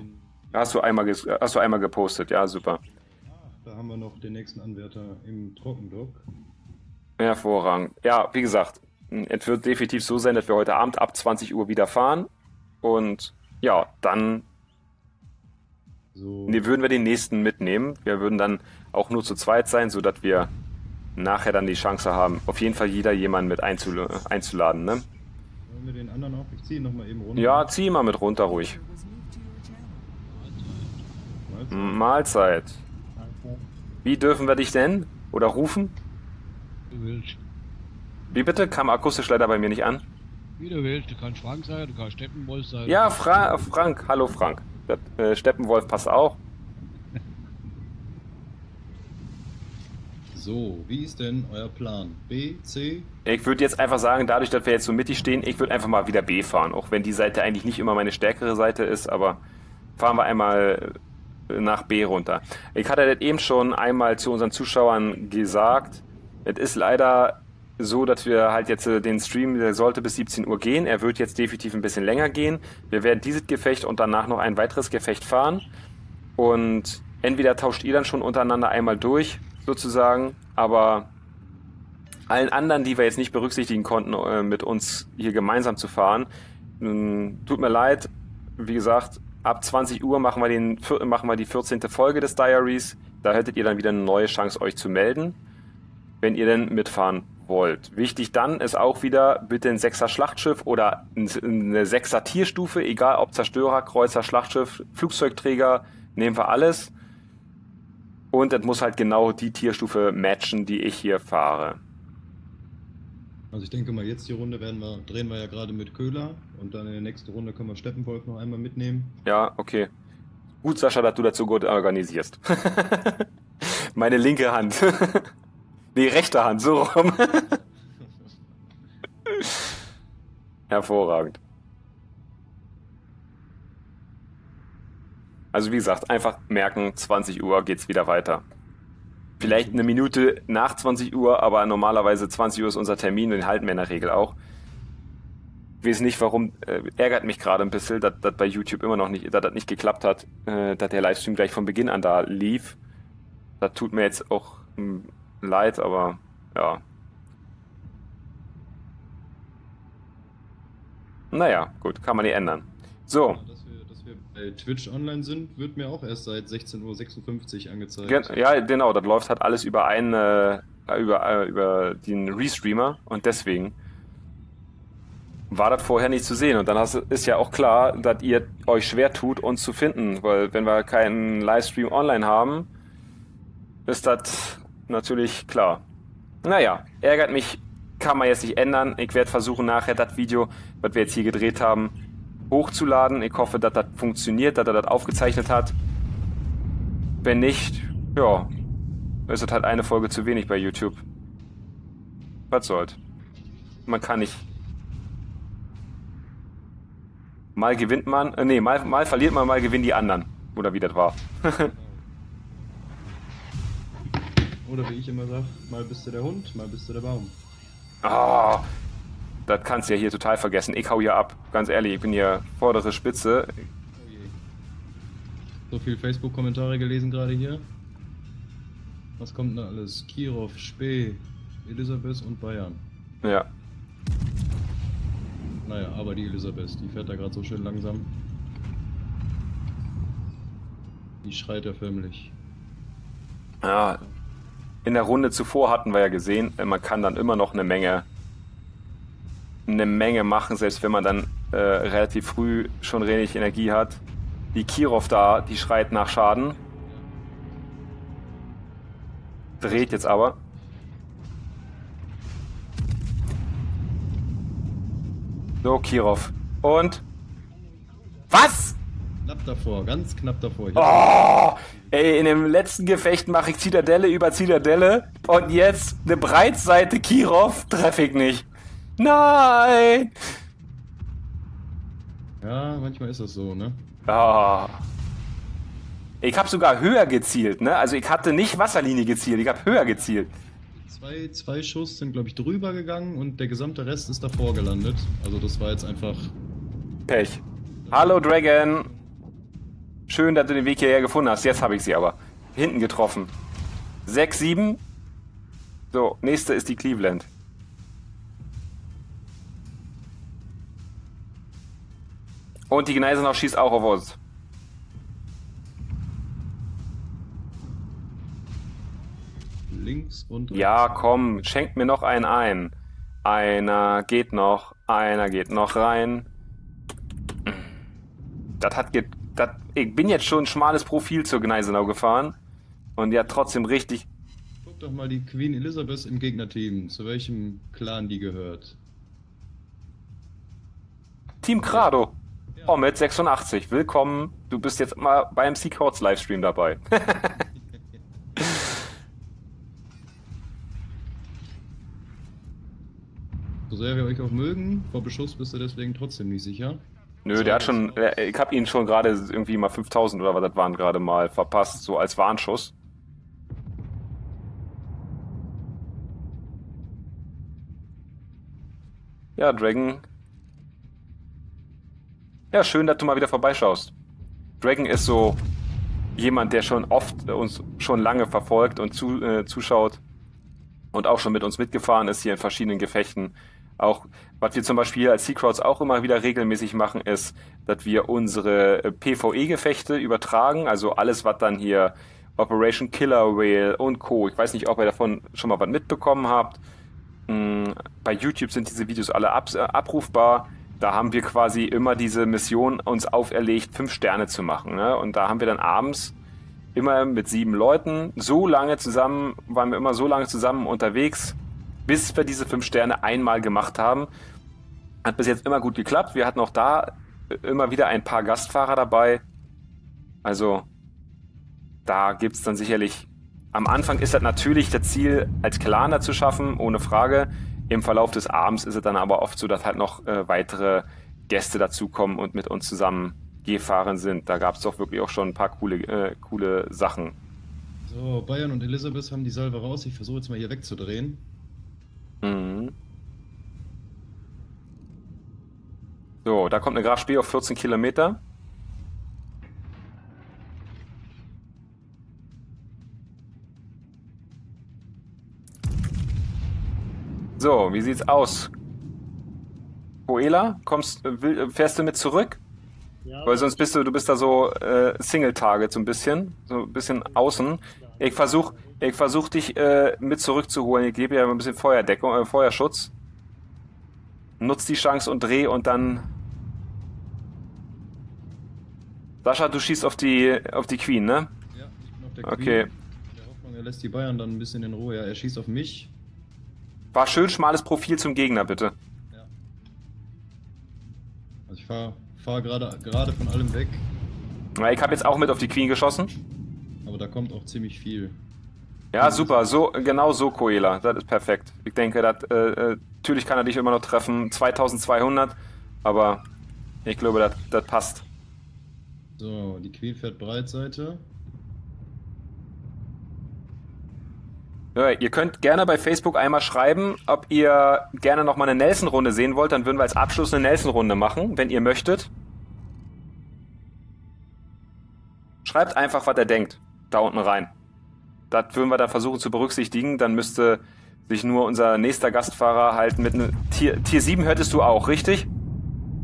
Hast du, einmal hast du einmal gepostet, ja, super. Da haben wir noch den nächsten Anwärter im Trockendock. Hervorragend. Ja, wie gesagt, es wird definitiv so sein, dass wir heute Abend ab 20 Uhr wieder fahren. Und ja, dann so. nee, würden wir den nächsten mitnehmen. Wir würden dann auch nur zu zweit sein, sodass wir nachher dann die Chance haben, auf jeden Fall jeder jemanden mit einzul einzuladen. Ne? Wollen wir den anderen auch? Ich ziehe nochmal eben runter. Ja, zieh mal mit runter ruhig. Mahlzeit. Mahlzeit. Wie dürfen wir dich denn? Oder rufen? Du willst. Wie bitte? Kam akustisch leider bei mir nicht an. Wie du willst. Du kannst Frank sein, du kannst Steppenwolf sein. Ja, Fra Frank. Hallo Frank. Äh, Steppenwolf passt auch. So, wie ist denn euer Plan? B, C? Ich würde jetzt einfach sagen, dadurch, dass wir jetzt so mittig stehen, ich würde einfach mal wieder B fahren. Auch wenn die Seite eigentlich nicht immer meine stärkere Seite ist, aber fahren wir einmal nach B runter. Ich hatte das eben schon einmal zu unseren Zuschauern gesagt. Es ist leider so, dass wir halt jetzt äh, den Stream, der sollte bis 17 Uhr gehen. Er wird jetzt definitiv ein bisschen länger gehen. Wir werden dieses Gefecht und danach noch ein weiteres Gefecht fahren. Und entweder tauscht ihr dann schon untereinander einmal durch, sozusagen, aber allen anderen, die wir jetzt nicht berücksichtigen konnten, äh, mit uns hier gemeinsam zu fahren, tut mir leid. Wie gesagt, ab 20 Uhr machen wir, den, machen wir die 14. Folge des Diaries. Da hättet ihr dann wieder eine neue Chance, euch zu melden, wenn ihr denn mitfahren wollt. Wichtig dann ist auch wieder bitte ein Sechser Schlachtschiff oder eine Sechser Tierstufe, egal ob Zerstörer, Kreuzer, Schlachtschiff, Flugzeugträger, nehmen wir alles. Und es muss halt genau die Tierstufe matchen, die ich hier fahre. Also ich denke mal, jetzt die Runde werden wir, drehen wir ja gerade mit Köhler und dann in der nächsten Runde können wir Steppenwolf noch einmal mitnehmen. Ja, okay. Gut, Sascha, dass du dazu gut organisierst. Meine linke Hand. Die rechte Hand, so rum. Hervorragend. Also wie gesagt, einfach merken, 20 Uhr geht's wieder weiter. Vielleicht eine Minute nach 20 Uhr, aber normalerweise 20 Uhr ist unser Termin, den halten wir in der Regel auch. Ich weiß nicht, warum, äh, ärgert mich gerade ein bisschen, dass das bei YouTube immer noch nicht, dass das nicht geklappt hat, äh, dass der Livestream gleich von Beginn an da lief. Das tut mir jetzt auch hm, leid, aber ja. Naja, gut, kann man nicht ändern. So. Dass wir, dass wir bei Twitch online sind, wird mir auch erst seit 16.56 Uhr angezeigt. Gen ja, genau, das läuft halt alles über einen, äh, über, äh, über den Restreamer und deswegen war das vorher nicht zu sehen. Und dann hast, ist ja auch klar, dass ihr euch schwer tut, uns zu finden, weil wenn wir keinen Livestream online haben, ist das natürlich klar. Naja, ärgert mich, kann man jetzt nicht ändern. Ich werde versuchen nachher das Video, was wir jetzt hier gedreht haben, hochzuladen. Ich hoffe, dass das funktioniert, dass er das aufgezeichnet hat. Wenn nicht, ja, ist es halt eine Folge zu wenig bei YouTube. Was soll's. Man kann nicht. Mal gewinnt man, äh, nee, mal, mal verliert man, mal gewinnen die anderen. Oder wie das war. Oder wie ich immer sage, mal bist du der Hund, mal bist du der Baum. Ah, oh, das kannst du ja hier total vergessen. Ich hau hier ab. Ganz ehrlich, ich bin hier vordere Spitze. So viel Facebook-Kommentare gelesen gerade hier. Was kommt denn da alles? Kirov, Spee, Elisabeth und Bayern. Ja. Naja, aber die Elisabeth, die fährt da gerade so schön langsam. Die schreit ja förmlich. Ja, in der Runde zuvor hatten wir ja gesehen, man kann dann immer noch eine Menge, eine Menge machen, selbst wenn man dann äh, relativ früh schon wenig Energie hat. Die Kirov da, die schreit nach Schaden. Dreht jetzt aber. So, Kirov. Und? Was? Knapp davor, ganz knapp davor. Oh, ey, in dem letzten Gefecht mache ich Zitadelle über Zitadelle und jetzt eine Breitseite Kirov treffe ich nicht. Nein! Ja, manchmal ist das so, ne? Oh. Ich habe sogar höher gezielt, ne? Also ich hatte nicht Wasserlinie gezielt, ich habe höher gezielt. Zwei, zwei Schuss sind, glaube ich, drüber gegangen und der gesamte Rest ist davor gelandet. Also das war jetzt einfach... Pech. Hallo Dragon. Schön, dass du den Weg hierher gefunden hast. Jetzt habe ich sie aber. Hinten getroffen. 6, 7. So, nächste ist die Cleveland. Und die Gneisenau schießt auch auf uns. Links und rechts. Ja, komm, schenkt mir noch einen ein. Einer geht noch, einer geht noch rein. Das hat das, ich bin jetzt schon ein schmales Profil zur Gneisenau gefahren und hat trotzdem richtig. Guck doch mal die Queen Elizabeth im Gegnerteam, zu welchem Clan die gehört. Team Crado. Oh, mit 86. Willkommen. Du bist jetzt mal beim Seacourts Livestream dabei. So sehr wir euch auch mögen, vor Beschuss bist du deswegen trotzdem nicht sicher. Nö, der hat schon, ich habe ihn schon gerade irgendwie mal 5000 oder was das waren gerade mal verpasst, so als Warnschuss. Ja, Dragon. Ja, schön, dass du mal wieder vorbeischaust. Dragon ist so jemand, der schon oft uns schon lange verfolgt und zu, äh, zuschaut und auch schon mit uns mitgefahren ist hier in verschiedenen Gefechten. Auch, was wir zum Beispiel als Seacrowds auch immer wieder regelmäßig machen, ist, dass wir unsere äh, PvE-Gefechte übertragen, also alles, was dann hier Operation Killer Whale und Co. Ich weiß nicht, ob ihr davon schon mal was mitbekommen habt. Hm, bei YouTube sind diese Videos alle ab, äh, abrufbar. Da haben wir quasi immer diese Mission uns auferlegt, fünf Sterne zu machen. Ne? Und da haben wir dann abends immer mit sieben Leuten so lange zusammen, waren wir immer so lange zusammen unterwegs, bis wir diese fünf Sterne einmal gemacht haben. Hat bis jetzt immer gut geklappt. Wir hatten auch da immer wieder ein paar Gastfahrer dabei. Also da gibt es dann sicherlich. Am Anfang ist das natürlich das Ziel, als Claner zu schaffen, ohne Frage. Im Verlauf des Abends ist es dann aber oft so, dass halt noch äh, weitere Gäste dazukommen und mit uns zusammen gefahren sind. Da gab es doch wirklich auch schon ein paar coole, äh, coole Sachen. So, Bayern und Elisabeth haben die Salve raus. Ich versuche jetzt mal hier wegzudrehen. Mhm. So, da kommt eine Graf Spee auf 14 Kilometer. So, wie sieht's aus? Coela, kommst, will, fährst du mit zurück? Ja, Weil sonst bist du, du bist da so äh, Single-Target so ein bisschen, so ein bisschen außen. Ich versuch, ich versuch dich äh, mit zurückzuholen. Ich gebe ja ein bisschen Feuerdeckung, äh, Feuerschutz. Nutz die Chance und dreh und dann. Sascha, du schießt auf die auf die Queen, ne? Ja, ich bin auf der Okay. Queen. In der Hoffnung, er lässt die Bayern dann ein bisschen in Ruhe. Ja, er schießt auf mich. War schön schmales Profil zum Gegner, bitte. Ja. Also ich fahre fahr gerade gerade von allem weg, Ja, Ich habe jetzt auch mit auf die Queen geschossen. aber da kommt auch ziemlich viel. Ja, super. So, genau so, Coela. Das ist perfekt. Ich denke, dat, äh, äh, natürlich kann er dich immer noch treffen. 2200. Aber ich glaube, das passt. So, die Queen fährt Breitseite. Ja, ihr könnt gerne bei Facebook einmal schreiben, ob ihr gerne noch mal eine Nelson-Runde sehen wollt. Dann würden wir als Abschluss eine Nelson-Runde machen, wenn ihr möchtet. Schreibt einfach, was er denkt, da unten rein. Das würden wir dann versuchen zu berücksichtigen. Dann müsste sich nur unser nächster Gastfahrer halt mit einem Tier, Tier 7 hörtest du auch, richtig?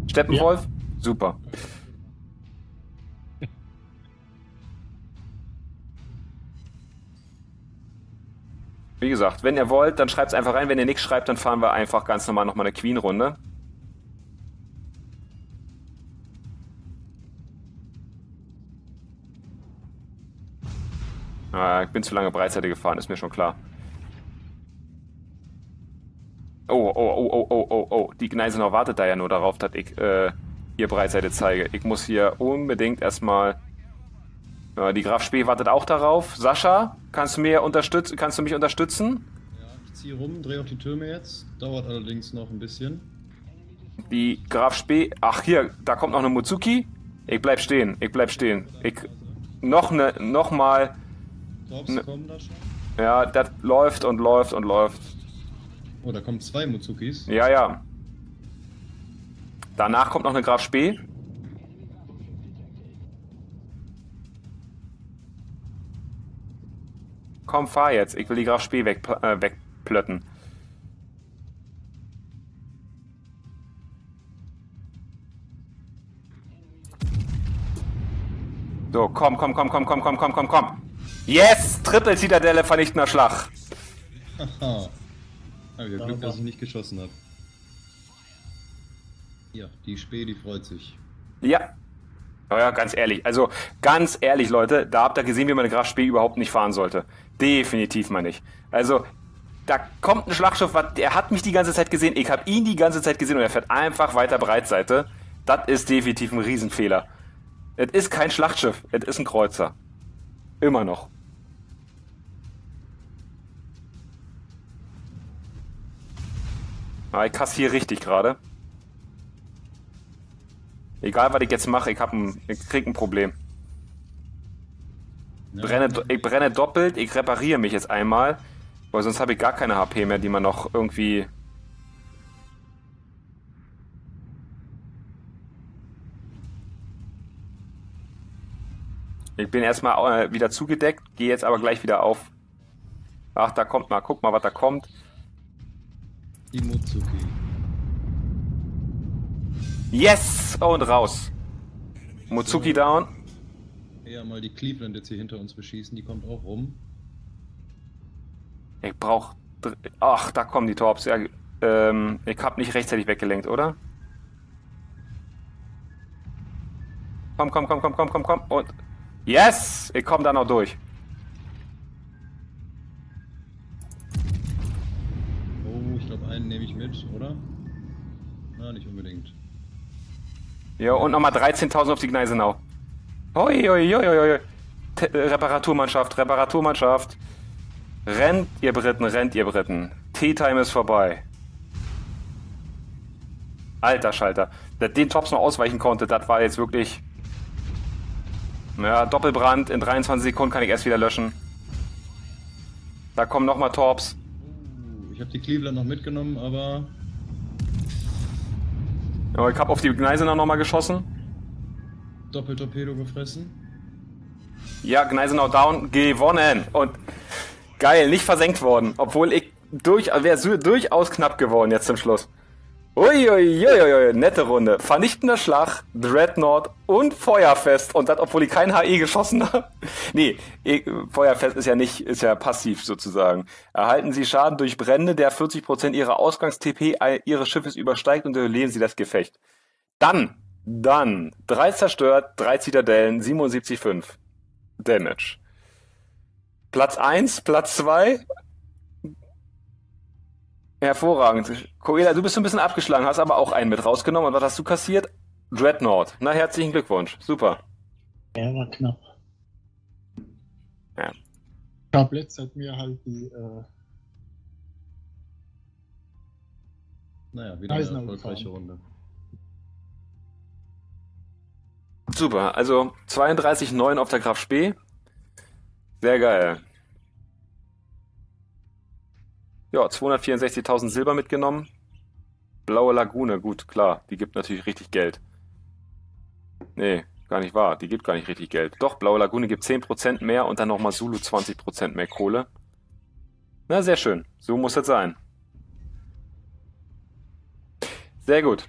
Steppenwolf? Super. Wie gesagt, wenn ihr wollt, dann schreibt es einfach rein. Wenn ihr nichts schreibt, dann fahren wir einfach ganz normal nochmal eine Queen-Runde. Ah, ich bin zu lange Breitseite gefahren, ist mir schon klar. Oh, oh, oh, oh, oh, oh, oh. Die Gneisenau wartet da ja nur darauf, dass ich äh, ihr Breitseite zeige. Ich muss hier unbedingt erstmal. Äh, die Graf Spee wartet auch darauf. Sascha, kannst du mir unterstützen? Kannst du mich unterstützen? Ja, ich ziehe rum, drehe auf die Türme jetzt. Dauert allerdings noch ein bisschen. Die Graf Spee. Ach hier, da kommt noch eine Muzuki. Ich bleib stehen. Ich bleib stehen. Ich noch ne, noch mal. Torps Ne. kommen da schon. Ja, das läuft und läuft und läuft. Oh, da kommen zwei Muzukis. Ja, ja. Danach kommt noch eine Graf Spee. Komm, fahr jetzt. Ich will die Graf Spee weg, äh, wegplötten. So, komm, komm, komm, komm, komm, komm, komm, komm, komm. Yes! Triple Zitadelle, vernichtender Schlag. Haha. Hab ich Glück, dass ich nicht geschossen habe. Ja, die Spee, die freut sich. Ja. Aber ja, ganz ehrlich. Also, ganz ehrlich, Leute, da habt ihr gesehen, wie man eine Graf Spee überhaupt nicht fahren sollte. Definitiv mal nicht. Also, da kommt ein Schlachtschiff, der hat mich die ganze Zeit gesehen, ich habe ihn die ganze Zeit gesehen und er fährt einfach weiter Breitseite. Das ist definitiv ein Riesenfehler. Es ist kein Schlachtschiff, es ist ein Kreuzer. Immer noch. Ah, ich kassiere richtig gerade. Egal, was ich jetzt mache, ich, hab ein, ich krieg ein Problem. Brenne, ich brenne doppelt, ich repariere mich jetzt einmal, weil sonst habe ich gar keine HP mehr, die man noch irgendwie. Ich bin erstmal äh, wieder zugedeckt, gehe jetzt aber gleich wieder auf. Ach, da kommt mal, guck mal, was da kommt. Die Muzuki. Yes! Und raus. Muzuki down. Eher mal die Cleveland jetzt hier hinter uns beschießen, die kommt auch rum. Ich brauch. Ach, da kommen die Torps. Ja, ähm, ich hab nicht rechtzeitig weggelenkt, oder? Komm, komm, komm, komm, komm, komm, komm. Und. Yes! Ich komm da noch durch. Einen nehme ich mit, oder? Na, nicht unbedingt. Ja, und nochmal 13.000 auf die Gneisenau. Hoi, hoi, hoi, hoi, äh, Reparaturmannschaft, Reparaturmannschaft. Rennt, ihr Briten, rennt, ihr Briten. Tea-Time ist vorbei. Alter Schalter. Dass den Tops noch ausweichen konnte, das war jetzt wirklich. Ja, Doppelbrand. In 23 Sekunden kann ich erst wieder löschen. Da kommen nochmal Torps. Ich habe die Cleveland noch mitgenommen, aber Aber ich hab auf die Gneisenau nochmal geschossen. Doppeltorpedo gefressen. Ja, Gneisenau down, gewonnen. Und geil, nicht versenkt worden. Obwohl ich durch, wäre durchaus knapp geworden jetzt zum Schluss. Uiuiuiui, nette Runde. Vernichtender Schlag, Dreadnought und Feuerfest. Und das, obwohl ich kein HE geschossen habe. Nee, eh, Feuerfest ist ja nicht, ist ja passiv sozusagen. Erhalten Sie Schaden durch Brände, der 40% Ihrer Ausgangs-TP Ihres Schiffes übersteigt und überleben Sie das Gefecht. Dann, dann, drei zerstört, drei Zitadellen, 77,5. Damage. Platz 1, Platz 2. Hervorragend. Coela, du bist so ein bisschen abgeschlagen, hast aber auch einen mit rausgenommen. Und was hast du kassiert? Dreadnought. Na, herzlichen Glückwunsch. Super. Ja, war knapp. Ja. Tablets hat mir halt die äh, Naja, wieder eine erfolgreiche gefahren. Runde. Super. Also 32,9 auf der Graf Spee. Sehr geil. Ja, 264.000 Silber mitgenommen. Blaue Lagune, gut, klar. Die gibt natürlich richtig Geld. Nee, Gar nicht wahr. Die gibt gar nicht richtig Geld. Doch, Blaue Lagune gibt 10% mehr und dann nochmal Zulu 20% mehr Kohle. Na, sehr schön. So muss es sein. Sehr gut.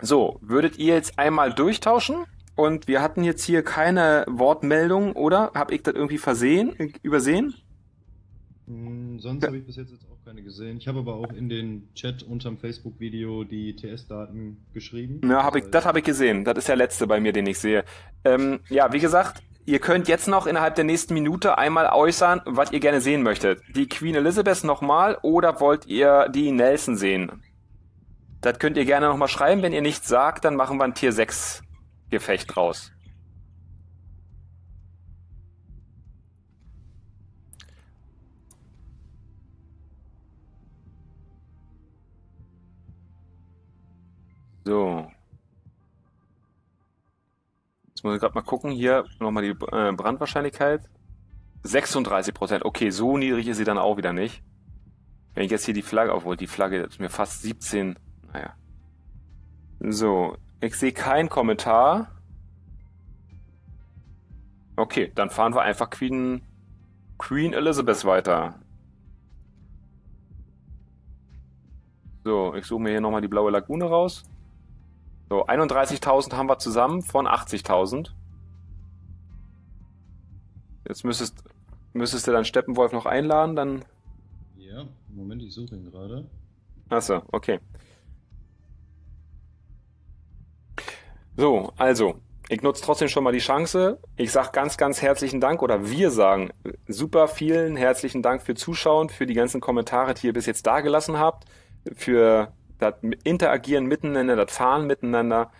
So, würdet ihr jetzt einmal durchtauschen? Und wir hatten jetzt hier keine Wortmeldung, oder? Hab ich das irgendwie versehen, übersehen? Hm, sonst habe ich bis jetzt, jetzt auch keine gesehen. Ich habe aber auch in den Chat unterm Facebook-Video die TS-Daten geschrieben. Ja, hab ich, das habe ich gesehen. Das ist der letzte bei mir, den ich sehe. Ähm, ja, wie gesagt, ihr könnt jetzt noch innerhalb der nächsten Minute einmal äußern, was ihr gerne sehen möchtet. Die Queen Elizabeth nochmal oder wollt ihr die Nelson sehen? Das könnt ihr gerne nochmal schreiben. Wenn ihr nichts sagt, dann machen wir ein Tier 6 Gefecht draus. So. Jetzt muss ich gerade mal gucken. Hier nochmal die äh, Brandwahrscheinlichkeit. 36 Prozent. Okay, so niedrig ist sie dann auch wieder nicht. Wenn ich jetzt hier die Flagge, obwohl die Flagge ist mir fast 17. Naja. So, ich sehe keinen Kommentar. Okay, dann fahren wir einfach Queen, Queen Elizabeth weiter. So, ich suche mir hier nochmal die blaue Lagune raus. So, 31.000 haben wir zusammen von 80.000. Jetzt müsstest, müsstest du dann Steppenwolf noch einladen, dann... Ja, Moment, ich suche ihn gerade. Achso, okay. So, also, ich nutze trotzdem schon mal die Chance. Ich sage ganz, ganz herzlichen Dank oder wir sagen super vielen herzlichen Dank für Zuschauen, für die ganzen Kommentare, die ihr bis jetzt dagelassen habt, für das Interagieren miteinander, das Fahren miteinander.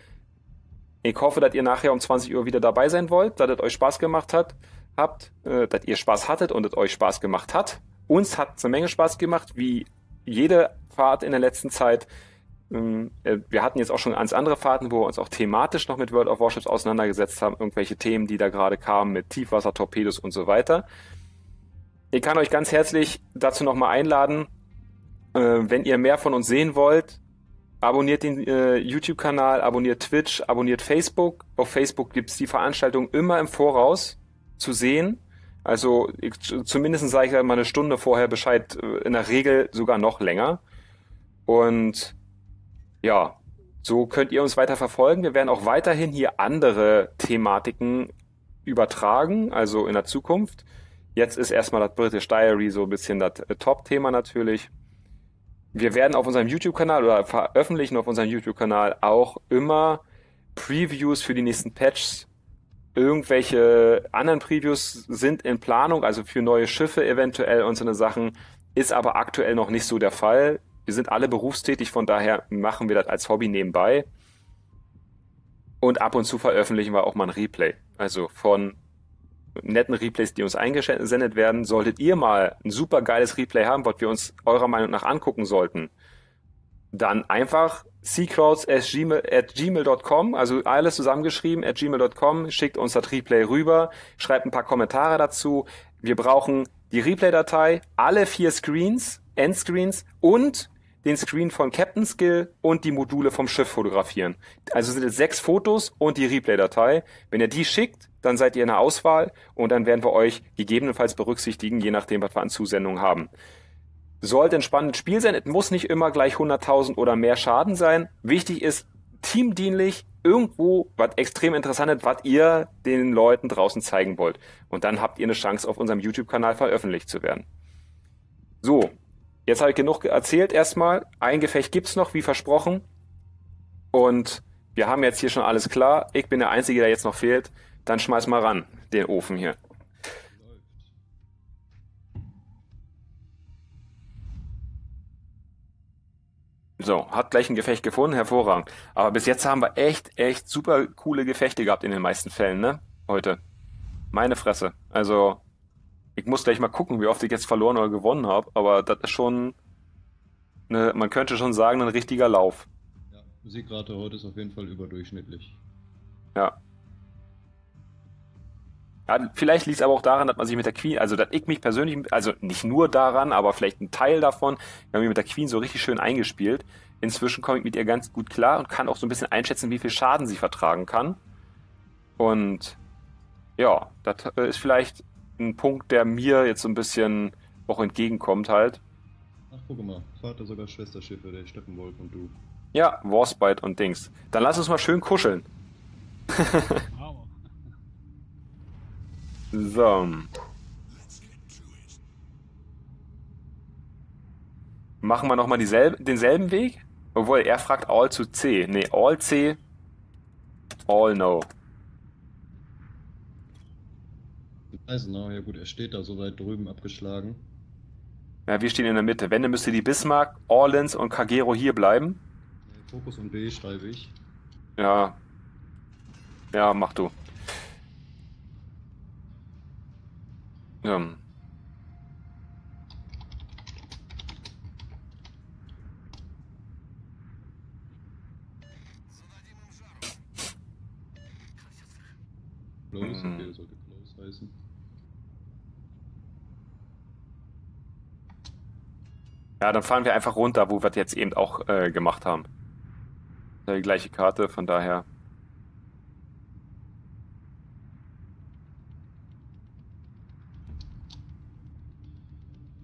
Ich hoffe, dass ihr nachher um 20 Uhr wieder dabei sein wollt, dass es euch Spaß gemacht hat, habt, äh, dass ihr Spaß hattet und es euch Spaß gemacht hat. Uns hat es eine Menge Spaß gemacht, wie jede Fahrt in der letzten Zeit. Ähm, äh, wir hatten jetzt auch schon ganz andere Fahrten, wo wir uns auch thematisch noch mit World of Warships auseinandergesetzt haben, irgendwelche Themen, die da gerade kamen mit Tiefwasser, Torpedos und so weiter. Ich kann euch ganz herzlich dazu nochmal einladen, wenn ihr mehr von uns sehen wollt, abonniert den äh, YouTube-Kanal, abonniert Twitch, abonniert Facebook. Auf Facebook gibt's die Veranstaltung immer im Voraus zu sehen. Also ich, zumindest sage ich mal eine Stunde vorher Bescheid, in der Regel sogar noch länger. Und ja, so könnt ihr uns weiter verfolgen. Wir werden auch weiterhin hier andere Thematiken übertragen, also in der Zukunft. Jetzt ist erstmal das British Diary so ein bisschen das äh, Top-Thema natürlich. Wir werden auf unserem YouTube-Kanal oder veröffentlichen auf unserem YouTube-Kanal auch immer Previews für die nächsten Patches. Irgendwelche anderen Previews sind in Planung, also für neue Schiffe eventuell und so eine Sachen, ist aber aktuell noch nicht so der Fall. Wir sind alle berufstätig, von daher machen wir das als Hobby nebenbei. Und ab und zu veröffentlichen wir auch mal ein Replay. Also von netten Replays, die uns eingesendet werden. Solltet ihr mal ein super geiles Replay haben, was wir uns eurer Meinung nach angucken sollten, dann einfach seacrowds at gmail.com, also alles zusammengeschrieben at gmail.com, schickt uns das Replay rüber, schreibt ein paar Kommentare dazu. Wir brauchen die Replay-Datei, alle vier Screens, Endscreens und den Screen von Captain Skill und die Module vom Schiff fotografieren. Also sind es sechs Fotos und die Replay-Datei. Wenn ihr die schickt, dann seid ihr in der Auswahl und dann werden wir euch gegebenenfalls berücksichtigen, je nachdem, was wir an Zusendungen haben. Sollte ein spannendes Spiel sein, es muss nicht immer gleich 100.000 oder mehr Schaden sein. Wichtig ist, teamdienlich, irgendwo was extrem interessantes, was ihr den Leuten draußen zeigen wollt. Und dann habt ihr eine Chance, auf unserem YouTube-Kanal veröffentlicht zu werden. So, jetzt habe ich genug erzählt erstmal. Ein Gefecht gibt's noch, wie versprochen. Und wir haben jetzt hier schon alles klar. Ich bin der Einzige, der jetzt noch fehlt. Dann schmeiß mal ran, den Ofen hier. So, hat gleich ein Gefecht gefunden, hervorragend. Aber bis jetzt haben wir echt, echt super coole Gefechte gehabt in den meisten Fällen, ne? Heute. Meine Fresse. Also, ich muss gleich mal gucken, wie oft ich jetzt verloren oder gewonnen habe, aber das ist schon, eine, man könnte schon sagen, ein richtiger Lauf. Ja, Siegrate heute ist auf jeden Fall überdurchschnittlich. Ja, ja, vielleicht liegt es aber auch daran, dass man sich mit der Queen, also dass ich mich persönlich, also nicht nur daran, aber vielleicht ein Teil davon, wir haben mich mit der Queen so richtig schön eingespielt. Inzwischen komme ich mit ihr ganz gut klar und kann auch so ein bisschen einschätzen, wie viel Schaden sie vertragen kann. Und ja, das äh, ist vielleicht ein Punkt, der mir jetzt so ein bisschen auch entgegenkommt halt. Ach, guck mal. Vater sogar Schwesterschiffe, der Steppenwolf und du. Ja, Warspite und Dings. Dann lass uns mal schön kuscheln. Aber So. Machen wir nochmal denselben Weg? Obwohl, er fragt All zu C. Nee, All C, All No. Eisenau, ja gut, er steht da so weit drüben abgeschlagen. Ja, wir stehen in der Mitte. Wenn, dann müsste die Bismarck, Orleans und Kagero hier bleiben. Fokus und B schreibe ich. Ja. Ja, mach du. Ja. Close, Mhm. okay, das sollte Ja, dann fahren wir einfach runter, wo wir das jetzt eben auch äh, gemacht haben. Die gleiche Karte, von daher.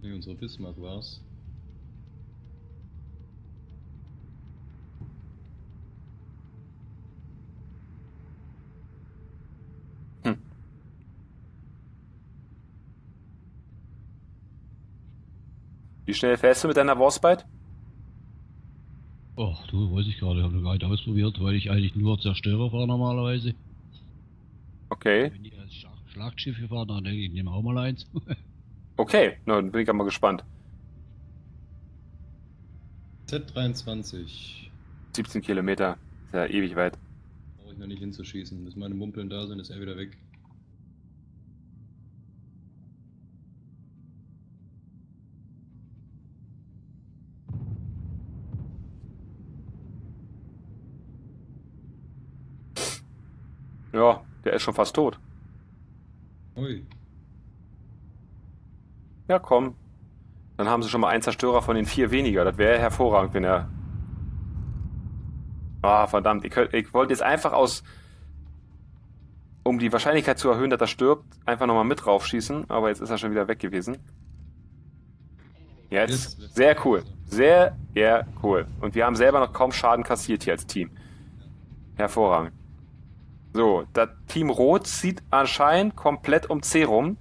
Nee, unsere Bismarck war's. Wie schnell fährst du mit deiner Warspite? oh, du weiß ich gerade, ich habe noch gar nicht ausprobiert, weil ich eigentlich nur Zerstörer fahre normalerweise. Okay. Wenn ich als Schlag Schlachtschiffe fahre, dann denke ich, ich nehme auch mal eins. Okay, na, dann bin ich ja mal gespannt. Z23. 17 Kilometer. Ist ja ewig weit. Brauche ich noch nicht hinzuschießen. Bis meine Mumpeln da sind, ist er wieder weg. Der ist schon fast tot. Ui. Ja, komm. Dann haben sie schon mal einen Zerstörer von den vier weniger. Das wäre hervorragend, wenn er. Ah, verdammt. Ich, ich wollte jetzt einfach aus. Um die Wahrscheinlichkeit zu erhöhen, dass er stirbt, einfach nochmal mit raufschießen. Aber jetzt ist er schon wieder weg gewesen. Jetzt- Sehr cool. Sehr, sehr cool. Und wir haben selber noch kaum Schaden kassiert hier als Team. Hervorragend. So, das Team Rot zieht anscheinend komplett um C rum.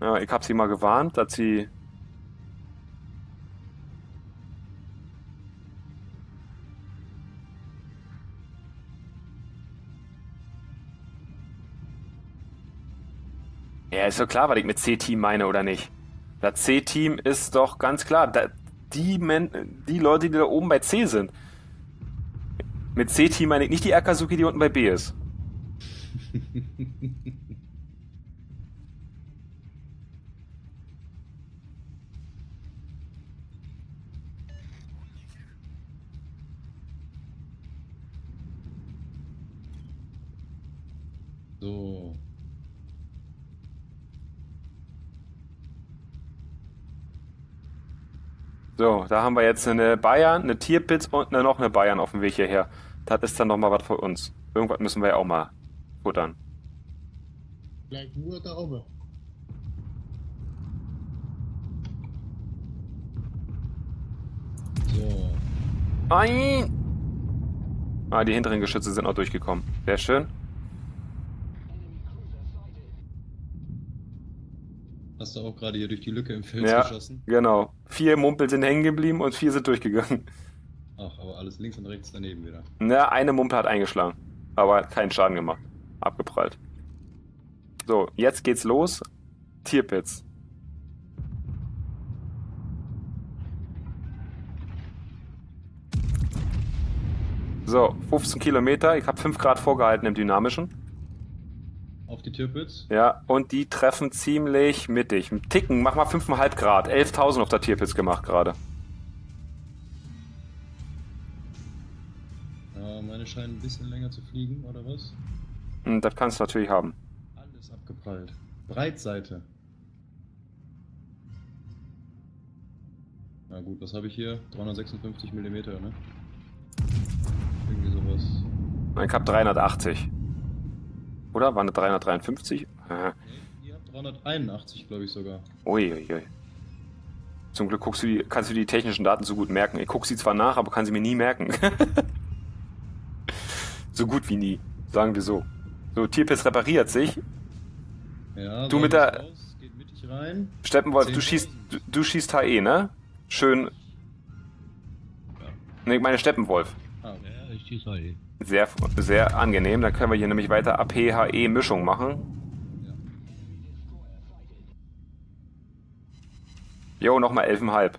Ja, ich habe sie mal gewarnt, dass sie. Ist doch klar, was ich mit C-Team meine, oder nicht? Das C-Team ist doch ganz klar. Da, die, Men die Leute, die da oben bei C sind. Mit C-Team meine ich nicht die Akazuki, die unten bei B ist. So, da haben wir jetzt eine Bayern, eine Tierpitz und eine, noch eine Bayern auf dem Weg hierher. Das ist dann nochmal was für uns. Irgendwas müssen wir ja auch mal futtern. Vielleicht nur da oben. So. Nein! Ah, die hinteren Geschütze sind auch durchgekommen. Sehr schön. Hast du auch gerade hier durch die Lücke im Fels Ja, geschossen? genau. Vier Mumpel sind hängen geblieben und vier sind durchgegangen. Ach, aber alles links und rechts daneben wieder. Na, eine Mumpel hat eingeschlagen. Aber hat keinen Schaden gemacht. Abgeprallt. So, jetzt geht's los. Tierpitz. So, 15 Kilometer. Ich habe 5 Grad vorgehalten im Dynamischen auf die Tirpitz. Ja, und die treffen ziemlich mittig. Ticken, mach mal 5,5 Grad. 11.000 auf der Tirpitz gemacht gerade. Ja, meine scheinen ein bisschen länger zu fliegen, oder was? Hm, das kannst du natürlich haben. Alles abgeprallt. Breitseite. Na gut, was habe ich hier? 356 mm, ne? Irgendwie sowas. Ich habe 380. Oder? Waren das 353? Äh, Nee, ihr habt 381, glaube ich sogar. Ui, ui, ui. Zum Glück guckst du die, kannst du die technischen Daten so gut merken. Ich guck sie zwar nach, aber kann sie mir nie merken. so gut wie nie, sagen wir so. So, Tierpiss repariert sich. Ja, Du mit der- raus, geht mittig rein. Steppenwolf, du 10.000. schießt, du, du schießt HE, ne? Schön. Ne, ich meine Steppenwolf. Ah, Ja, ich schieße halt. Sehr, sehr angenehm. Dann können wir hier nämlich weiter AP-HE-Mischung machen. Jo, nochmal 11,5.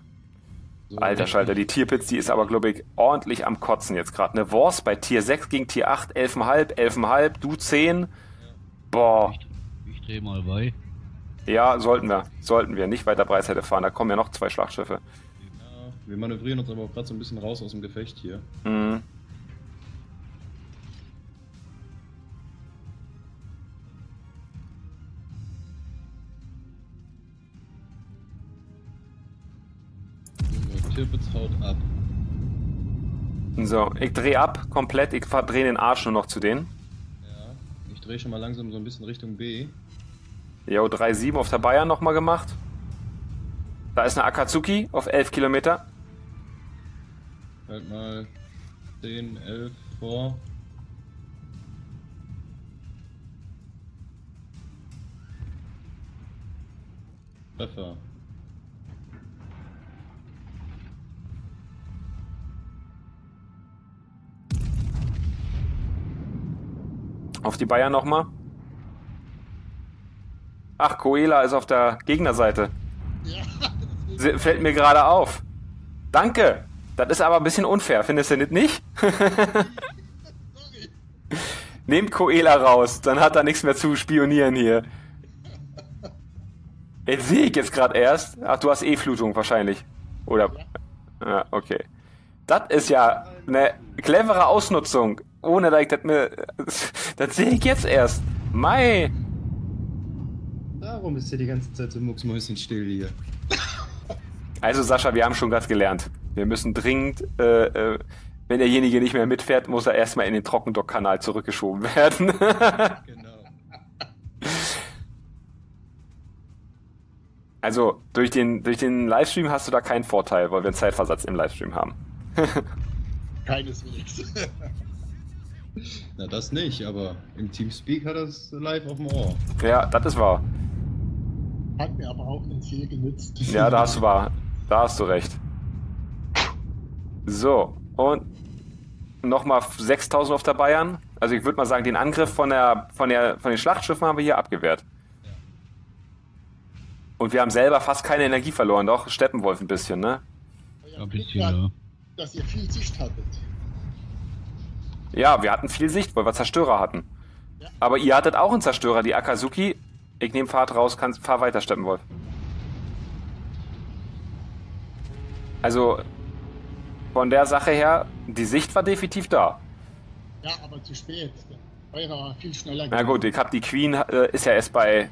so Alter Schalter, die Tierpitz, die ist aber, glaube ich, ordentlich am Kotzen jetzt gerade. Eine Wars bei Tier 6 gegen Tier 8, 11,5, 11,5, du 10. Boah, Ich, ich drehe mal bei. ja, sollten wir. Sollten wir nicht weiter Breitseite fahren. Da kommen ja noch zwei Schlachtschiffe. Ja, wir manövrieren uns aber auch gerade so ein bisschen raus aus dem Gefecht hier. Mhm. Tirpitz haut ab. So, ich drehe ab komplett. Ich verdrehe den Arsch nur noch zu denen. Ja, ich drehe schon mal langsam so ein bisschen Richtung B. Jo, 3,7 auf der Bayern nochmal gemacht. Da ist eine Akatsuki auf 11 Kilometer. Halt mal 10, 11 vor. Treffer. Auf die Bayern nochmal. Ach, Coela ist auf der Gegnerseite. Ja, Fällt mir gerade auf. Danke. Das ist aber ein bisschen unfair, findest du das nicht? sorry. Nehmt Coela raus, dann hat er nichts mehr zu spionieren hier. Jetzt sehe ich jetzt gerade erst. Ach, du hast E-Flutung wahrscheinlich. Oder? Ja, okay. Das ist ja eine clevere Ausnutzung. Ohne ich das mir. Das sehe ich jetzt erst. Mai. Darum ist hier die ganze Zeit so mucksmäuschen still hier. Also Sascha, wir haben schon was gelernt. Wir müssen dringend, äh, äh, wenn derjenige nicht mehr mitfährt, muss er erstmal in den Trockendock-Kanal zurückgeschoben werden. Genau. also durch den, durch den Livestream hast du da keinen Vorteil, weil wir einen Zeitversatz im Livestream haben. Keineswegs. Na, das nicht, aber im Teamspeak hat er es live auf dem Ohr. Ja, das ist wahr. Hat mir aber auch nicht viel genützt. Ja, da hast du wahr. Da hast du recht. So, und nochmal 6000 auf der Bayern. Also ich würde mal sagen, den Angriff von, der, von, der, von den Schlachtschiffen haben wir hier abgewehrt. Und wir haben selber fast keine Energie verloren, doch Steppenwolf ein bisschen, ne? Ein bisschen, ja. Dass ihr viel Sicht hattet. Ja, wir hatten viel Sicht, weil wir Zerstörer hatten. Ja. Aber ihr hattet auch einen Zerstörer, die Akazuki. Ich nehme Fahrt raus, kannst, fahr weiter, Steppenwolf. Also, von der Sache her, die Sicht war definitiv da. Ja, aber zu spät. Eurer war viel schneller. Na gut, ich hab die Queen, äh, ist ja erst bei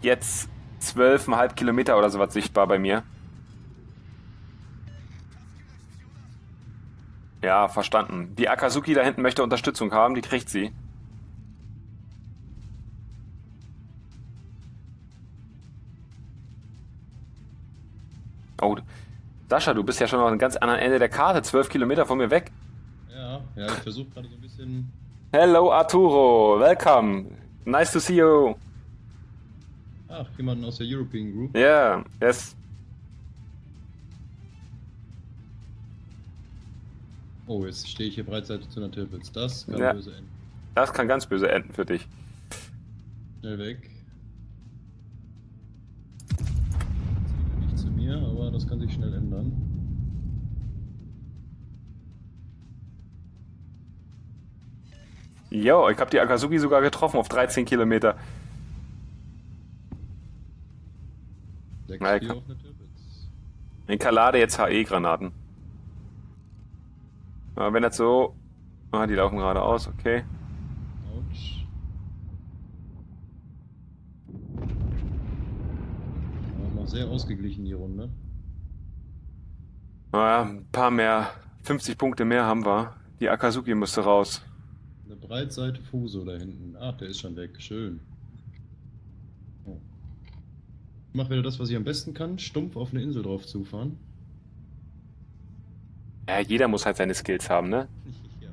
jetzt 12,5 Kilometer oder sowas sichtbar bei mir. Ja, verstanden. Die Akazuki da hinten möchte Unterstützung haben, die kriegt sie. Oh, Sascha, du bist ja schon auf einem ganz anderen Ende der Karte, 12 Kilometer von mir weg. Ja, ja, ich versuche gerade so ein bisschen. Hello Arturo, welcome. Nice to see you. Ach, jemanden aus der European Group. Yeah, yes. Oh, jetzt stehe ich hier breitseite zu einer Tirpitz. Das kann Ja. böse enden. Das kann ganz böse enden für dich. Schnell weg. Nicht zu mir, aber das kann sich schnell ändern. Jo, ich habe die Akazuki sogar getroffen auf 13 Kilometer. 6 Na, 4 kann-. In Kalade jetzt HE-Granaten. Aber wenn das so Ah, die laufen geradeaus, okay. Autsch. Ja, noch sehr ausgeglichen die Runde. Naja, ein paar mehr, 50 Punkte mehr haben wir. Die Akazuki müsste raus. Eine Breitseite Fuso da hinten. Ach, der ist schon weg. Schön. Oh. Ich mach wieder das, was ich am besten kann. Stumpf auf eine Insel drauf zufahren. Ja, jeder muss halt seine Skills haben, ne? Ja.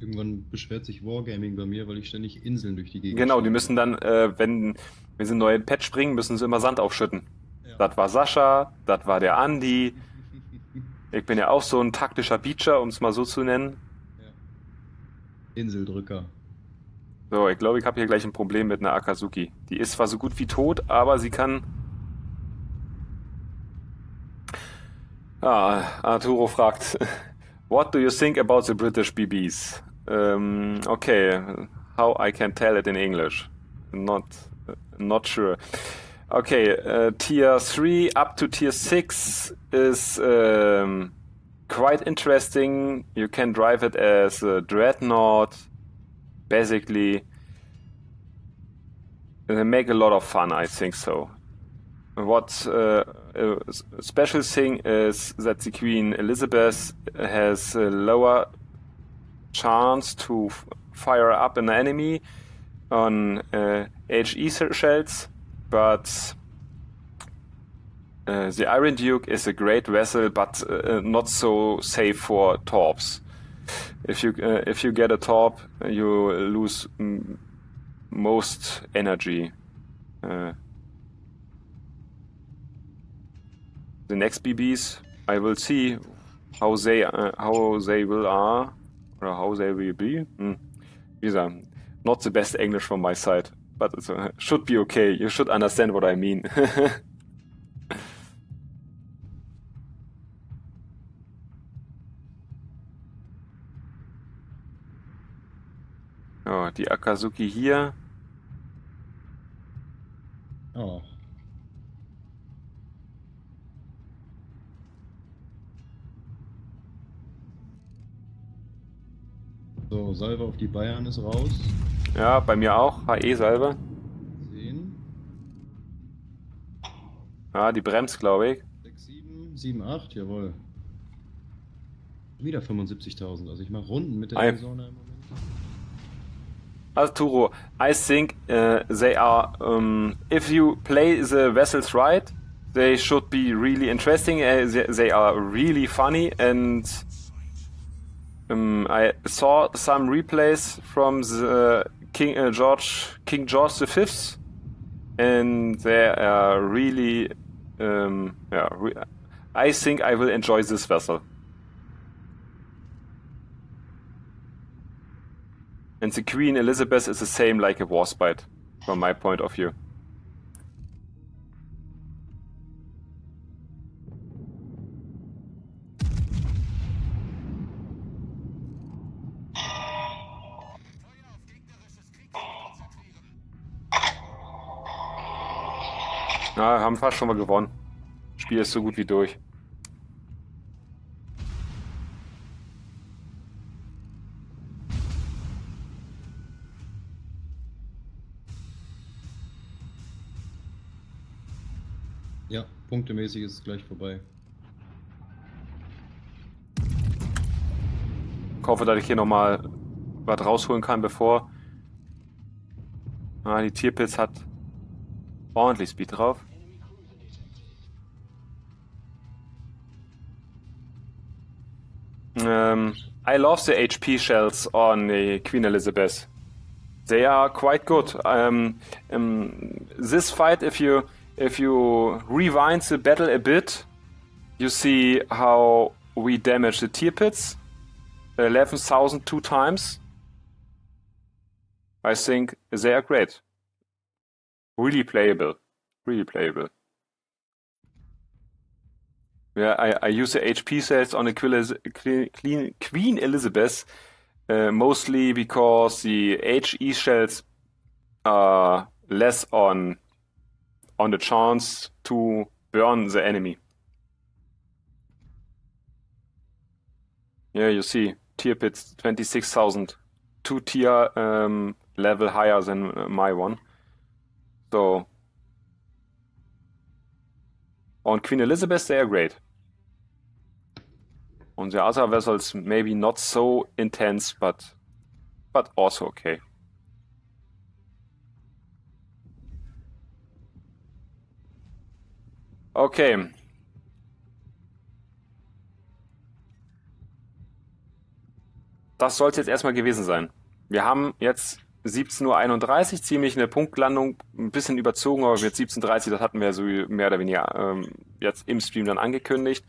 Irgendwann beschwert sich Wargaming bei mir, weil ich ständig Inseln durch die Gegend Genau, die müssen dann, äh, wenn, wenn sie einen neuen Patch bringen, müssen sie immer Sand aufschütten. Ja. Das war Sascha, das war der Andi. Ich bin ja auch so ein taktischer Beacher, um es mal so zu nennen. Inseldrücker. So, ich glaube, ich habe hier gleich ein Problem mit einer Akazuki. Die ist zwar so gut wie tot, aber sie kann. Ah, Arturo fragt, What do you think about the British BBs? Um, okay, how I can tell it in English? Not, not sure. Okay, uh, tier 3 up to tier 6 is um, quite interesting. You can drive it as a dreadnought basically they make a lot of fun i think so what uh, special thing is that the queen elizabeth has a lower chance to fire up an enemy on uh, he shells but uh, the Iron Duke is a great vessel, but uh, not so safe for torps. If you uh, if you get a top, you lose mm, most energy. Uh, the next BBs, I will see how they uh, how they will are or how they will be. Mm. These are not the best English from my side, but it uh, should be okay. You should understand what I mean. Ja, die Akazuki hier. Oh. So, Salve auf die Bayern ist raus. Ja, bei mir auch. HE-Salve. Sehen. Ja, die bremst, glaube ich. 6, 7, 7, 8, jawohl. Wieder 75.000. Also ich mache Runden mit der Ei. Arizona im Moment. Arturo, I think uh, they are. Um, if you play the vessels right, they should be really interesting. Uh, they, they are really funny, and um, I saw some replays from the King uh, George King George V, and they are really. Um, yeah, re- I think I will enjoy this vessel. And the Queen Elizabeth is the same like a Warspite, from my point of view. Na, haben fast schon mal gewonnen. Spiel ist so gut wie durch. Punktemäßig ist es gleich vorbei. Ich hoffe, dass ich hier nochmal was rausholen kann, bevor. Ah, die Tierpilz hat ordentlich Speed drauf. Um, I love the HP shells on the Queen Elizabeth. They are quite good. Um, um, this fight, if you if you rewind the battle a bit, you see how we damage the tier pits. 11,000 two times. I think they are great. Really playable. Really playable. Yeah, I, I use the HP sets on the Queen, Queen, Queen Elizabeth uh, mostly because the HE shells are less on on the chance to burn the enemy. Yeah, you see, tier pits 26,000, two tier um, level higher than uh, my one. So, on Queen Elizabeth, they are great. On the other vessels, maybe not so intense, but but also okay. Okay. Das soll es jetzt erstmal gewesen sein. Wir haben jetzt 17.31 Uhr, ziemlich eine Punktlandung, ein bisschen überzogen, aber mit 17.30 Uhr, das hatten wir so mehr oder weniger ähm, jetzt im Stream dann angekündigt.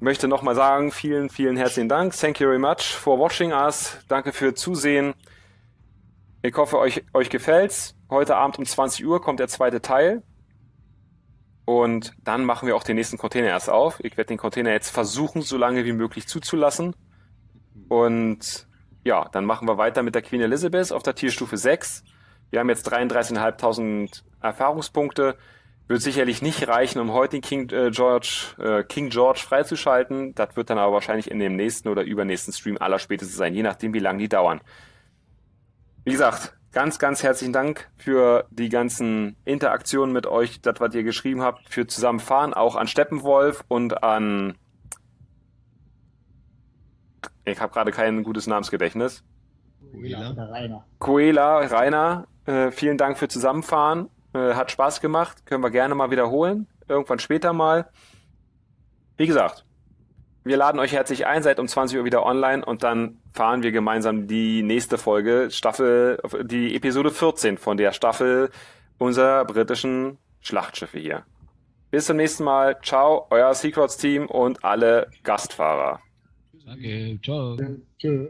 Möchte nochmal sagen, vielen, vielen herzlichen Dank. Thank you very much for watching us. Danke für Zusehen. Ich hoffe, euch, euch gefällt's. Heute Abend um 20 Uhr kommt der zweite Teil. Und dann machen wir auch den nächsten Container erst auf. Ich werde den Container jetzt versuchen, so lange wie möglich zuzulassen. Und ja, dann machen wir weiter mit der Queen Elizabeth auf der Tierstufe 6. Wir haben jetzt 33.500 Erfahrungspunkte. Wird sicherlich nicht reichen, um heute den King äh, George, äh, King George freizuschalten. Das wird dann aber wahrscheinlich in dem nächsten oder übernächsten Stream aller spätestens sein, je nachdem, wie lange die dauern. Wie gesagt, Ganz, ganz herzlichen Dank für die ganzen Interaktionen mit euch, das, was ihr geschrieben habt, für Zusammenfahren, auch an Steppenwolf und an. Ich habe gerade kein gutes Namensgedächtnis. Coela Rainer. Coela, Rainer, äh, vielen Dank für Zusammenfahren. Äh, hat Spaß gemacht. Können wir gerne mal wiederholen. Irgendwann später mal. Wie gesagt, wir laden euch herzlich ein, seid um 20 Uhr wieder online und dann fahren wir gemeinsam die nächste Folge, Staffel, die Episode 14 von der Staffel unserer britischen Schlachtschiffe hier. Bis zum nächsten Mal. Ciao, euer Secrets Team und alle Gastfahrer. Danke, ciao. Tschö.